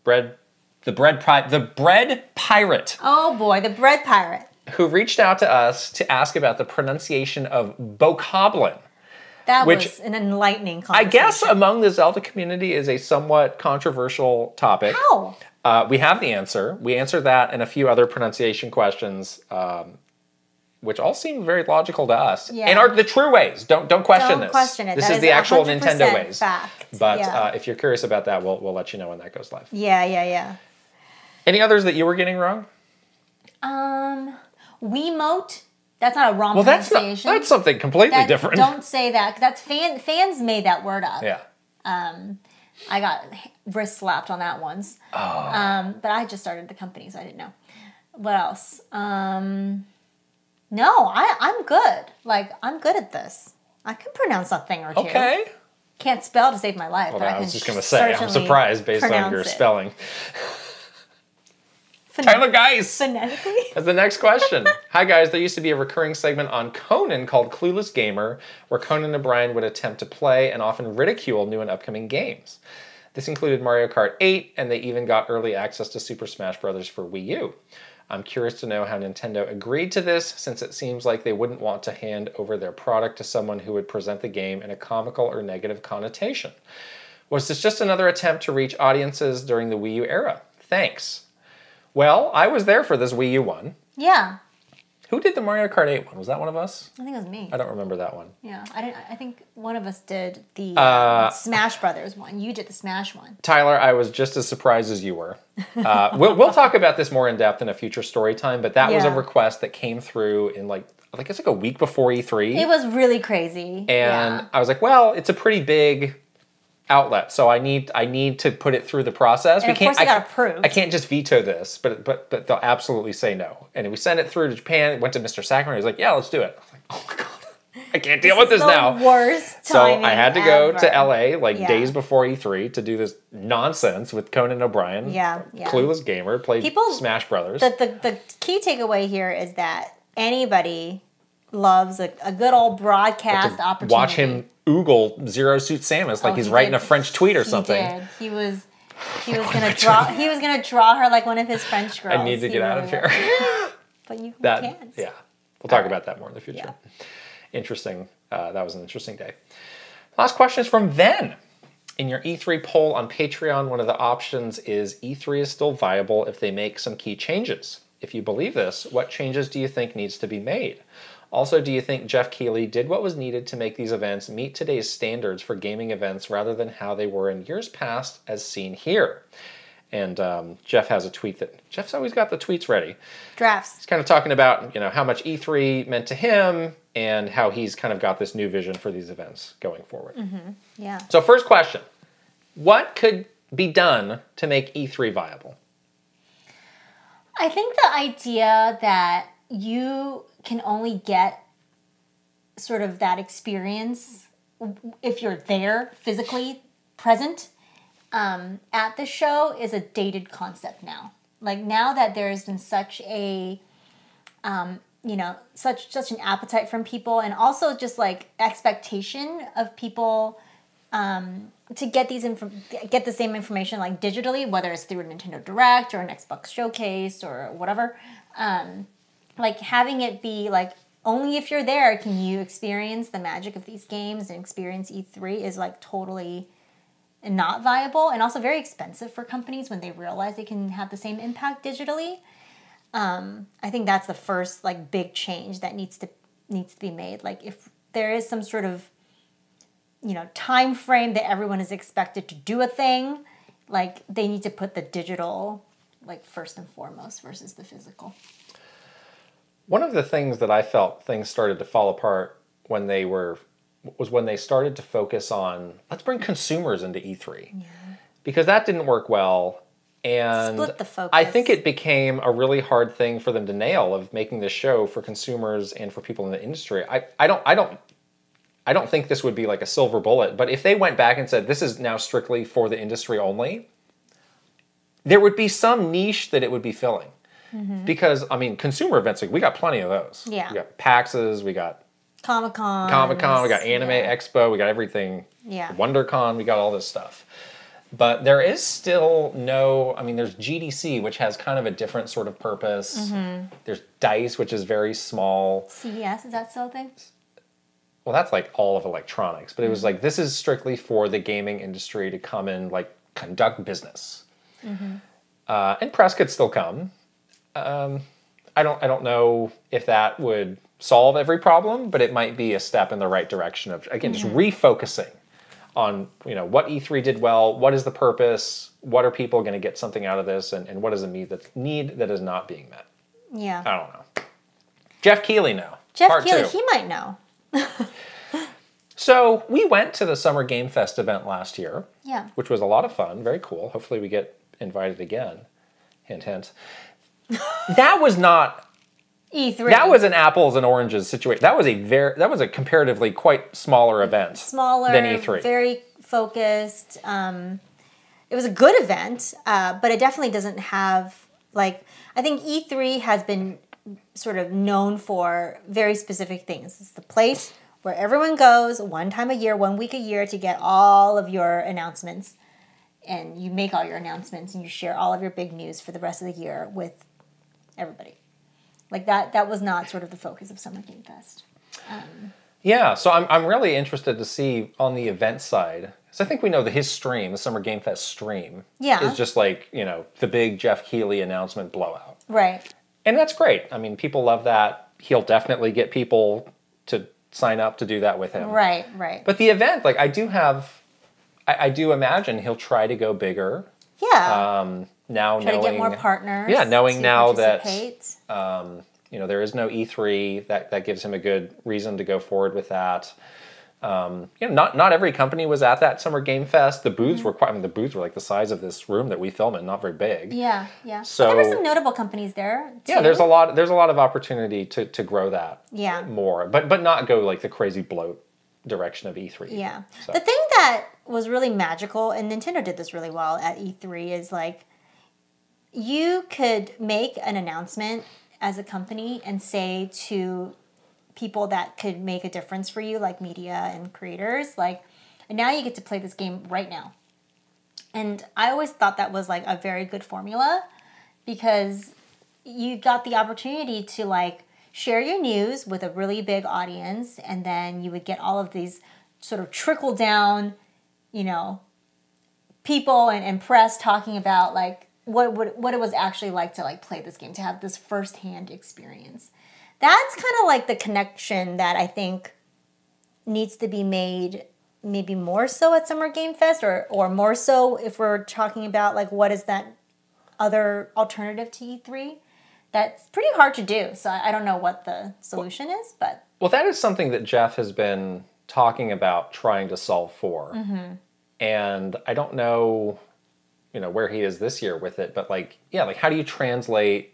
Bread, the Bread Pi- the Bread Pirate, Oh boy, the bread pirate. who reached out to us to ask about the pronunciation of Bokoblin. That Which- was an enlightening I guess among the Zelda community is a somewhat controversial topic. How? Uh, we have the answer. We answered that and a few other pronunciation questions, um, which all seem very logical to us Yeah. and are the true ways. Don't don't question Don't this. question it. This That is is the actual 100% Nintendo ways. fact. But Yeah. uh, if you're curious about that, we'll we'll let you know when that goes live. Yeah, yeah, yeah. Any others that you were getting wrong? Um, Wiimote. That's not a wrong Well, that's not, that's something completely That- different. Don't say that that's fan fans made that word up. yeah. Um, I got wrist slapped on that once. Oh. Um, but I just started the company, so I didn't know. What else? Um, no, I I'm good. Like I'm good at this. I can pronounce a thing or two. Okay. Can't spell to save my life. Well, but I I was just gonna say, I'm surprised based on your it. spelling. Tyler Geis. Phonetically. *laughs* As the next question. Hi guys, there used to be a recurring segment on Conan called Clueless Gamer, where Conan O'Brien would attempt to play and often ridicule new and upcoming games. This included Mario Kart 8, and they even got early access to Super Smash Bros. for Wii U. I'm curious to know how Nintendo agreed to this, since it seems like they wouldn't want to hand over their product to someone who would present the game in a comical or negative connotation. Was this just another attempt to reach audiences during the Wii U era? Thanks. Well, I was there for this Wii U one. Yeah, Who did the Mario Kart 8 one? Was that one of us? I think it was me. I don't remember that one. Yeah, I didn't. I think one of us did the Uh, uh, Smash Brothers one. You did the Smash one. Tyler, I was just as surprised as you were. Uh, *laughs* we'll, we'll talk about this more in depth in a future story time, but that was a request that came through in like, I think it's like a week before E3. It was really crazy. and yeah. I was like, well, it's a pretty big outlet, so I need I need to put it through the process. And of course I, got can't- approved. I can't just veto this, but but but they'll absolutely say no. And we sent it through to Japan. It went to Mr. Sakurai. He was like, yeah, let's do it. I was like, oh my god, *laughs* I can't deal with this the now. Worst So I had to go to. LA like Yeah. days before E3 to do this nonsense with Conan O'Brien. Yeah, yeah. Clueless gamer, played People- Smash Brothers. The, the the key takeaway here is that anybody loves a, a good old broadcast opportunity. Watch him oogle Zero Suit Samus like Oh, he's he writing did. a French tweet or He something. did. He was. He was gonna draw. He was gonna draw her like one of his French girls. I need to He get out of here. *laughs* But you that can't. yeah, we'll talk about that more in the future. Yeah. Interesting. Uh, that was an interesting day. Last question is from Ven. In your E3 poll on Patreon, one of the options is E3 is still viable if they make some key changes. If you believe this, what changes do you think needs to be made? Also, do you think Jeff Keighley did what was needed to make these events meet today's standards for gaming events rather than how they were in years past, as seen here? And um, Jeff has a tweet that Jeff's always got the tweets ready Drafts. he's kind of talking about you know how much E3 meant to him and how he's kind of got this new vision for these events going forward. Yeah. So first question, what could be done to make E3 viable? I think the idea that you can only get sort of that experience if you're there physically present um, at the show is a dated concept now. Like now that there's been such a um, you know such such an appetite from people and also just like expectation of people um, to get these inf- get the same information like digitally whether it's through a nintendo direct or an xbox showcase or whatever um, like having it be like only if you're there can you experience the magic of these games and experience e3 is like totally not viable and also very expensive for companies when they realize they can have the same impact digitally um, I think that's the first like big change that needs to needs to be made. Like if there is some sort of you know time frame that everyone is expected to do a thing, like they need to put the digital like first and foremost versus the physical. One of the things that I felt things started to fall apart when they were was when they started to focus on let's bring consumers into E3. Because that didn't work well and Split the focus. I think it became a really hard thing for them to nail of making this show for consumers and for people in the industry. I, I don't I don't I don't think this would be like a silver bullet, but if they went back and said this is now strictly for the industry only, there would be some niche that it would be filling. Because I mean, consumer events like we got plenty of those. Mm-hmm. Yeah. we got PAXs, we got Comic Con. Comic Con, we got Anime yeah. Expo, we got everything. Yeah. WonderCon, we got all this stuff. But there is still no, I mean, there's GDC, which has kind of a different sort of purpose. Mm-hmm. There's DICE, which is very small. CES, is that still a thing? Well, that's like all of electronics, but it was like, this is strictly for the gaming industry to come and like conduct business. Uh, and press could still come. Um, I don't, I don't know if that would solve every problem, but it might be a step in the right direction of again just refocusing on you know what E3 did well, what is the purpose, what are people going to get something out of this, and, and what is the need that need that is not being met. Yeah. I don't know. Jeff Keighley now. Jeff two. he might know. *laughs* So we went to the Summer Game Fest event last year, Yeah. which was a lot of fun, very cool. Hopefully we get invited again. Hint, hint. That was not E3. that was an apples and oranges situation. That was a very that was a comparatively quite smaller event smaller, than E E3. very focused. Um, it was a good event, uh, but it definitely doesn't have like I think E3 has been sort of known for very specific things. It's the place where everyone goes one time a year, one week a year to get all of your announcements. And you make all your announcements and you share all of your big news for the rest of the year with everybody. Like that that was not sort of the focus of Summer Game Fest. Um, yeah, so I'm, I'm really interested to see on the event side. So I think we know that his stream, the Summer Game Fest stream, Yeah. is just like, you know, the big Jeff Keighley announcement blowout. Right. And that's great. I mean, people love that. He'll definitely get people to sign up to do that with him. Right, right. But the event, like I do have I, I do imagine he'll try to go bigger. Yeah. Um now Try knowing to get more partners. Yeah, knowing now that- participate. you know there is no E3 that that gives him a good reason to go forward with that. Um, you know, not not every company was at that Summer Game Fest. The Mm-hmm. booths were quite. I mean, the booths were like the size of this room that we film in, not very big. yeah, yeah. but there were some notable companies there. Yeah, there's a lot. There's a lot of opportunity to to grow that. Yeah. more, but but not go like the crazy bloat direction of E3. Yeah. So- The thing that was really magical, and Nintendo did this really well at E3, is like you could make an announcement as a company and say to people that could make a difference for you, like media and creators, like, and now you get to play this game right now. And I always thought that was like a very good formula because you got the opportunity to like share your news with a really big audience and then you would get all of these sort of trickle down you know people and, and press talking about like what, what what it was actually like to like play this game to have this firsthand experience. That's kind of like the connection that i think needs to be made maybe more so at summer game fest or or more so if we're talking about like what is that other alternative to e3 that's pretty hard to do so i don't know what the solution is but Well, that is something that Jeff has been talking about trying to solve for. Mm-hmm. And I don't know, you know, where he is this year with it, but like, yeah, like how do you translate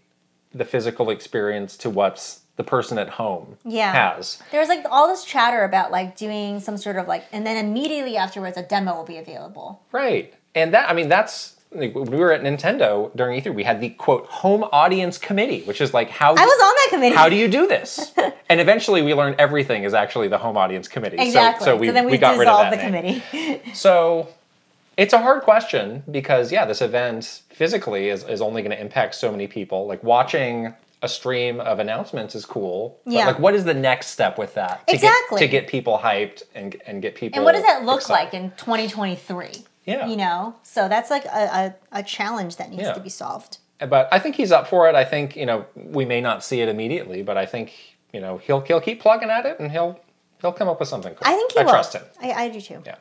the physical experience to what's the person at home Yeah. has? There's like all this chatter about like doing some sort of like, and then immediately afterwards, a demo will be available. Right. And that, I mean, that's, like, when we were at Nintendo during E3, we had the quote, home audience committee, which is like, how, I was on that committee. how do you do this? *laughs* and eventually we learned everything is actually the home audience committee. So- exactly? So, we, then we, we got rid of that the name. committee. So it's a hard question because yeah, this event physically is, is only going to impact so many people. Like watching a stream of announcements is cool. But Yeah. like what is the next step with that? To Exactly. Get, to get people hyped and and get people and what does that look excited. like in 2023? Yeah. You know, so that's like a, a, a challenge that needs Yeah. to be solved. But I think he's up for it. I think, you know, we may not see it immediately, but I think, you know, he'll he'll keep plugging at it and he'll he'll come up with something cool. I think he I will. trust him. I, I do too. Yeah.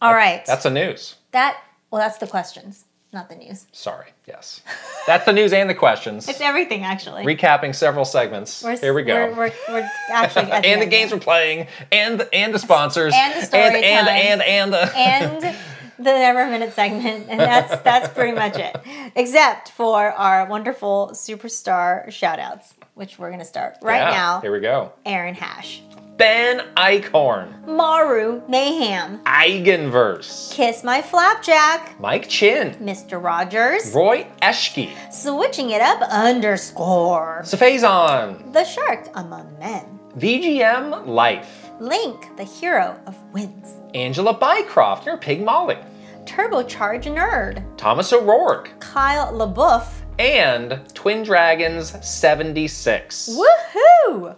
All right. That's the news. that, well, that's the questions, not the news. Sorry. Yes. That's the news and the questions. It's everything, actually. Recapping several segments. We're- Here we go. We're, we're, we're actually at *laughs* and the end games now. we're playing, and the, and the sponsors, And the story and and time. and and, the, and *laughs* the Never Minute segment, and that's that's pretty much it. Except for our wonderful superstar shout outs, which we're gonna start right Yeah, now. Here we go. Aaron Hash, Ben Eichhorn, Maru Mayhem, Eigenverse, Kiss My Flapjack, Mike Chin, Mr. Rogers, Roy Eschke, Switching It Up underscore, Safazon, The Shark Among Men, VGM Life, Link, the hero of wins, Angela Bycroft, your Pig Molly, Turbocharge Nerd, Thomas O'Rourke, Kyle LaBeouf, and Twin Dragons 76. Woohoo!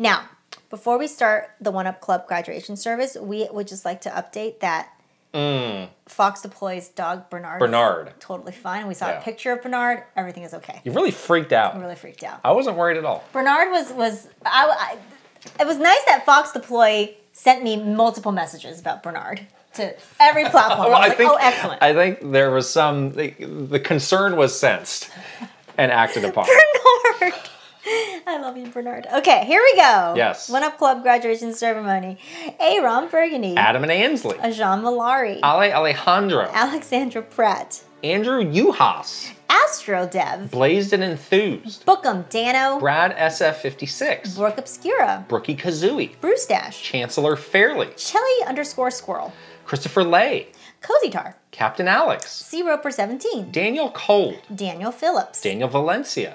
Now, before we start the One Up Club graduation service, we would just like to update that mm. Fox Deploy's dog Bernard. Bernard. Totally fine. We saw Yeah. a picture of Bernard. Everything is okay. You really freaked out. I'm really freaked out. I wasn't worried at all. Bernard was was I, I- it was nice that Fox Deploy sent me multiple messages about Bernard to every platform. *laughs* Well, I was like, oh, excellent. I think there was some the, the concern was sensed and acted upon. *laughs* Bernard. *laughs* I love you, Bernard. Okay, here we go. Yes. One Up Club graduation ceremony. Aaron Burgundy. Adam and Ansley, Jean Malari. Ale Alejandro, Alexandra Pratt. Andrew Uhas, Astro Dev. Blazed and Enthused, Bookem Dano. Brad SF56, Brooke Obscura. Brookie Kazooie, Bruce Dash. Chancellor Fairley, Shelly underscore squirrel. Christopher Lay, Cozy Tar. Captain Alex, C Roper 17. Daniel Cole. Daniel Phillips. Daniel Valencia,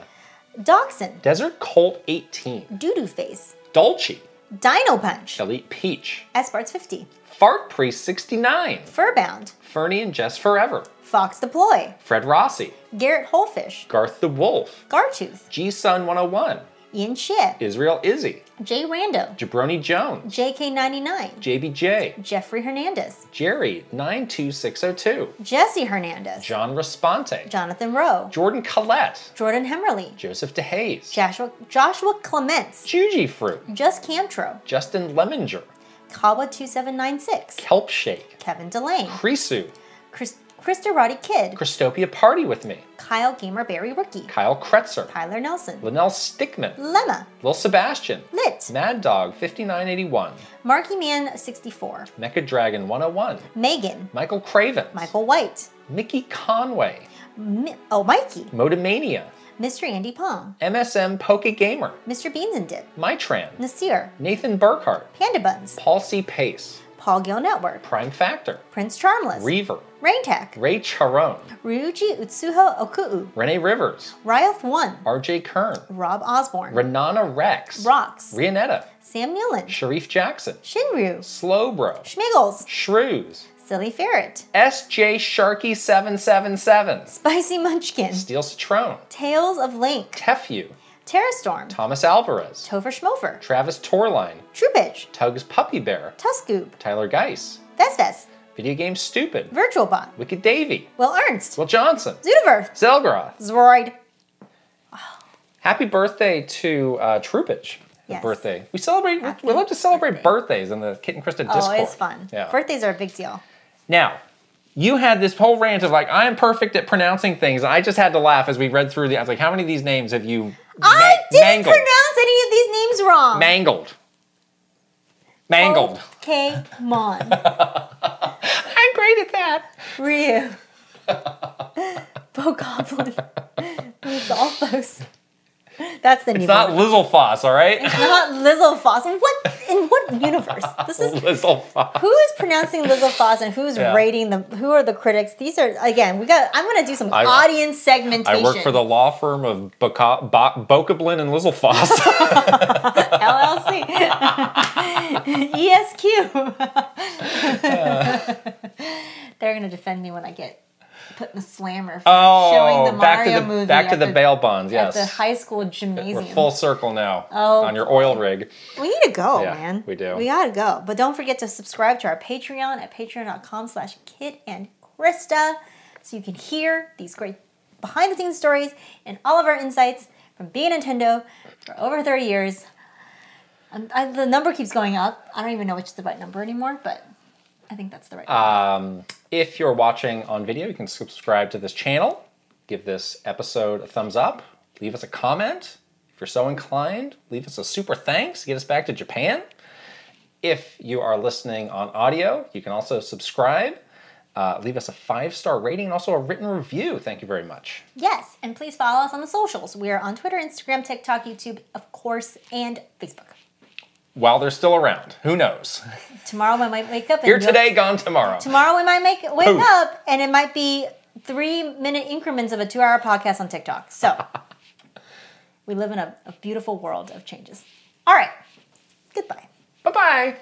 Dachshund. Desert Colt 18, Doodoo Face. Dolce, Dino Punch. Elite Peach, Esparts 50. Fart Priest 69, Furbound. Fernie and Jess Forever, Fox Deploy. Fred Rossi, Garrett Holfish. Garth the Wolf, Gartooth. G Sun 101, Ian Shit. Israel Izzy, Jay Rando. Jabroni Jones, JK99. JBJ, Jeffrey Hernandez. Jerry 92602, Jesse Hernandez. John Responte, Jonathan Rowe. Jordan Collette, Jordan Hemmerly. Joseph DeHaze, Joshua, Joshua Clements. Juji Fruit, Just Camtro. Justin Leminger, Kawa2796. Kelp Shake, Kevin Delane. Krisu, Chris, Krista Roddy Kid. Christopia Party With Me, Kyle Gamer Berry Rookie. Kyle Kretzer, Tyler Nelson. Linnell Stickman, Lemma. Lil Sebastian, Lit. Mad Dog 5981, Marky Man 64. Mecha Dragon 101, Megan. Michael Craven, Michael White. Mickey Conway, Mi- oh, Mikey. Motomania, Mr. Andy Pong. MSM Poke Gamer, Mr. Beans and Dip. Mytran, Nasir. Nathan Burkhart, Panda Buns. Paul C. Pace, Paul Gill Network. Prime Factor, Prince Charmless. Reaver, Rain Tech. Ray Charon, Ryuji Utsuho Oku'u. Renee Rivers, Ryoth One. RJ Kern, Rob Osborne. Renana Rex, Rocks. Rianetta, Sam Nealon. Sharif Jackson, Shinryu. Slowbro, Schmiggles. Shrews, Silly Ferret. SJ Sharky 777, Spicy Munchkin. Steel Citron, Tales of Link. Tefue, Terrastorm. Thomas Alvarez, Topher Schmofer. Travis Torline, Troopage. Tugs Puppy Bear, Tuscoob. Tyler Geis, Vesves. Video Game Stupid, Virtual Bot. Wicked Davy, Will Ernst. Will Johnson, Zudaverth. Zelgroth. Zroid. Happy birthday to uh, Troopage. Yes. Birthday. We celebrate. Happy we love to celebrate birthday. birthdays in the Kit and Krysta Oh, Discord. it's fun. Yeah. Birthdays are a big deal. Now, you had this whole rant of like, I am perfect at pronouncing things. I just had to laugh as we read through the. I was like, how many of these names have you I didn't mangled? pronounce any of these names wrong. mangled. Mangled. Okay, Mon. *laughs* I'm great at that. Ryu. *laughs* Bokoblin. Lizalfos. *laughs* That's the new It's not. Lizzlefoss, all right? Not Lizzlefoss. What in what universe? *laughs* This is Lizzlefoss. who is pronouncing Lizzlefoss and who's Yeah. rating them? Who are the critics? These are again. We got. I'm gonna do some I- audience segmentation. I work for the law firm of Boca- Bo- Bokoblin and Lizzlefoss. LLC. *laughs* ESQ. They're gonna defend me when I get put in a slammer for showing the oh, back Mario to the movie back to at the bail bonds. at Yes, the high school we're gymnasium. full circle now Oh, on your oil rig. We need to go, Yeah, man. we do. We gotta go. But don't forget to subscribe to our Patreon at patreon.com slash Kit and Krysta so you can hear these great behind the scenes stories and all of our insights from being Nintendo for over 30 years. Um, I, the number keeps going up. I don't even know which is the right number anymore, but I think that's the right. Um, if you're watching on video, you can subscribe to this channel, give this episode a thumbs up, leave us a comment. If you're so inclined, leave us a super thanks, get us back to Japan. If you are listening on audio, you can also subscribe. uh, leave us a five star rating and also a written review. Thank you very much. Yes, and please follow us on the socials. We are on Twitter, Instagram, TikTok, YouTube, of course, and Facebook. While they're still around, who knows? Tomorrow we might wake up and Here today, gone tomorrow. Tomorrow we might make wake up and it might be three minute increments of a two hour podcast on TikTok. So *laughs* we live in a, a beautiful world of changes. All right. Goodbye. Bye bye.